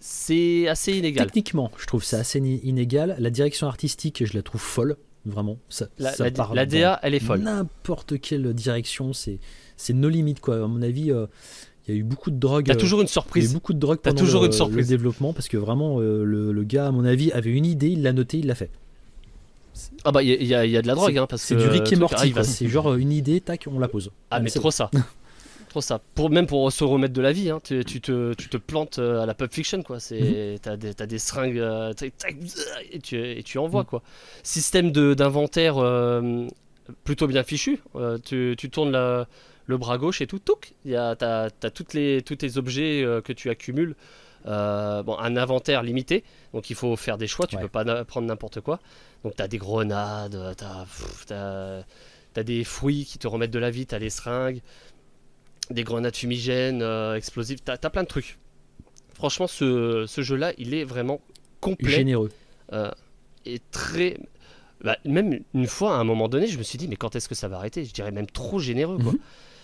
c'est assez inégal. Techniquement, je trouve ça assez inégal. La direction artistique, je la trouve folle, vraiment. Ça, la, la, DA, elle est folle. N'importe quelle direction, c'est no limite quoi. À mon avis, euh, il y a eu beaucoup de drogue. T'as toujours une surprise. Il y a eu beaucoup de drogue pendant toujours le, une surprise. le développement parce que vraiment, euh, le, gars, à mon avis, avait une idée, il l'a noté, il l'a fait. Ah bah il y, y, a de la drogue hein, c'est du Rick et Morty c'est genre une idée tac on la pose ah mais trop ça trop ça. Pour, même pour se remettre de la vie, hein, tu, te, tu, te, plantes euh, à la Pulp Fiction, quoi. C'est, mhm. t'as, des, des seringues euh, et, tu, et tu envoies, mhm. quoi. Système d'inventaire euh, plutôt bien fichu. tu, tu, tournes le bras gauche et tout, touc. T'as, as toutes les, tous tes objets que tu accumules. bon, un inventaire limité, donc il faut faire des choix, tu peux pas prendre n'importe quoi. Donc tu as des grenades, tu as, des fruits qui te remettent de la vie, tu as les seringues, des grenades fumigènes, euh, explosives, t'as as plein de trucs. Franchement, ce, jeu-là, il est vraiment complet. Généreux. Euh, et très. Bah, même une fois, à un moment donné, je me suis dit, mais quand est-ce que ça va arrêter? Je dirais même trop généreux, quoi. Mhm.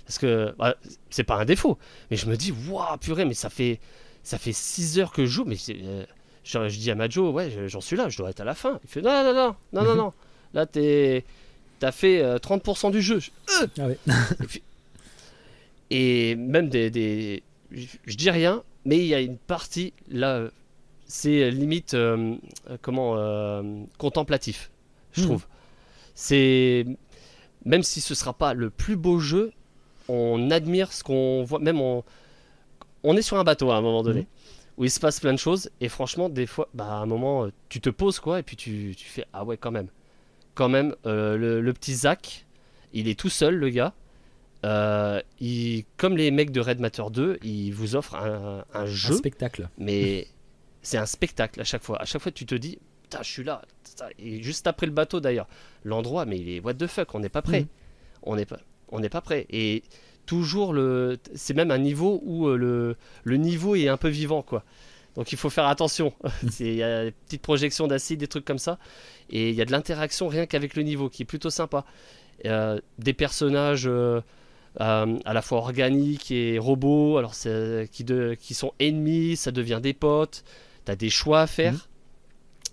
Parce que bah, c'est pas un défaut, mais je me dis, waouh, purée, mais ça fait ça fait 6 heures que je joue, mais euh, je, dis à Majo, ouais, j'en suis là, je dois être à la fin. Il fait, non, non, non, non, non, mhm. non, là, t'as fait 30% du jeu. ah ouais. Et même des, je dis rien, mais il y a une partie là, c'est limite euh, comment euh, contemplatif, je hmm. trouve. C'est même si ce sera pas le plus beau jeu, on admire ce qu'on voit. Même on, on est sur un bateau à un moment donné. Hmm. Où il se passe plein de choses et franchement des fois bah, à un moment tu te poses quoi et puis tu, tu fais ah ouais quand même quand même euh, le, le petit Zach il est tout seul le gars euh, comme les mecs de Red Matter 2, ils vous offrent un, jeu. Un spectacle. Mais c'est un spectacle à chaque fois. À chaque fois, tu te dis, je suis là. Et juste après le bateau d'ailleurs, l'endroit, mais il est what the fuck, on n'est pas prêt. Mm. On n'est pas, on n'est pas prêt. Et toujours le, c'est même un niveau où euh, le, le niveau est un peu vivant quoi. Donc il faut faire attention. Il y a des petites projections d'acide, des trucs comme ça. Et il y a de l'interaction rien qu'avec le niveau qui est plutôt sympa. Euh, des personnages. Euh, à la fois organiques et robots, alors qui, qui sont ennemis, ça devient des potes, tu as des choix à faire.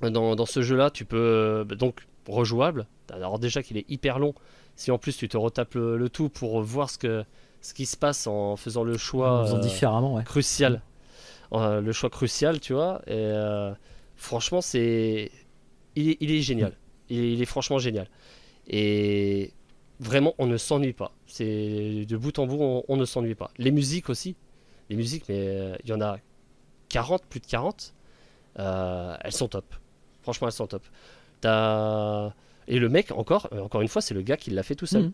Mhm. Dans, ce jeu-là, tu peux euh, donc rejouable. Alors déjà qu'il est hyper long, si en plus tu te retapes le, tout pour voir ce, que, ce qui se passe en faisant le choix euh, différemment, crucial. le choix crucial, tu vois. Et franchement, c'est il, il, est génial. il, est franchement génial. Et vraiment, on ne s'ennuie pas. C'est de bout en bout, on, ne s'ennuie pas. Les musiques aussi. Les musiques, mais euh, il y en a 40, plus de 40. Euh, elles sont top. Franchement, elles sont top. Et le mec, encore, euh, encore une fois, c'est le gars qui l'a fait tout seul. Mhm.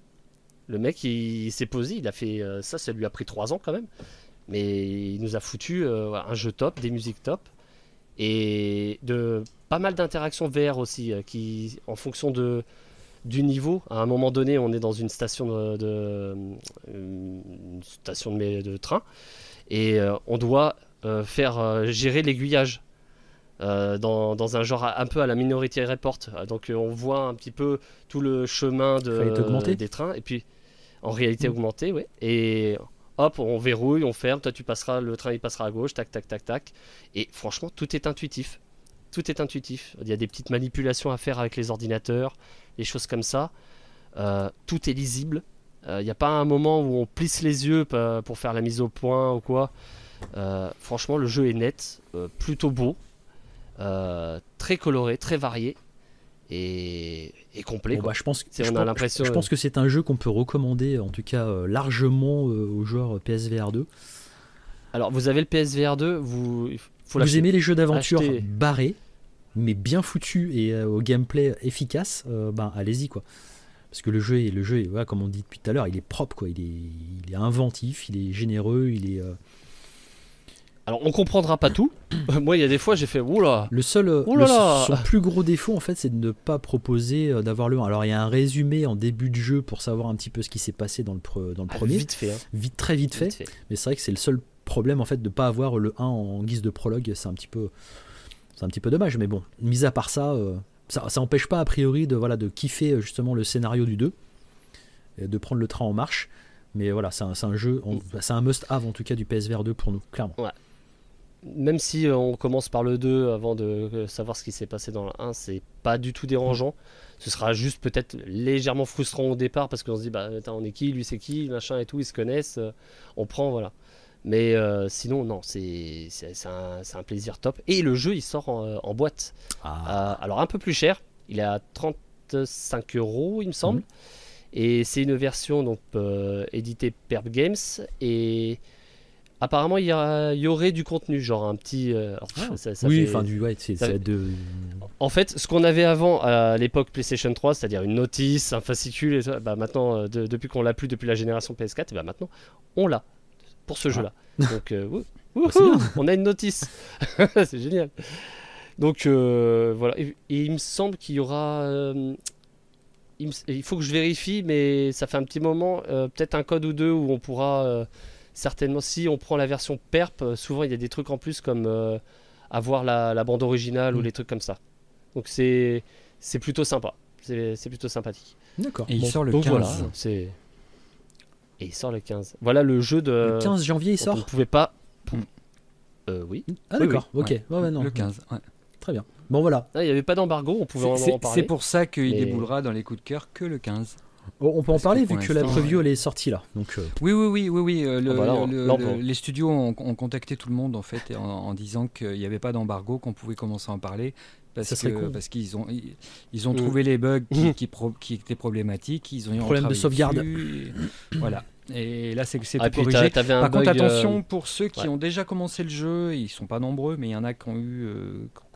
Le mec, il, s'est posé, il a fait ça, ça lui a pris 3 ans quand même. Mais il nous a foutu un jeu top, des musiques top. Et de pas mal d'interactions VR aussi, qui, en fonction de, du niveau. À un moment donné, on est dans une station de, station de, de, train et euh, on doit euh, faire euh, gérer l'aiguillage. Dans, un genre un peu à la Minority Report. Donc on voit un petit peu tout le chemin de, des trains et puis en réalité mm. augmentée, oui. Et hop, on verrouille, on ferme, toi tu passeras, le train il passera à gauche, tac, tac, tac, tac. Et franchement, tout est intuitif. Tout est intuitif. Il y a des petites manipulations à faire avec les ordinateurs des choses comme ça. Euh, tout est lisible. Il euh, n'y a pas un moment où on plisse les yeux pour faire la mise au point ou quoi. Euh, franchement, le jeu est net, plutôt beau, très coloré, très varié et, complet. Bah, je pense, on a l'impression. Je, pense que c'est un jeu qu'on peut recommander, en tout cas largement aux joueurs PSVR 2. Alors, vous avez le PSVR 2, vous, vous aimez les jeux d'aventure barrés mais bien foutu et euh, au gameplay efficace, euh, ben allez-y quoi. Parce que le jeu est, le jeu est, comme on dit depuis tout à l'heure, il est propre quoi, il est, il est inventif, il est généreux, il est, euh, Alors on comprendra pas tout. Moi il y a des fois j'ai fait oula. Le seul, son plus gros défaut en fait c'est de ne pas proposer d'avoir le 1. Alors il y a un résumé en début de jeu pour savoir un petit peu ce qui s'est passé dans le, dans le ah, premier. Vite fait. Hein. Vite très vite, fait. Mais c'est vrai que c'est le seul problème en fait de pas avoir le 1 en guise de prologue. C'est un petit peu c'est un petit peu dommage. Mais bon, mis à part ça, ça, ça empêche pas a priori de voilà de kiffer justement le scénario du 2 et de prendre le train en marche. Mais voilà, c'est un, jeu, c'est un must-have en tout cas du PSVR 2 pour nous, clairement. Même si euh, on commence par le 2 avant de euh, savoir ce qui s'est passé dans le 1, c'est pas du tout dérangeant. Ce sera juste peut-être légèrement frustrant au départ parce qu'on se dit, bah, on est qui, lui c'est qui, machin et tout, ils se connaissent, euh, on prend, voilà. Mais sinon, non, c'est un, un, plaisir top. Et le jeu, il sort en, boîte. Ah. alors un peu plus cher, il est à 35 euros, il me semble. Mhm. Et c'est une version donc euh, éditée Perp Games et apparemment il y, aurait du contenu, genre un petit. Euh, ah. oui, enfin du ouais, c'est de. En fait, ce qu'on avait avant à l'époque PlayStation 3, c'est-à-dire une notice, un fascicule, et bah maintenant euh, depuis qu'on l'a plus depuis la génération PS4, et bah maintenant on l'a pour ce ah. jeu-là. Donc bah, on a une notice, c'est génial. Donc voilà, et, il me semble qu'il y aura il, faut que je vérifie, mais ça fait un petit moment, euh, peut-être un code ou deux où on pourra euh, certainement, si on prend la version PERP, euh, souvent il y a des trucs en plus comme avoir la, bande originale ou mm. les trucs comme ça. Donc c'est c'est plutôt sympa, c'est plutôt sympathique. D'accord. Et il sort le 15. Voilà, c'est et il sort le 15. Voilà le jeu de. Le 15 janvier il sort. On ne pouvait pas. Mm. oui. Ah d'accord. Ok. non. Le 15. Ouais. Très bien. Bon voilà. Ah, il n'y avait pas d'embargo, on pouvait en, parler. C'est pour ça qu'il déboulera dans les coups de cœur que le 15. on peut en parler vu que la preview elle est sortie là. Donc, euh. Oui, oui, oui, oui, oui. Euh, ah, bah les studios ont, contacté tout le monde en fait en, disant qu'il n'y avait pas d'embargo, qu'on pouvait commencer à en parler. Parce, que, parce qu'ils ont, ils, ont mm. trouvé les bugs qui, mm. qui, étaient problématiques, ils ont eu problème de sauvegarde. voilà. Et là, c'est c'est ah, corrigé. Par contre, attention euh, pour ceux qui ont déjà commencé le jeu, ils sont pas nombreux, mais il y en a qui ont eu,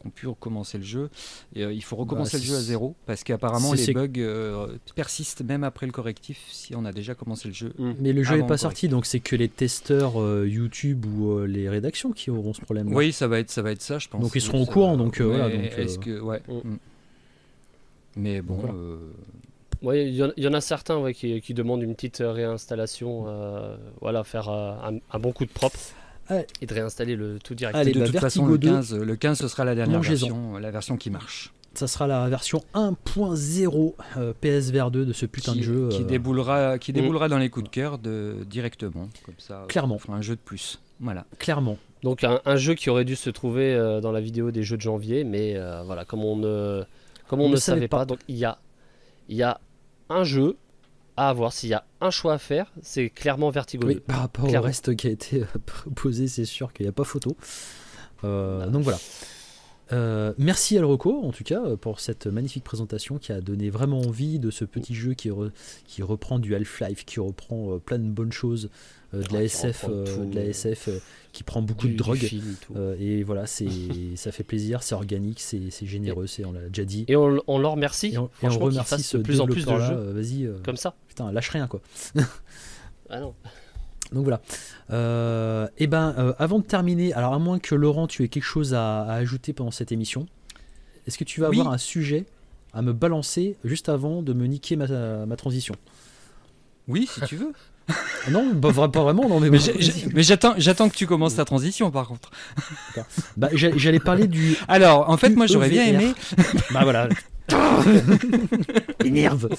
ont pu recommencer le jeu. Et, euh, il faut recommencer bah, le jeu à zéro parce qu'apparemment les bugs euh, persistent même après le correctif si on a déjà commencé le jeu. Mm. Mais le jeu n'est pas sorti, donc c'est que les testeurs euh, YouTube ou les rédactions qui auront ce problème. Oui, ça va être ça va être ça, je pense. Donc ils seront au courant, donc voilà. est-ce que ouais. Mm. Mm. Mais bon. Oui, il y, en a certains qui, qui, demandent une petite réinstallation, voilà, faire un, un, bon coup de propre et de réinstaller le tout directement. de bah, toute façon, le 15, le 15, ce sera la dernière version, la version qui marche. Ça sera la version 1.0 euh, PSVR 2 de ce putain de jeu. Qui euh. déboulera, qui déboulera dans les coups de cœur de, directement. Comme ça, Clairement. On un jeu de plus. Voilà. Clairement. Donc un, jeu qui aurait dû se trouver euh, dans la vidéo des jeux de janvier, mais voilà, comme on ne, comme on, ne, savait pas. pas, donc il y a, il y a un jeu à voir. S'il y a un choix à faire, c'est clairement Vertigo oui, Par rapport au reste qui a été euh, proposé, c'est sûr qu'il n'y a pas photo. Euh, donc voilà. Euh, merci Alroco en tout cas pour cette magnifique présentation qui a donné vraiment envie de ce petit jeu qui, qui reprend du Half-Life, qui reprend plein de bonnes choses euh, de, la SF, euh, de la SF euh, qui prend beaucoup de drogue. et voilà, c'est ça fait plaisir, c'est organique, c'est généreux, c'est on l'a déjà dit. Et on, on leur remercie. Et on, remercie ce de plus en plus de jeux. Vas-y, comme ça. Putain, lâche rien quoi. ah non. Donc voilà. Euh, et ben, avant de terminer, alors à moins que Laurent, tu aies quelque chose à, ajouter pendant cette émission, est-ce que tu vas avoir un sujet à me balancer juste avant de me niquer ma, ma transition? Oui, si tu veux. Non, bah, pas vraiment. Non, mais, mais j'attends, j'attends que tu commences ta transition, par contre. Bah, j'allais parler du. Alors, en fait, moi, j'aurais bien aimé. bah voilà. Énerve.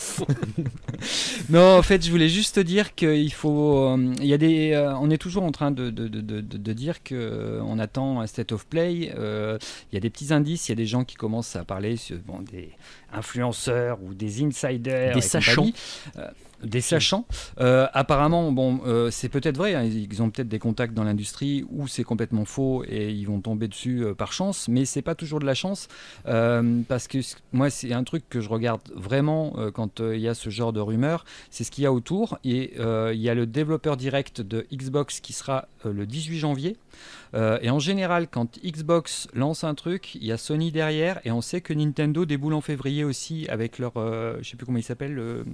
non, en fait, je voulais juste te dire qu'il faut. Euh, il y a des. Euh, on est toujours en train de, de, de, de dire que euh, on attend un state of play. il y a des petits indices. Il y a des gens qui commencent à parler sur bon, des influenceurs ou des insiders, des sachants des sachants. Euh, apparemment, bon, euh, c'est peut-être vrai, hein, ils ont peut-être des contacts dans l'industrie où c'est complètement faux et ils vont tomber dessus euh, par chance, mais c'est pas toujours de la chance parce que moi, c'est un truc que je regarde vraiment quand il y a ce genre de rumeurs, c'est ce qu'il y a autour. Et il y a le développeur direct de Xbox qui sera le 18 janvier. et en général, quand Xbox lance un truc, il y a Sony derrière, et on sait que Nintendo déboule en février aussi avec leur, je sais plus comment il s'appelle,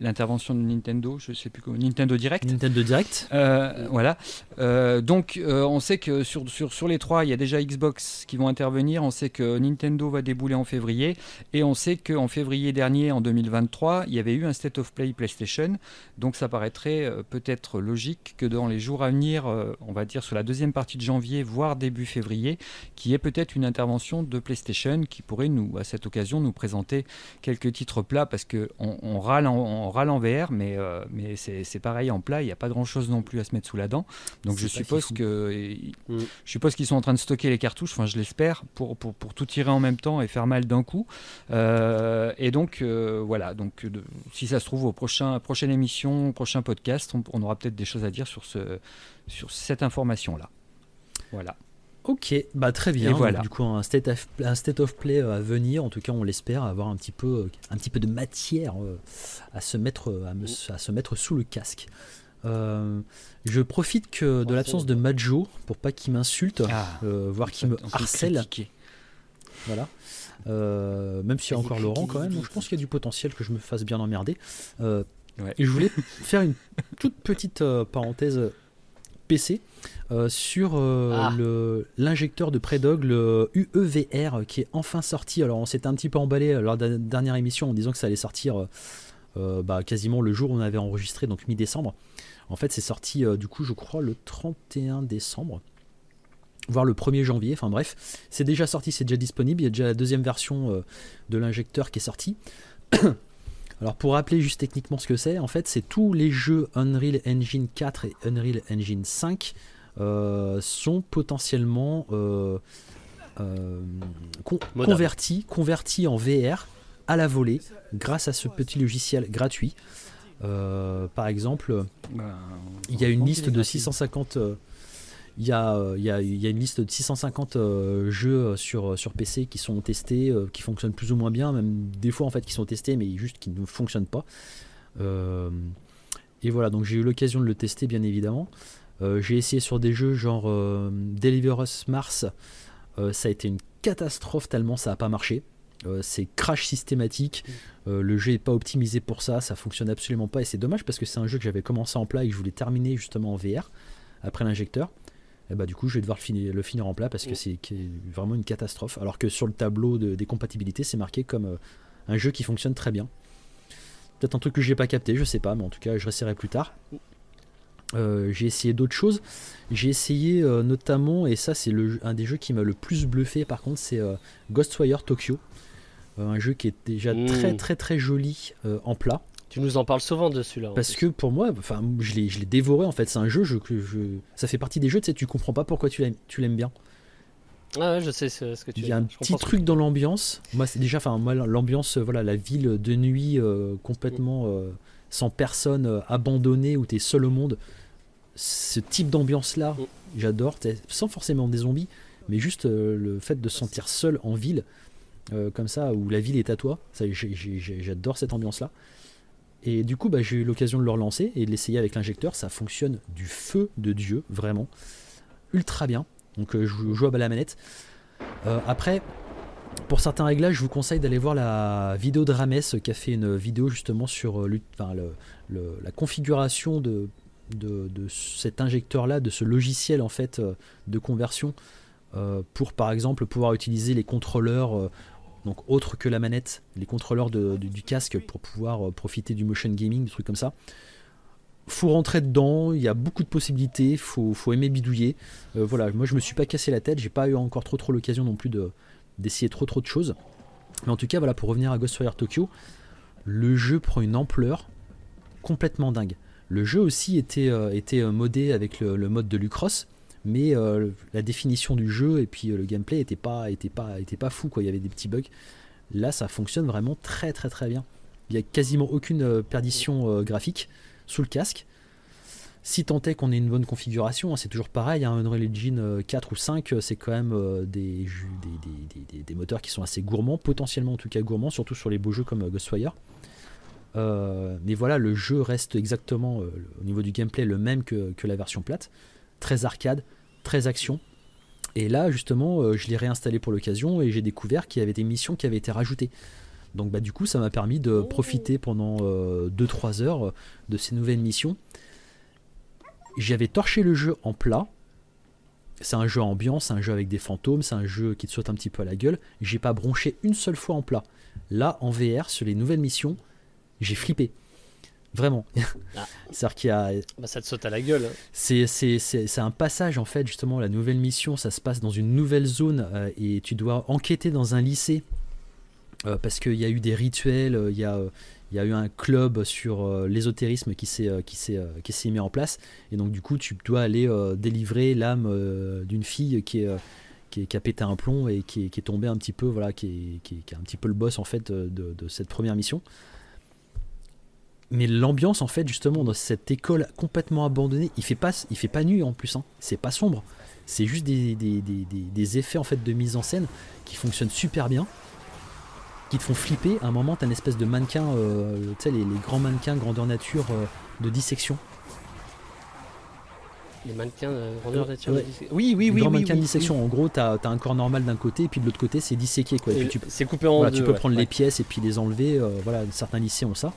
l'intervention de Nintendo, je sais plus comment, Nintendo Direct. Nintendo Direct. Euh, voilà. Euh, donc, euh, on sait que sur, sur, sur les trois, il y a déjà Xbox qui vont intervenir. On sait que Nintendo va débouler en février. Et on sait qu'en février dernier, en 2023, il y avait eu un State of Play PlayStation. Donc, ça paraîtrait peut-être logique que dans les jours à venir, on va dire sur la deuxième partie de janvier, voire début février, qu'il y ait peut-être une intervention de PlayStation qui pourrait nous, à cette occasion, nous présenter quelques titres plats parce qu'on on râle en on râle en VR, mais, euh, mais c'est pareil en plat, il n'y a pas grand chose non plus à se mettre sous la dent. Donc je suppose, que, mm. je suppose qu'ils sont en train de stocker les cartouches, enfin je l'espère, pour, pour, pour, tout tirer en même temps et faire mal d'un coup. Euh, et donc euh, voilà, donc si ça se trouve au prochain, prochaine émission, prochain podcast, on, aura peut-être des choses à dire sur, ce, sur cette information-là. Voilà. Ok, bah très bien. voilà. du coup, un state, of, un state of play euh, à venir. En tout cas, on l'espère avoir un petit peu, euh, un petit peu de matière euh, à se mettre, à, se mettre sous le casque. je profite que de l'absence de Majo pour pas qu'il m'insulte, ah, voire qu'il me harcèle. Voilà. même s'il y a encore Laurent quand même, je pense qu'il y a du potentiel que je me fasse bien emmerder. Et je voulais faire une toute petite parenthèse PC euh, sur euh, ah. l'injecteur de Predog, le UEVR, qui est enfin sorti. Alors on s'était un petit peu emballé lors de la dernière émission en disant que ça allait sortir euh, bah, quasiment le jour où on avait enregistré, donc mi-décembre. En fait, c'est sorti du coup, je crois, le 31 décembre voire le 1er janvier, enfin bref, c'est déjà sorti, c'est déjà disponible, il y a déjà la deuxième version de l'injecteur qui est sortie. Alors pour rappeler juste techniquement ce que c'est, en fait c'est tous les jeux Unreal Engine 4 et Unreal Engine 5 euh, sont potentiellement euh, euh, convertis, convertis en VR à la volée grâce à ce petit logiciel gratuit. par exemple, bah, il y a une liste de 650 il y, a, il, y a, une liste de 650 jeux sur, sur PC qui sont testés, qui fonctionnent plus ou moins bien, même des fois en fait qui sont testés mais juste qui ne fonctionnent pas. et voilà, donc j'ai eu l'occasion de le tester bien évidemment. Euh, j'ai essayé sur des jeux genre euh, Deliver Us Mars, euh, ça a été une catastrophe tellement ça n'a pas marché. c'est crash systématique, le jeu n'est pas optimisé pour ça, ça fonctionne absolument pas et c'est dommage parce que c'est un jeu que j'avais commencé en plat et que je voulais terminer justement en VR après l'injecteur. Et bah du coup je vais devoir le finir, le finir en plat parce que c'est vraiment une catastrophe. Alors que sur le tableau des compatibilités c'est marqué comme un jeu qui fonctionne très bien. Peut-être un truc que j'ai pas capté, je sais pas, mais en tout cas je réessayerai plus tard. Euh, j'ai essayé d'autres choses. J'ai essayé euh, notamment, et ça c'est un des jeux qui m'a le plus bluffé par contre, c'est euh, Ghostwire Tokyo. un jeu qui est déjà hmm. très très très joli en plat. Tu nous en parles souvent de celui-là. Parce que pour moi, enfin, je l'ai dévoré en fait. C'est un jeu, je, ça fait partie des jeux, tu sais, tu comprends pas pourquoi tu l'aimes bien. Ah ouais, je sais ce que tu Il y a un petit truc dans l'ambiance. Moi, c'est déjà, enfin, moi, l'ambiance, voilà, la ville de nuit complètement sans personne, abandonnée, où tu es seul au monde ce type d'ambiance-là, mm. j'adore, sans forcément des zombies, mais juste euh, le fait de se sentir seul en ville, euh, comme ça, où la ville est à toi, j'adore cette ambiance-là. Et du coup, bah, j'ai eu l'occasion de le relancer et de l'essayer avec l'injecteur, ça fonctionne du feu de Dieu, vraiment, ultra bien. Donc euh, je joue à la manette. après, pour certains réglages, je vous conseille d'aller voir la vidéo de Rames qui a fait une vidéo justement sur la configuration de cet injecteur-là, de ce logiciel en fait euh, de conversion euh, pour par exemple pouvoir utiliser les contrôleurs euh, donc autres que la manette, les contrôleurs du casque pour pouvoir profiter du motion gaming, des trucs comme ça. Faut rentrer dedans, il y a beaucoup de possibilités, faut, faut aimer bidouiller. voilà, moi je me suis pas cassé la tête, j'ai pas eu encore trop trop l'occasion non plus de, d'essayer trop trop de choses. Mais en tout cas, voilà, pour revenir à Ghostwire Tokyo, le jeu prend une ampleur complètement dingue. Le jeu aussi était, euh, était euh, modé avec le, mode de Lucross, mais euh, la définition du jeu et puis le gameplay était pas, était pas, pas fou, quoi. il y avait des petits bugs. Là, ça fonctionne vraiment très très très bien. Il n'y a quasiment aucune perdition graphique sous le casque. Si tant est qu'on ait une bonne configuration, hein, c'est toujours pareil, hein, Unreal Engine 4 ou 5, c'est quand même des, moteurs qui sont assez gourmands, potentiellement en tout cas gourmands, surtout sur les beaux jeux comme Ghostwire. Euh, mais voilà, le jeu reste exactement euh, au niveau du gameplay le même que, la version plate. Très arcade, très action. Et là, justement, euh, je l'ai réinstallé pour l'occasion et j'ai découvert qu'il y avait des missions qui avaient été rajoutées. Donc bah du coup ça m'a permis de profiter pendant 2-3 heures de ces nouvelles missions. J'avais torché le jeu en plat. C'est un jeu ambiance, c'est un jeu avec des fantômes, c'est un jeu qui te saute un petit peu à la gueule. J'ai pas bronché une seule fois en plat. Là, en VR, sur les nouvelles missions, j'ai flippé. Vraiment. Ah. C'est-à-dire qu'il y a. Bah, ça te saute à la gueule. Hein. C'est un passage, en fait, justement. La nouvelle mission, ça se passe dans une nouvelle zone euh, et tu dois enquêter dans un lycée euh, parce qu'il y a eu des rituels, euh, il y a. il y a eu un club sur l'ésotérisme qui s'est mis en place et donc du coup tu dois aller délivrer l'âme d'une fille qui est qui, a pété un plomb et qui est, tombé un petit peu, voilà, qui est, qui, un petit peu le boss en fait de, cette première mission. Mais l'ambiance en fait justement dans cette école complètement abandonnée, il fait pas, il fait pas nuit en plus, hein. c'est pas sombre, c'est juste des, des, effets en fait de mise en scène qui fonctionnent super bien, qui te font flipper. À un moment, t'as une espèce de mannequin, euh, tu sais les, grands mannequins grandeur nature euh, de dissection les mannequins euh, grandeur nature. Oui, oui, oui. Les mannequins de dissection. En gros, tu as, un corps normal d'un côté, et puis de l'autre côté, c'est disséqué. Quoi. C'est coupé en deux. Tu peux prendre les pièces et puis les enlever. Euh, voilà, certains lycées ont ça.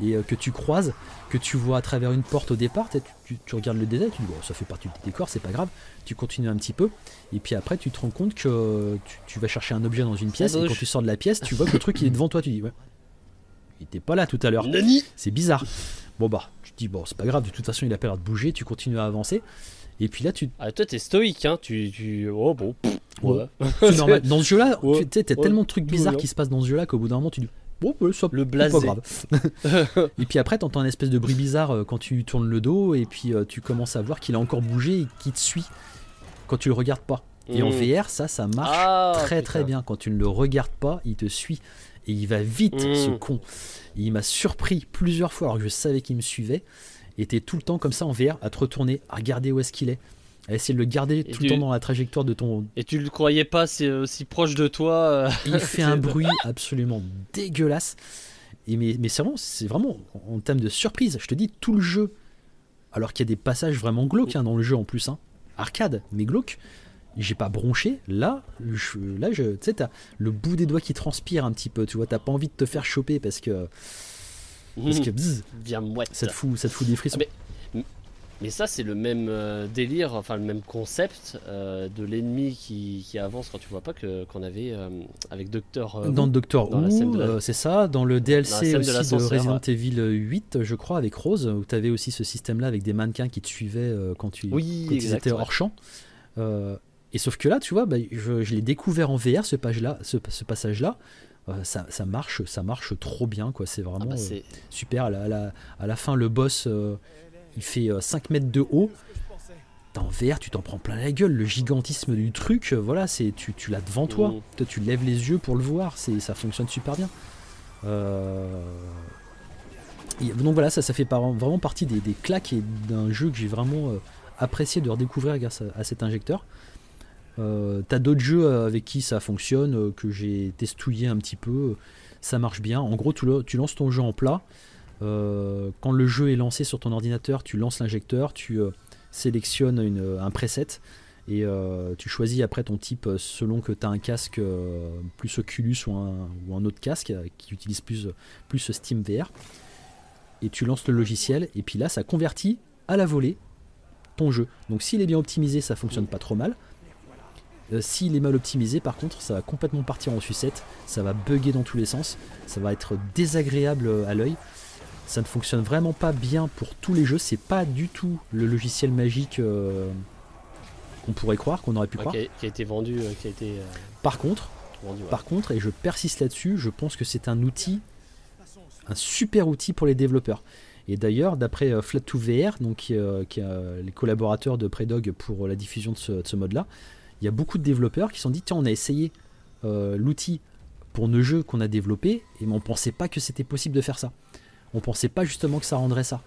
Et euh, que tu croises, que tu vois à travers une porte au départ, tu, tu, regardes le détail, tu dis bon, ça fait partie du décor, c'est pas grave. Tu continues un petit peu, et puis après, tu te rends compte que tu, vas chercher un objet dans une pièce, et quand tu sors de la pièce, tu vois que le truc il est devant toi, tu dis ouais, il était pas là tout à l'heure. C'est bizarre. Bon bah, dis, bon, c'est pas grave, de toute façon, il a pas l'air de bouger, tu continues à avancer. Et puis là, tu. Ah, toi, t'es stoïque, hein. Tu. tu... Oh, bon. ouais. c'est normal. Dans ce jeu-là, tu sais, t'as tellement de trucs bizarres qui se passent dans ce jeu-là qu'au bout d'un moment, tu dis. Bon, ouais, ça, le blasé. pas grave. et puis après, t'entends un espèce de bruit bizarre euh, quand tu tournes le dos, et puis euh, tu commences à voir qu'il a encore bougé et qu'il te suit quand tu le regardes pas. Et en mmh. VR, ça, ça marche ah, très très bien. Quand tu ne le regardes pas, il te suit. Et il va vite, ce mmh. con. il m'a surpris plusieurs fois alors que je savais qu'il me suivait. Et était tout le temps comme ça en VR, à te retourner, à regarder où est-ce qu'il est, à essayer de le garder tout le temps dans la trajectoire de ton. Et tu le croyais pas si, aussi proche de toi euh, Il fait un bruit absolument dégueulasse. Et mais, mais c'est vraiment, c'est vraiment en termes de surprise. Je te dis, tout le jeu, alors qu'il y a des passages vraiment glauques hein, dans le jeu en plus, hein. arcade, mais glauque j'ai pas bronché. Là, je, là, je, tu sais, t'as le bout des doigts qui transpire un petit peu. Tu vois, t'as pas envie de te faire choper parce que, parce que, bien mouette. Ça te fout, ça te fout des frissons. Ah, mais, mais, ça, c'est le même euh, délire, enfin le même concept euh, de l'ennemi qui, qui, avance quand tu vois pas que qu'on avait euh, avec Docteur. dans Docteur Who, c'est ça. Dans le DLC aussi de, Resident Evil 8, je crois, avec Rose, où tu avais aussi ce système-là avec des mannequins qui te suivaient quand tu oui, quand étaient hors champ. Et sauf que là, tu vois, bah, je, l'ai découvert en VR, ce, page-là, ce, passage-là. Ça, marche, ça marche trop bien, quoi. C'est vraiment ah bah, euh, super. À la, à, la, fin, le boss, il fait 5 mètres de haut. En VR, tu t'en prends plein la gueule. Le gigantisme du truc, voilà, c'est tu, tu l'as devant toi. Mmh. Toi, tu lèves les yeux pour le voir. C'est, ça fonctionne super bien. donc voilà, ça, ça fait vraiment partie des, claques et d'un jeu que j'ai vraiment apprécié de redécouvrir grâce à cet injecteur. Euh, T'as d'autres jeux euh, avec qui ça fonctionne, euh, que j'ai testouillé un petit peu, ça marche bien. En gros, tu, tu lances ton jeu en plat. Euh, quand le jeu est lancé sur ton ordinateur, tu lances l'injecteur, tu sélectionnes une, un preset et tu choisis après ton type selon que tu as un casque plus Oculus ou un, autre casque qui utilise plus, plus Steam VR. Et tu lances le logiciel et puis là ça convertit à la volée ton jeu. Donc s'il est bien optimisé, ça fonctionne pas trop mal. Euh, s'il est mal optimisé, par contre, ça va complètement partir en sucette, ça va bugger dans tous les sens, ça va être désagréable euh, à l'œil. Ça ne fonctionne vraiment pas bien pour tous les jeux, c'est pas du tout le logiciel magique euh, qu'on pourrait croire, qu'on aurait pu croire. Qui a, été vendu, qui a été. Par contre, par contre, et je persiste là-dessus, je pense que c'est un outil, un super outil pour les développeurs. Et d'ailleurs, d'après Flat2VR, donc qui, est les collaborateurs de Predog pour la diffusion de ce mode-là, il y a beaucoup de développeurs qui se sont dit tiens, on a essayé euh, l'outil pour nos jeux qu'on a développés, et on pensait pas que c'était possible de faire ça. On pensait pas justement que ça rendrait ça.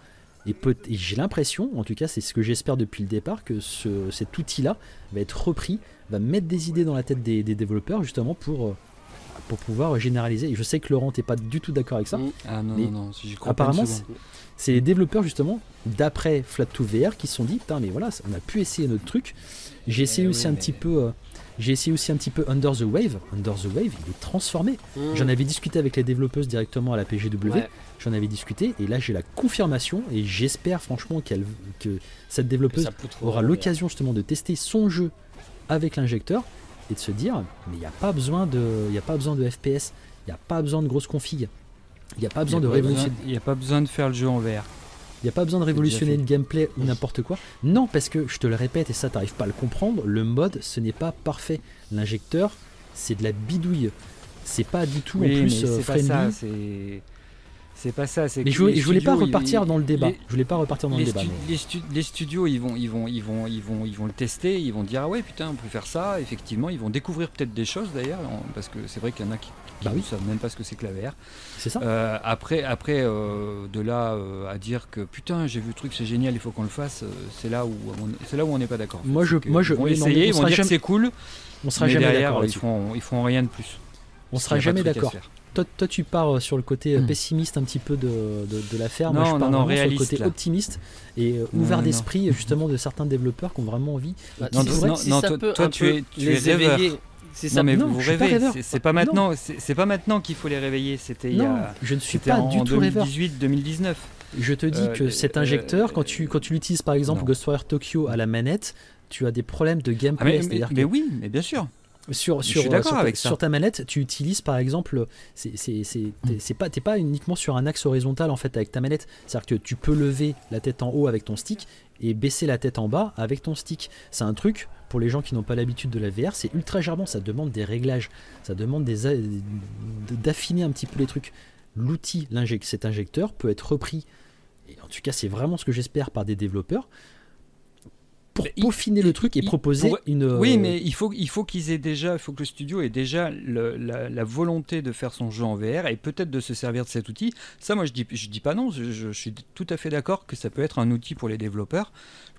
Et, j'ai l'impression, en tout cas c'est ce que j'espère depuis le départ, que cet outil-là va être repris, va mettre des idées dans la tête des, développeurs justement pour euh, pour pouvoir généraliser. Et je sais que Laurent n'est pas du tout d'accord avec ça. Ah non, non, non, apparemment, c'est les développeurs justement d'après Flat2 VR qui se sont dit putain mais voilà on a pu essayer notre truc. J'ai essayé eh aussi un petit peu euh, j'ai essayé aussi un petit peu Under the Wave. Under the Wave, il est transformé. Mm. J'en avais discuté avec les développeuses directement à la PGW. J'en avais discuté et là j'ai la confirmation et j'espère franchement qu'elle que cette développeuse aura l'occasion justement de tester son jeu avec l'injecteur et de se dire mais il n'y a pas besoin de il a pas besoin de FPS, il n'y a pas besoin de grosses configs. Il n'y a pas besoin de révolutionner. Il n'y a pas besoin de faire le jeu en VR. Il n'y a pas besoin de révolutionner le gameplay ou n'importe quoi. Non, parce que je te le répète, et ça t'arrives pas à le comprendre, le mode ce n'est pas parfait. L'injecteur, c'est de la bidouille. C'est pas du tout en plus euh, friendly. C'est pas ça. Mais je, voulais, voulais pas repartir dans le débat. je voulais pas repartir dans le débat. Les, studios, ils vont, ils vont, ils vont, ils vont, ils vont le tester. Ils vont dire ah ouais putain, on peut faire ça. Effectivement, ils vont découvrir peut-être des choses d'ailleurs, parce que c'est vrai qu'il y en a qui, bah ne savent même pas ce que c'est que la VR. C'est ça. Euh, après, après, euh, de là euh, à dire que putain, j'ai vu le truc, c'est génial, il faut qu'on le fasse. c'est là où, c'est là où on n'est pas d'accord. Moi, je, moi, je, ils vont essayer, ils vont dire que c'est cool. On sera jamais d'accord. Ils font, ils font rien de plus. On sera jamais d'accord toi, tu pars euh, sur le côté euh, hmm. pessimiste un petit peu de, de, l'affaire. Moi, je pars non, sur le côté optimiste et euh, ouvert d'esprit, justement, de certains développeurs qui ont vraiment envie. Bah, non, toi, tu es, tu es rêveur. C'est ça. Non, mais vous, rêvez. C'est pas maintenant. C'est pas maintenant qu'il faut les réveiller. C'était il y a. Je ne suis pas du tout rêveur. 2018-2019. Je te dis que cet injecteur, quand tu quand tu l'utilises par exemple Ghostwire Tokyo à la manette, tu as des problèmes de gameplay. Ah, mais, oui, mais bien sûr. Sur, sur, sur, ta, sur, ta, manette, tu utilises par exemple, c'est mm. pas, t'es pas uniquement sur un axe horizontal en fait avec ta manette. C'est-à-dire que tu peux lever la tête en haut avec ton stick et baisser la tête en bas avec ton stick. C'est un truc pour les gens qui n'ont pas l'habitude de la VR, c'est ultra gerbant. Ça demande des réglages, ça demande d'affiner un petit peu les trucs. L'outil, cet injecteur peut être repris. Et en tout cas, c'est vraiment ce que j'espère par des développeurs pour peaufiner le truc et proposer une. Oui, euh, mais il faut, il faut qu'ils aient déjà, il faut que le studio ait déjà la, volonté de faire son jeu en VR et peut-être de se servir de cet outil. Ça, moi, je dis, je dis pas non. Je, suis tout à fait d'accord que ça peut être un outil pour les développeurs.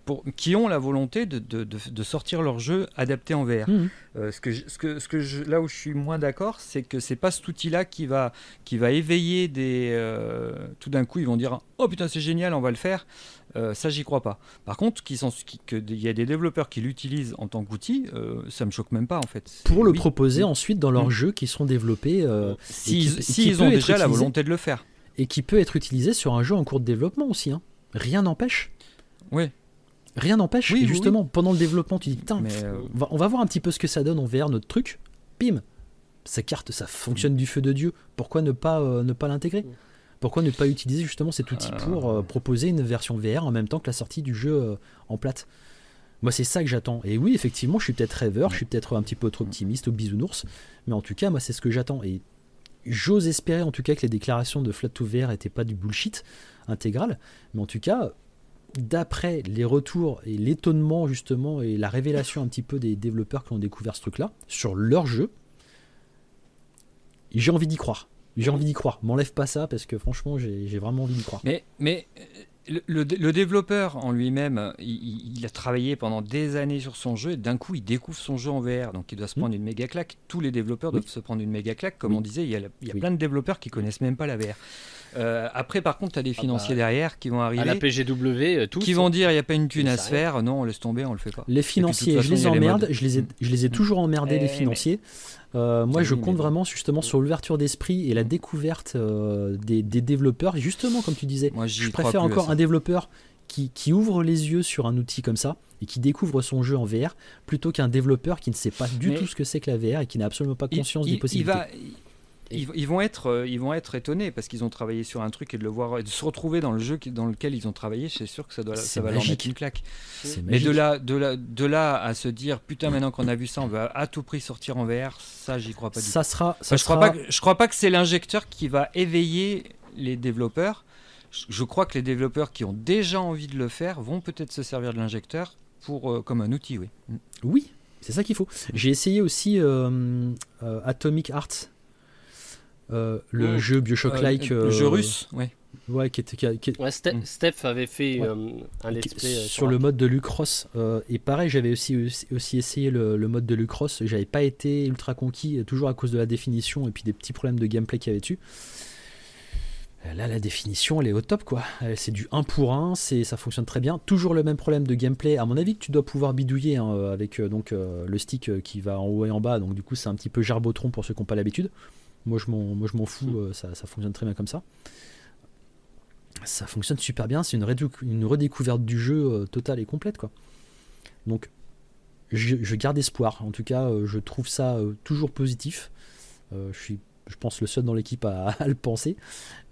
Pour, qui ont la volonté de, de, de, sortir leur jeu adapté en VR. Mmh. Euh, ce que, ce que, ce que je, là où je suis moins d'accord, c'est que c'est pas cet outil-là qui va, qui va éveiller des. Euh, tout d'un coup, ils vont dire Oh putain, c'est génial, on va le faire. Euh, ça, j'y crois pas. Par contre, qu'il y a des développeurs qui l'utilisent en tant qu'outil, euh, ça me choque même pas en fait. Pour le proposer ensuite dans leurs mm. jeux qui seront développés. S'ils ont déjà la volonté de le faire. Et qui peut être utilisé sur un jeu en cours de développement aussi. Hein. Rien n'empêche. Oui. Rien n'empêche. et justement, pendant le développement, tu dis putain, on, va, voir un petit peu ce que ça donne en VR notre truc. Bim Sa carte, ça fonctionne du feu de Dieu. Pourquoi ne pas, ne pas l'intégrer mm. Pourquoi ne pas utiliser justement cet outil pour euh, proposer une version VR en même temps que la sortie du jeu euh, en plate? Moi, c'est ça que j'attends. Et oui, effectivement, je suis peut-être rêveur, je suis peut-être un petit peu trop optimiste ou bisounours, mais en tout cas, moi, c'est ce que j'attends. Et j'ose espérer, en tout cas, que les déclarations de Flat to VR n'étaient pas du bullshit intégral, mais en tout cas, d'après les retours et l'étonnement, justement, et la révélation un petit peu des développeurs qui ont découvert ce truc-là, sur leur jeu, j'ai envie d'y croire. J'ai envie d'y croire. M'enlève pas ça parce que franchement, j'ai vraiment envie d'y croire. Mais, mais le, développeur en lui-même, il, a travaillé pendant des années sur son jeu et d'un coup, il découvre son jeu en VR. Donc, il doit se hmm. prendre une méga claque. Tous les développeurs doivent se prendre une méga claque. Comme on disait, il y a, plein de développeurs qui connaissent même pas la VR. Euh, après, par contre, tu as des ah financiers bah, derrière qui vont arriver. À la PGW, euh, tous. Qui vont dire il n'y a pas une thune à se faire. Non, on laisse tomber, on le fait pas. Les financiers, je les emmerde. Je les ai, je les ai toujours emmerdés, les eh, financiers. Euh, moi, je compte vraiment justement sur l'ouverture d'esprit et la découverte des, développeurs. Justement, comme tu disais, je préfère encore un développeur qui, qui, ouvre les yeux sur un outil comme ça et qui découvre son jeu en VR plutôt qu'un développeur qui ne sait pas du tout ce que c'est que la VR et qui n'a absolument pas conscience des possibilités. Ils, vont être, euh, ils vont être étonnés parce qu'ils ont travaillé sur un truc et de le voir, et de se retrouver dans le jeu dans lequel ils ont travaillé. C'est sûr que ça, doit, ça va leur mettre une claque. Mais de là, de, là, de là à se dire putain, maintenant qu'on a vu ça, on va à tout prix sortir en VR, ça, j'y crois pas du ça tout. Sera, ça je, Crois pas que, je crois pas que c'est l'injecteur qui va éveiller les développeurs. Je, crois que les développeurs qui ont déjà envie de le faire vont peut-être se servir de l'injecteur pour euh, comme un outil, oui. Oui, c'est ça qu'il faut. J'ai essayé aussi euh, Atomic Arts euh, le jeu Bioshock-like. le jeu euh, russe, ouais. Ouais, qui était. Mm. Steph avait fait un let's play sur le mode de Lucross. et pareil, j'avais aussi, aussi essayé le, mode de Lucross. J'avais pas été ultra conquis, toujours à cause de la définition et puis des petits problèmes de gameplay qu'il y avait dessus. Là, la définition, elle est au top, quoi. C'est du 1 pour 1, ça fonctionne très bien. Toujours le même problème de gameplay. À mon avis, que tu dois pouvoir bidouiller hein, avec euh, donc, euh, le stick euh, qui va en haut et en bas. Donc, du coup, c'est un petit peu gerbotron pour ceux qui n'ont pas l'habitude. Moi, je m'en fous, ça, fonctionne très bien comme ça. Ça fonctionne super bien. C'est une, une, redécouverte du jeu totale et complète, quoi. Donc, je, je, garde espoir. En tout cas, je trouve ça toujours positif. je suis je pense, le seul dans l'équipe à, le penser.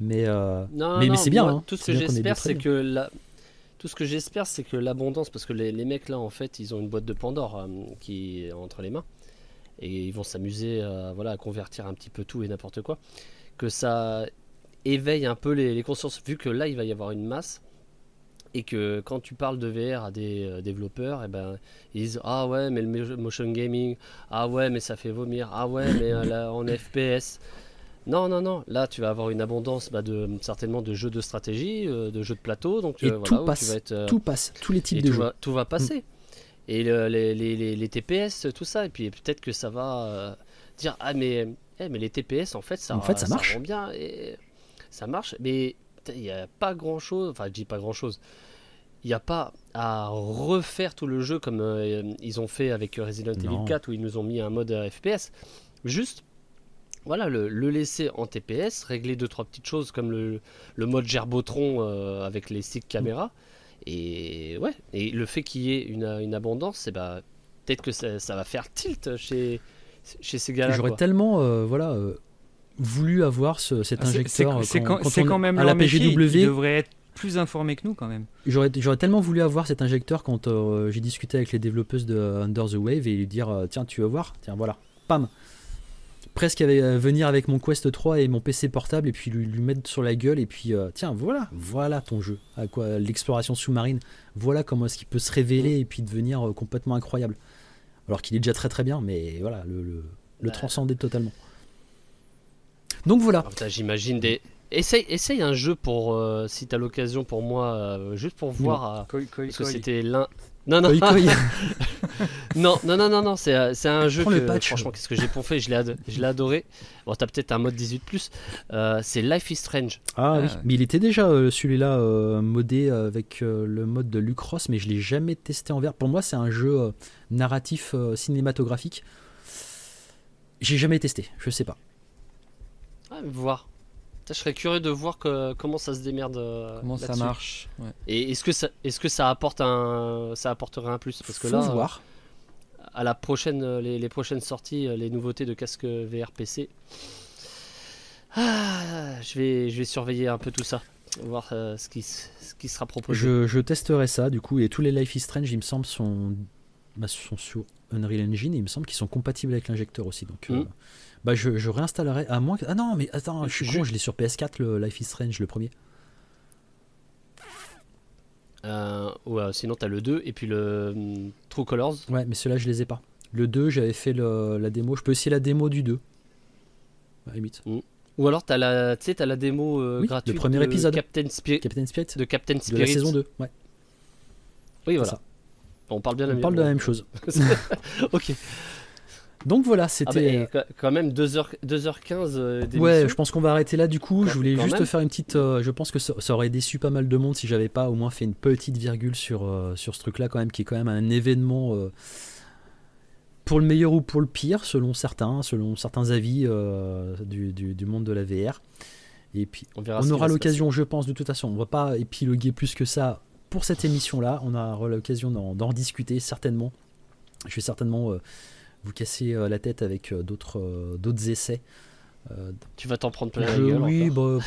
Mais, euh, mais, c'est bien. Hein. tout ce que j'espère, c'est que la... tout ce que j'espère, c'est que l'abondance, parce que les, mecs là, en fait, ils ont une boîte de Pandore euh, qui est entre les mains, et ils vont s'amuser, voilà, à convertir un petit peu tout et n'importe quoi, que ça éveille un peu les, les, consciences, vu que là, il va y avoir une masse et que quand tu parles de VR à des euh, développeurs, et eh ben, ils disent Ah ouais, mais le motion gaming, ah ouais, mais ça fait vomir, ah ouais, mais euh, là, en FPS. Non, non, non. Là, tu vas avoir une abondance bah, de certainement de jeux de stratégie, euh, de jeux de plateau. Donc, et tout passe. tout passe. Tous les types de tout jeux. Va, tout va passer. Mm. Et les, les, les, TPS, tout ça. Et puis peut-être que ça va dire ah mais, eh, mais les TPS en fait ça, en fait, ça, marche. rend bien et ça marche. Mais il n'y a pas grand chose. Enfin, je dis pas grand chose il n'y a pas à refaire tout le jeu comme euh, ils ont fait avec Resident Evil 4 où ils nous ont mis un mode FPS. Juste, voilà, le, laisser en TPS, régler deux trois petites choses comme le, mode gerbotron euh, avec les sticks caméra. Et ouais, et le fait qu'il y ait une, abondance, c'est bah, peut-être que ça, va faire tilt chez, chez ces gars-là. J'aurais tellement, euh, voilà voulu avoir cet ah, injecteur. C'est quand, quand, même à la PGW. Il devrait être plus informé que nous quand même. J'aurais, j'aurais tellement voulu avoir cet injecteur quand euh, j'ai discuté avec les développeuses de Under the Wave et lui dire euh, tiens tu veux voir? Tiens voilà pam presque avec, euh, venir avec mon Quest 3 et mon PC portable et puis lui, lui mettre sur la gueule et puis tiens voilà voilà ton jeu à quoi l'exploration sous-marine voilà comment est-ce qu'il peut se révéler et puis devenir complètement incroyable alors qu'il est déjà très très bien mais voilà le, le, le transcender totalement donc voilà. J'imagine des, Essaye, essaye un jeu pour, euh, si t'as l'occasion pour moi, euh, juste pour voir. Euh, parce que c'était l'un. Non, non. non, non, non, non, non, c'est, un jeu que, franchement, qu'est-ce que j'ai pour fait, je l'ai, je l'ai adoré. Bon, t'as peut-être un mode 18+, c'est Life is Strange. Ah, oui, mais il était déjà celui-là modé avec le mode de Lucross, mais je l'ai jamais testé en VR. Pour moi, c'est un jeu narratif cinématographique. J'ai jamais testé, je sais pas. Ah, voir je serais curieux de voir comment ça se démerde. Euh, comment ça marche. Et est-ce que ça, est-ce que ça apporte un, ça apporterait un plus? Parce que là, voir. à la prochaine, euh, les, prochaines sorties, euh, les nouveautés de casque VR PC, ah, je vais, je vais surveiller un peu tout ça, voir ce qui, ce qui sera proposé. Je, je, testerai ça du coup et tous les Life is Strange, il me semble, sont, bah, sont sur Unreal Engine et il me semble qu'ils sont compatibles avec l'injecteur aussi. Donc hmm. Bah, je, réinstallerai. À moins que. Ah non, mais attends, je suis con, je l'ai sur PS4, le Life is Strange, le premier. Euh, ouais, sinon, t'as le 2 et puis le hum, True Colors. Ouais, mais ceux-là, je les ai pas. Le 2, j'avais fait la démo. Je peux essayer la démo du 2. À limite. Hum. Ou alors, t'as la, as la démo euh, gratuite. Le premier épisode. Captain, Spirit. De Captain Spirit. De la saison 2, ouais. Oui, voilà. On parle bien On parle de la même chose. ok. Donc voilà, c'était. Ah bah, quand même 2h, 2h15 euh, Ouais, je pense qu'on va arrêter là du coup. je voulais juste faire une petite. Euh, je pense que ça, aurait déçu pas mal de monde si j'avais pas au moins fait une petite virgule sur, euh, sur ce truc-là, quand même, qui est quand même un événement. pour le meilleur ou pour le pire, selon certains, selon certains avis du, du, monde de la VR. Et puis, on, aura l'occasion, je pense, de toute façon, on va pas épiloguer plus que ça pour cette émission-là. On aura l'occasion d'en discuter certainement. Je vais certainement vous casser euh, la tête avec euh, d'autres euh, d'autres essais. tu vas t'en prendre plein la gueule. Oui, bah,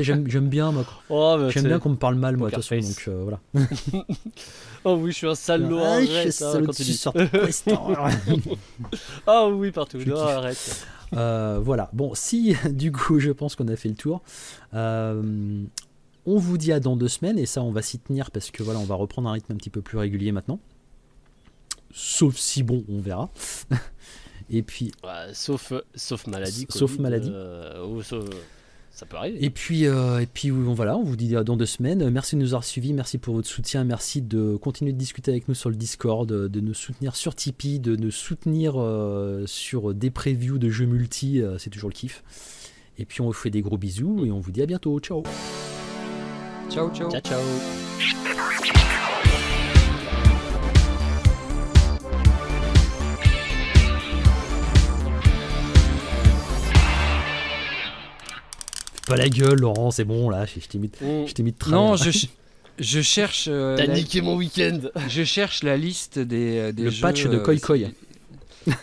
j'aime bien. Oh, bah, j'aime bien qu'on me parle mal, moi, de toute façon. Donc voilà. oh oui, je suis un salaud. Ah, arrête, je hein, quand tu dis oh oui, partout. Non, arrête. voilà. Bon, si du coup, je pense qu'on a fait le tour. on vous dit à dans deux semaines et ça, on va s'y tenir parce que voilà, on va reprendre un rythme un petit peu plus régulier maintenant sauf si bon, on verra. Et puis. sauf, sauf maladie. sauf maladie. Euh, Ça peut arriver. Et puis, et puis voilà, on vous dit dans deux semaines. Merci de nous avoir suivis, merci pour votre soutien, merci de continuer de discuter avec nous sur le Discord, de nous soutenir sur Tipeee, de nous soutenir sur des previews de jeux multi, c'est toujours le kiff. Et puis on vous fait des gros bisous et on vous dit à bientôt. Ciao. Ciao, ciao. Ciao, ciao. Pas la gueule, Laurent, c'est bon là, je t'ai mis, mm. je mis de Non, je, je cherche. Euh, T'as niqué mon week-end. Je cherche la liste des, euh, des le jeux. patch de Koi Koi.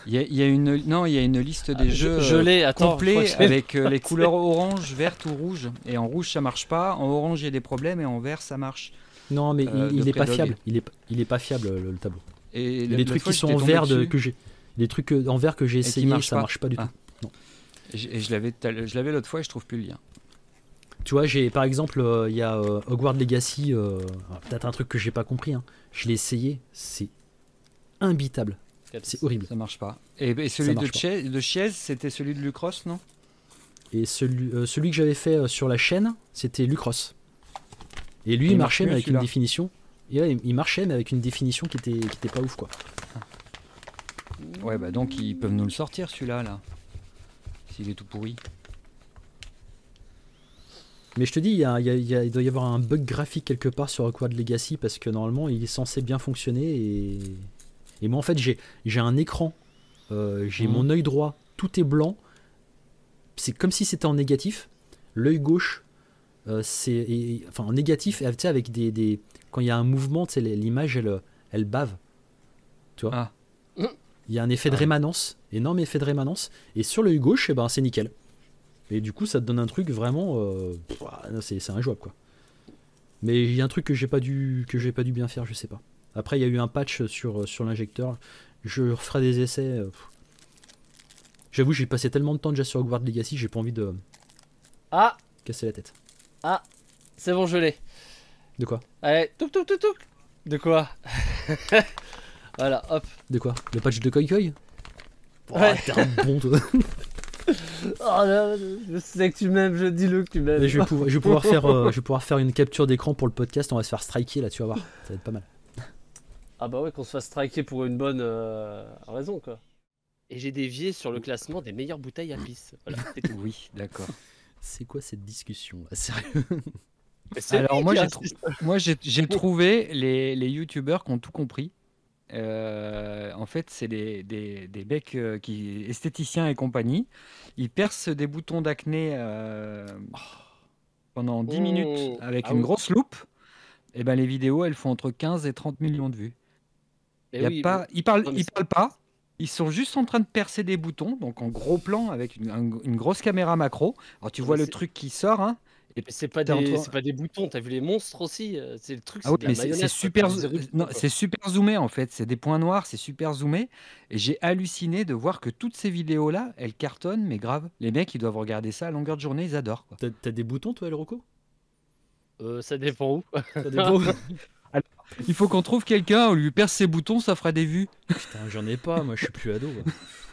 Il y, a, une non, il y a une liste des ah, jeux je, euh, complets avec euh, les couleurs orange, verte ou rouge. Et en rouge ça marche pas, en orange il y a des problèmes et en vert ça marche. Non, mais il, est pas fiable. Il est, il est pas fiable le, tableau. Et les trucs qui sont en vert que j'ai, les trucs euh, en vert que j'ai essayé, ça marche pas du ah. tout. Et je l'avais, je l'avais l'autre fois et je trouve plus le lien. Tu vois, j'ai par exemple, il y a Hogwarts Legacy, peut-être un truc que j'ai pas compris. Hein. Je l'ai essayé, c'est imbitable. C'est horrible. Ça marche pas. Et, celui de, de Chiez, c'était celui de Lucross, non? Et celui, euh, celui que j'avais fait euh, sur la chaîne, c'était Lucross. Et lui, il, marchait, mais avec une définition. il marchait, mais avec une définition qui était, qui était pas ouf, quoi. Ouais, bah donc ils peuvent nous le sortir, celui-là, là. S'il est tout pourri. Mais je te dis, il, y a, il, doit y avoir un bug graphique quelque part sur Quad Legacy parce que normalement il est censé bien fonctionner et et moi, en fait, j'ai, un écran, euh, j'ai mon mhm. œil droit, tout est blanc. C'est comme si c'était en négatif. L'œil gauche, euh, c'est enfin en négatif, avec des, des, quand il y a un mouvement, l'image elle, elle bave. Tu vois ah. Il y a un effet de ah rémanence, énorme effet de rémanence. Et sur l'œil gauche, et eh ben, c'est nickel. Et du coup, ça te donne un truc vraiment. Euh, c'est, c'est injouable quoi. Mais il y a un truc que j'ai pas dû que j'ai pas dû bien faire, je sais pas. Après, il y a eu un patch sur, sur l'injecteur. Je referai des essais. Euh, J'avoue, j'ai passé tellement de temps déjà sur Hogwarts Legacy, j'ai pas envie de. Ah Casser la tête. Ah C'est bon, je l'ai. De quoi? Allez, touk touk touk touk De quoi? Voilà, hop. De quoi? Le patch de Koi Koi? Ouais. T'es un bon toi. oh là, je sais que tu m'aimes, je dis le que tu m'aimes. Je, vais pouvoir, je, vais pouvoir faire, euh, je vais pouvoir faire une capture d'écran pour le podcast, on va se faire striker là, tu vas voir. Ça va être pas mal. Ah bah ouais, qu'on se fasse striker pour une bonne euh, raison, quoi. Et j'ai dévié sur le classement des meilleures bouteilles à pisse. Voilà, oui, d'accord. C'est quoi cette discussion là Sérieux? Alors moi j'ai, moi j'ai, trouvé les, les youtubeurs qui ont tout compris. Euh, en fait, c'est des, des, des becs euh, qui esthéticiens et compagnie. Ils percent des boutons d'acné pendant 10 minutes avec ah une grosse loupe. Et ben les vidéos, elles font entre 15 et 30 millions de vues. Eh pas, ils parlent, ils parlent pas. Ils sont juste en train de percer des boutons, donc en gros plan avec une, grosse caméra macro. Alors tu vois le truc qui sort, hein, et c'est pas des, c'est pas des boutons. T'as vu les monstres aussi euh, C'est le truc. Ah c'est super, c'est super zoomé en fait. C'est des points noirs, c'est super zoomé. Et j'ai halluciné de voir que toutes ces vidéos là, elles cartonnent, mais grave. Les mecs, ils doivent regarder ça à longueur de journée, ils adorent. T'as as des boutons toi, El Rocco? Euh, Ça dépend où. Ça dépend. Il faut qu'on trouve quelqu'un, on lui perce ses boutons, ça fera des vues. Putain, j'en ai pas, moi je suis plus ado.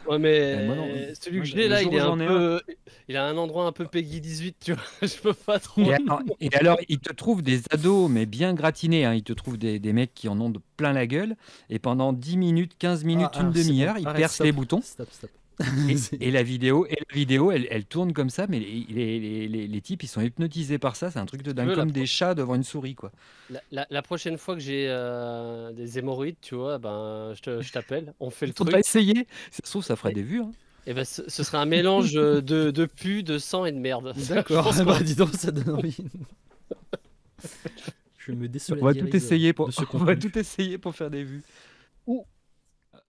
Ouais, mais celui que j'ai là, il est un peu. Il a un endroit un peu Peggy 18, tu vois. je peux pas trop. Et alors, il te trouve des ados, mais bien gratinés. Hein. Il te trouve des, des, mecs qui en ont de plein la gueule. Et pendant 10 minutes, 15 minutes, ah, une ah, demi-heure, il perce les boutons. Stop, stop. et, la vidéo, et la vidéo elle, tourne comme ça, mais les, les, les, types ils sont hypnotisés par ça. C'est un truc de dingue, comme des chats devant une souris. quoi. La, la, prochaine fois que j'ai euh, des hémorroïdes, tu vois, ben, je t'appelle, on fait le truc. pas essayer, ça se trouve, ça ferait des vues. Hein. Et ben, ce, ce, serait un mélange de, de pu, de sang et de merde. D'accord, bah, dis donc, ça donne envie. je me On va tout essayer pour, on va tout essayer pour faire des vues. Ou